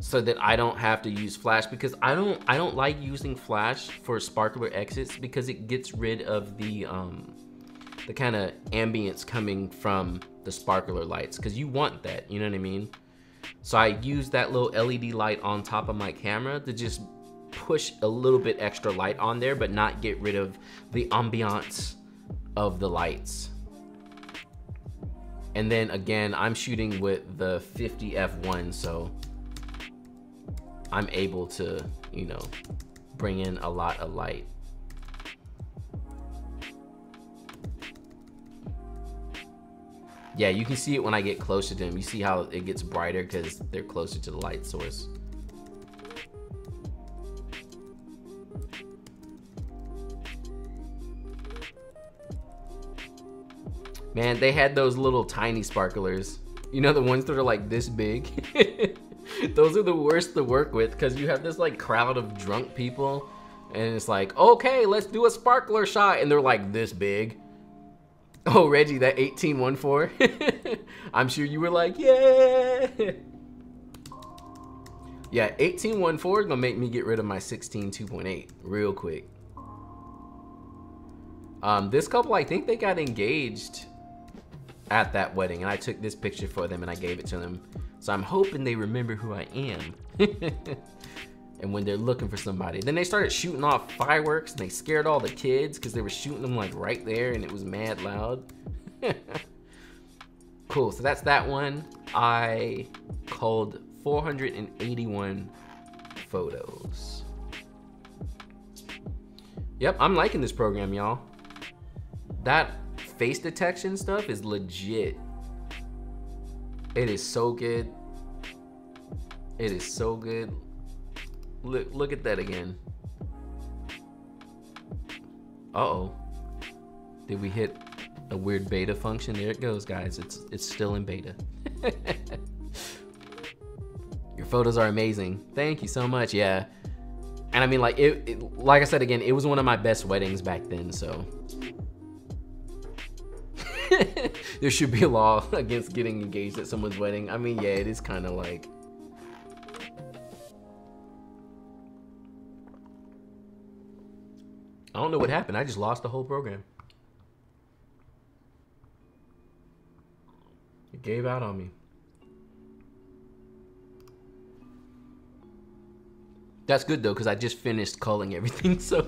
so that I don't have to use flash because I don't I don't like using flash for sparkler exits because it gets rid of the um the kind of ambience coming from the sparkler lights because you want that, you know what I mean? So I use that little LED light on top of my camera to just push a little bit extra light on there, but not get rid of the ambiance of the lights. And then again, I'm shooting with the 50 F1, so I'm able to, you know, bring in a lot of light. Yeah, you can see it when I get closer to them. You see how it gets brighter because they're closer to the light source. Man, they had those little tiny sparklers. You know, the ones that are like this big? those are the worst to work with because you have this like crowd of drunk people and it's like, okay, let's do a sparkler shot. And they're like this big. Oh, Reggie, that 1814. I'm sure you were like, yeah. Yeah, 1814 is gonna make me get rid of my 16 2.8 real quick. Um, this couple, I think they got engaged at that wedding, and I took this picture for them and I gave it to them. So I'm hoping they remember who I am. and when they're looking for somebody. Then they started shooting off fireworks and they scared all the kids because they were shooting them like right there and it was mad loud. cool, so that's that one. I culled 481 photos. Yep, I'm liking this program, y'all. That face detection stuff is legit. It is so good. It is so good. Look, look at that again. Uh-oh. Did we hit a weird beta function? There it goes, guys. It's it's still in beta. Your photos are amazing. Thank you so much. Yeah. And I mean, like it, it, like I said again, it was one of my best weddings back then. So there should be a law against getting engaged at someone's wedding. I mean, yeah, it is kind of like I don't know what happened. I just lost the whole program. It gave out on me. That's good though, because I just finished culling everything, so.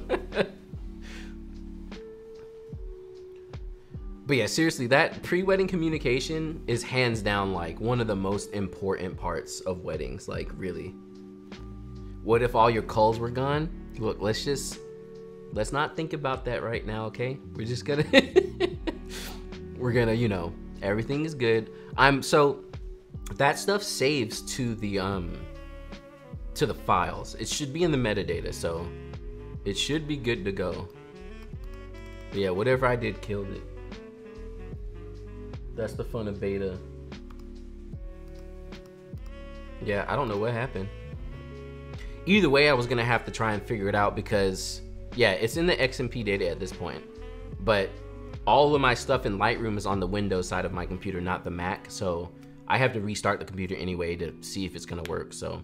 But yeah, seriously, that pre-wedding communication is hands down like one of the most important parts of weddings, like really. What if all your culls were gone? Look, let's just let's not think about that right now, okay? We're just gonna we're gonna, you know, everything is good. I'm so that stuff saves to the um to the files. It should be in the metadata, so it should be good to go. But yeah, whatever I did killed it. That's the fun of beta. Yeah, I don't know what happened. Either way, I was gonna have to try and figure it out because yeah, it's in the XMP data at this point, but all of my stuff in Lightroom is on the Windows side of my computer, not the Mac. So I have to restart the computer anyway to see if it's gonna work. So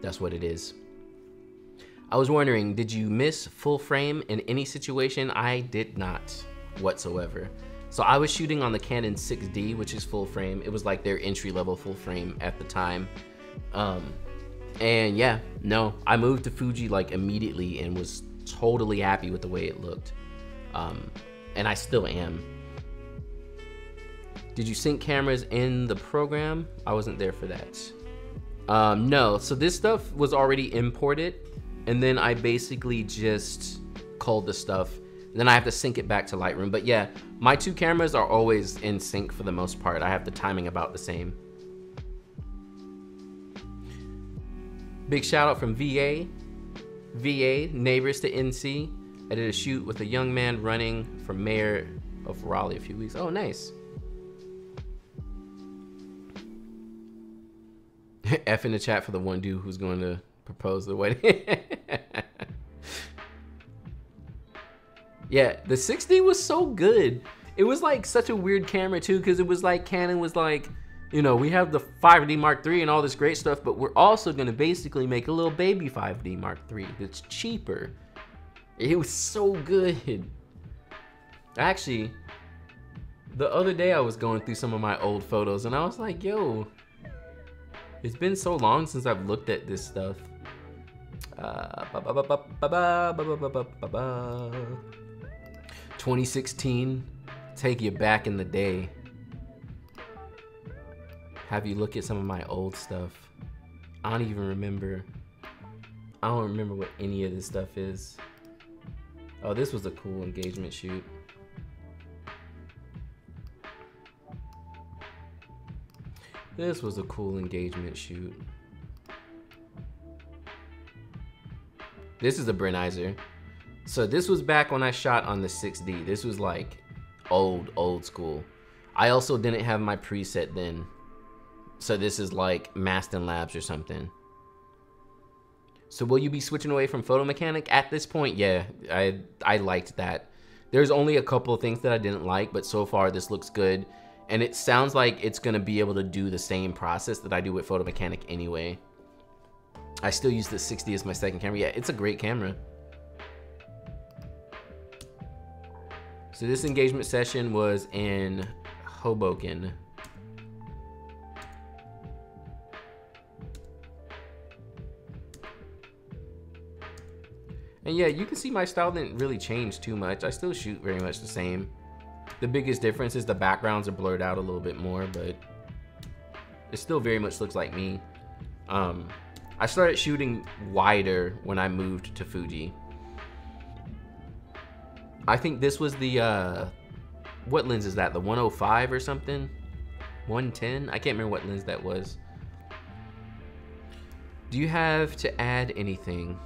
that's what it is. I was wondering, did you miss full frame in any situation? I did not whatsoever. So I was shooting on the Canon 6D, which is full frame. It was like their entry level full frame at the time. Um, and yeah, no, I moved to Fuji like immediately and was totally happy with the way it looked. Um, and I still am. Did you sync cameras in the program? I wasn't there for that. Um, no, so this stuff was already imported and then I basically just culled the stuff. Then I have to sync it back to Lightroom. But yeah, my two cameras are always in sync for the most part. I have the timing about the same. Big shout out from VA. VA, neighbors to NC. I did a shoot with a young man running for mayor of Raleigh a few weeks. Oh, nice. F in the chat for the one dude who's going to propose the wedding. yeah, the 6D was so good. It was like such a weird camera too, because it was like Canon was like, you know, we have the 5D Mark III and all this great stuff, but we're also gonna basically make a little baby 5D Mark III that's cheaper. It was so good. Actually, the other day I was going through some of my old photos and I was like, yo, it's been so long since I've looked at this stuff. Uh, 2016, take you back in the day have you look at some of my old stuff. I don't even remember. I don't remember what any of this stuff is. Oh, this was a cool engagement shoot. This was a cool engagement shoot. This is a Brenizer. So this was back when I shot on the 6D. This was like old, old school. I also didn't have my preset then. So this is like Mastin Labs or something. So will you be switching away from Photo Mechanic? At this point, yeah, I, I liked that. There's only a couple of things that I didn't like, but so far this looks good. And it sounds like it's gonna be able to do the same process that I do with Photo Mechanic anyway. I still use the 60 as my second camera. Yeah, it's a great camera. So this engagement session was in Hoboken. And yeah, you can see my style didn't really change too much. I still shoot very much the same. The biggest difference is the backgrounds are blurred out a little bit more, but it still very much looks like me. Um, I started shooting wider when I moved to Fuji. I think this was the, uh, what lens is that? The 105 or something? 110? I can't remember what lens that was. Do you have to add anything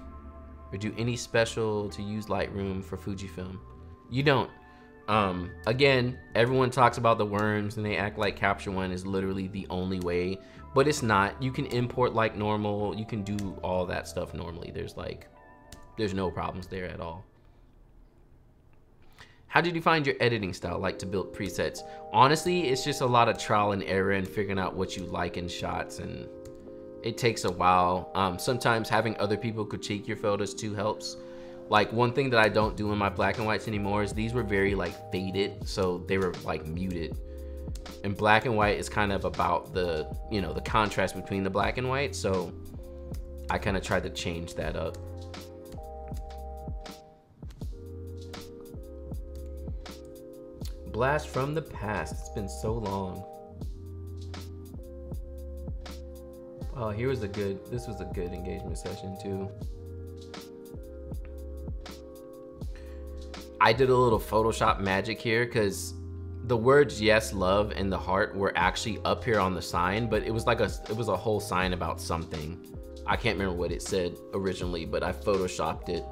or do any special to use Lightroom for Fujifilm? You don't. Um, again, everyone talks about the worms and they act like Capture One is literally the only way, but it's not. You can import like normal. You can do all that stuff normally. There's like, there's no problems there at all. How did you find your editing style like to build presets? Honestly, it's just a lot of trial and error and figuring out what you like in shots and it takes a while. Um, sometimes having other people critique your photos too helps. Like one thing that I don't do in my black and whites anymore is these were very like faded, so they were like muted. And black and white is kind of about the, you know, the contrast between the black and white, so I kind of tried to change that up. Blast from the past. It's been so long. Oh, here was a good, this was a good engagement session too. I did a little Photoshop magic here because the words yes, love, and the heart were actually up here on the sign, but it was like a, it was a whole sign about something. I can't remember what it said originally, but I Photoshopped it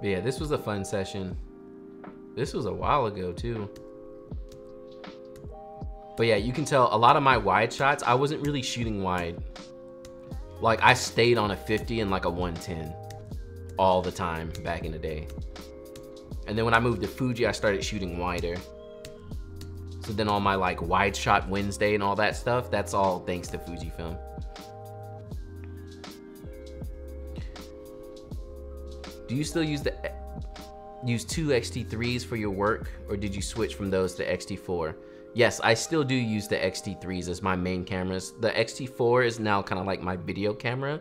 But yeah, this was a fun session. This was a while ago too. But yeah, you can tell a lot of my wide shots, I wasn't really shooting wide. Like I stayed on a 50 and like a 110 all the time back in the day. And then when I moved to Fuji, I started shooting wider. So then all my like wide shot Wednesday and all that stuff, that's all thanks to Fujifilm. Do you still use the use two X-T3s for your work or did you switch from those to X-T4? Yes, I still do use the X-T3s as my main cameras. The X-T4 is now kind of like my video camera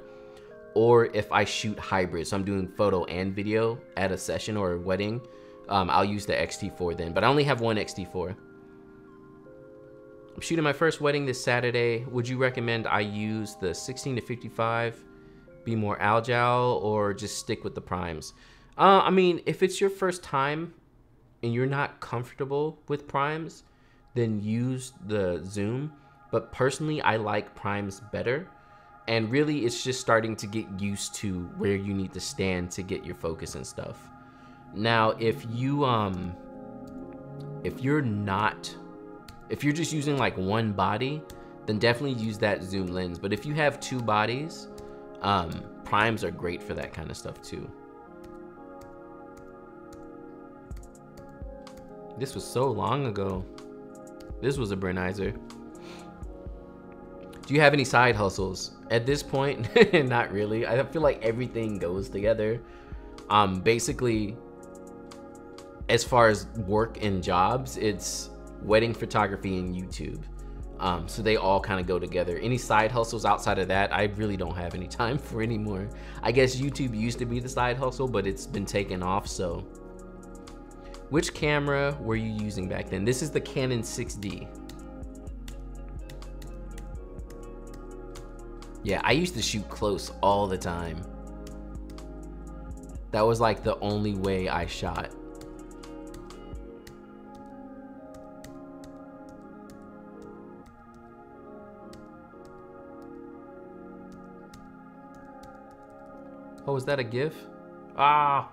or if I shoot hybrid, so I'm doing photo and video at a session or a wedding, um, I'll use the X-T4 then, but I only have one X-T4. I'm shooting my first wedding this Saturday. Would you recommend I use the 16 to 55 be more agile or just stick with the primes? Uh, I mean, if it's your first time and you're not comfortable with primes, then use the zoom. But personally, I like primes better. And really, it's just starting to get used to where you need to stand to get your focus and stuff. Now, if you um, if you're not, if you're just using like one body, then definitely use that zoom lens. But if you have two bodies, um, primes are great for that kind of stuff too. This was so long ago. This was a Brenizer. Do you have any side hustles? At this point, not really. I feel like everything goes together. Um, basically, as far as work and jobs, it's wedding photography and YouTube. Um, so they all kind of go together. Any side hustles outside of that, I really don't have any time for anymore. I guess YouTube used to be the side hustle, but it's been taken off, so. Which camera were you using back then? This is the Canon 6D. Yeah, I used to shoot close all the time. That was like the only way I shot. Oh, is that a GIF? Ah!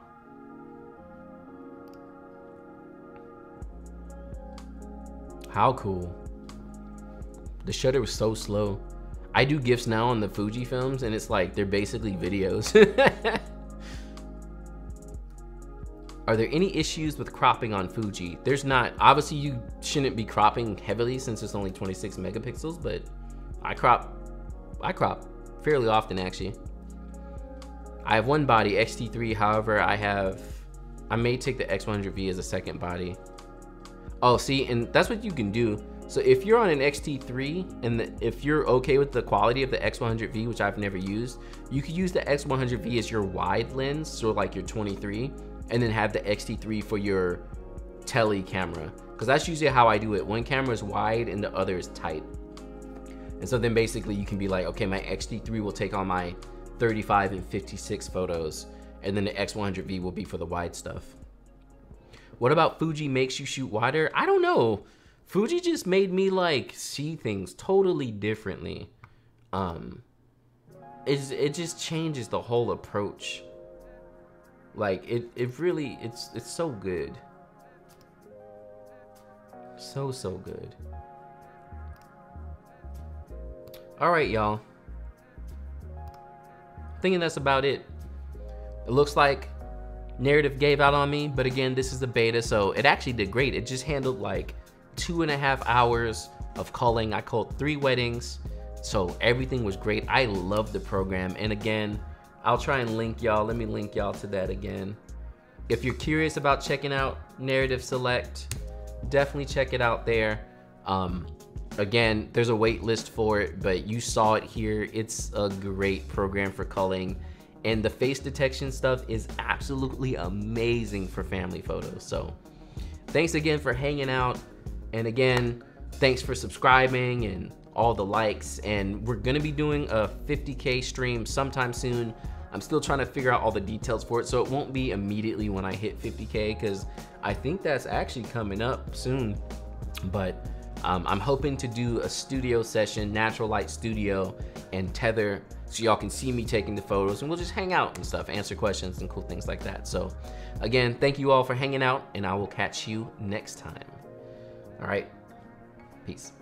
How cool. The shutter was so slow. I do GIFs now on the Fuji films and it's like, they're basically videos. Are there any issues with cropping on Fuji? There's not. Obviously, you shouldn't be cropping heavily since it's only 26 megapixels, but I crop, I crop fairly often actually. I have one body, X-T3. However, I have, I may take the X100V as a second body. Oh, see, and that's what you can do. So if you're on an X-T3 and the, if you're okay with the quality of the X100V, which I've never used, you could use the X100V as your wide lens, so like your 23, and then have the X-T3 for your tele camera. Because that's usually how I do it. One camera is wide and the other is tight. And so then basically you can be like, okay, my X-T3 will take on my 35 and 56 photos, and then the X100V will be for the wide stuff. What about Fuji makes you shoot wider? I don't know. Fuji just made me like see things totally differently. Um, it's, it just changes the whole approach. Like it, it really, it's, it's so good. So, so good. All right, y'all. Thinking that's about it. It looks like narrative gave out on me, but again, this is the beta, so it actually did great. It just handled like two and a half hours of culling. I culled three weddings, so everything was great. I love the program, and again, I'll try and link y'all. Let me link y'all to that again. If you're curious about checking out Narrative Select, definitely check it out there. Um, again, there's a wait list for it, but you saw it here. It's a great program for culling. And the face detection stuff is absolutely amazing for family photos. So thanks again for hanging out. And again, thanks for subscribing and all the likes. And we're gonna be doing a 50K stream sometime soon. I'm still trying to figure out all the details for it, so it won't be immediately when I hit 50K, because I think that's actually coming up soon. But um, I'm hoping to do a studio session, natural light studio, and tether so y'all can see me taking the photos and we'll just hang out and stuff, answer questions and cool things like that. So again, thank you all for hanging out and I will catch you next time. All right, peace.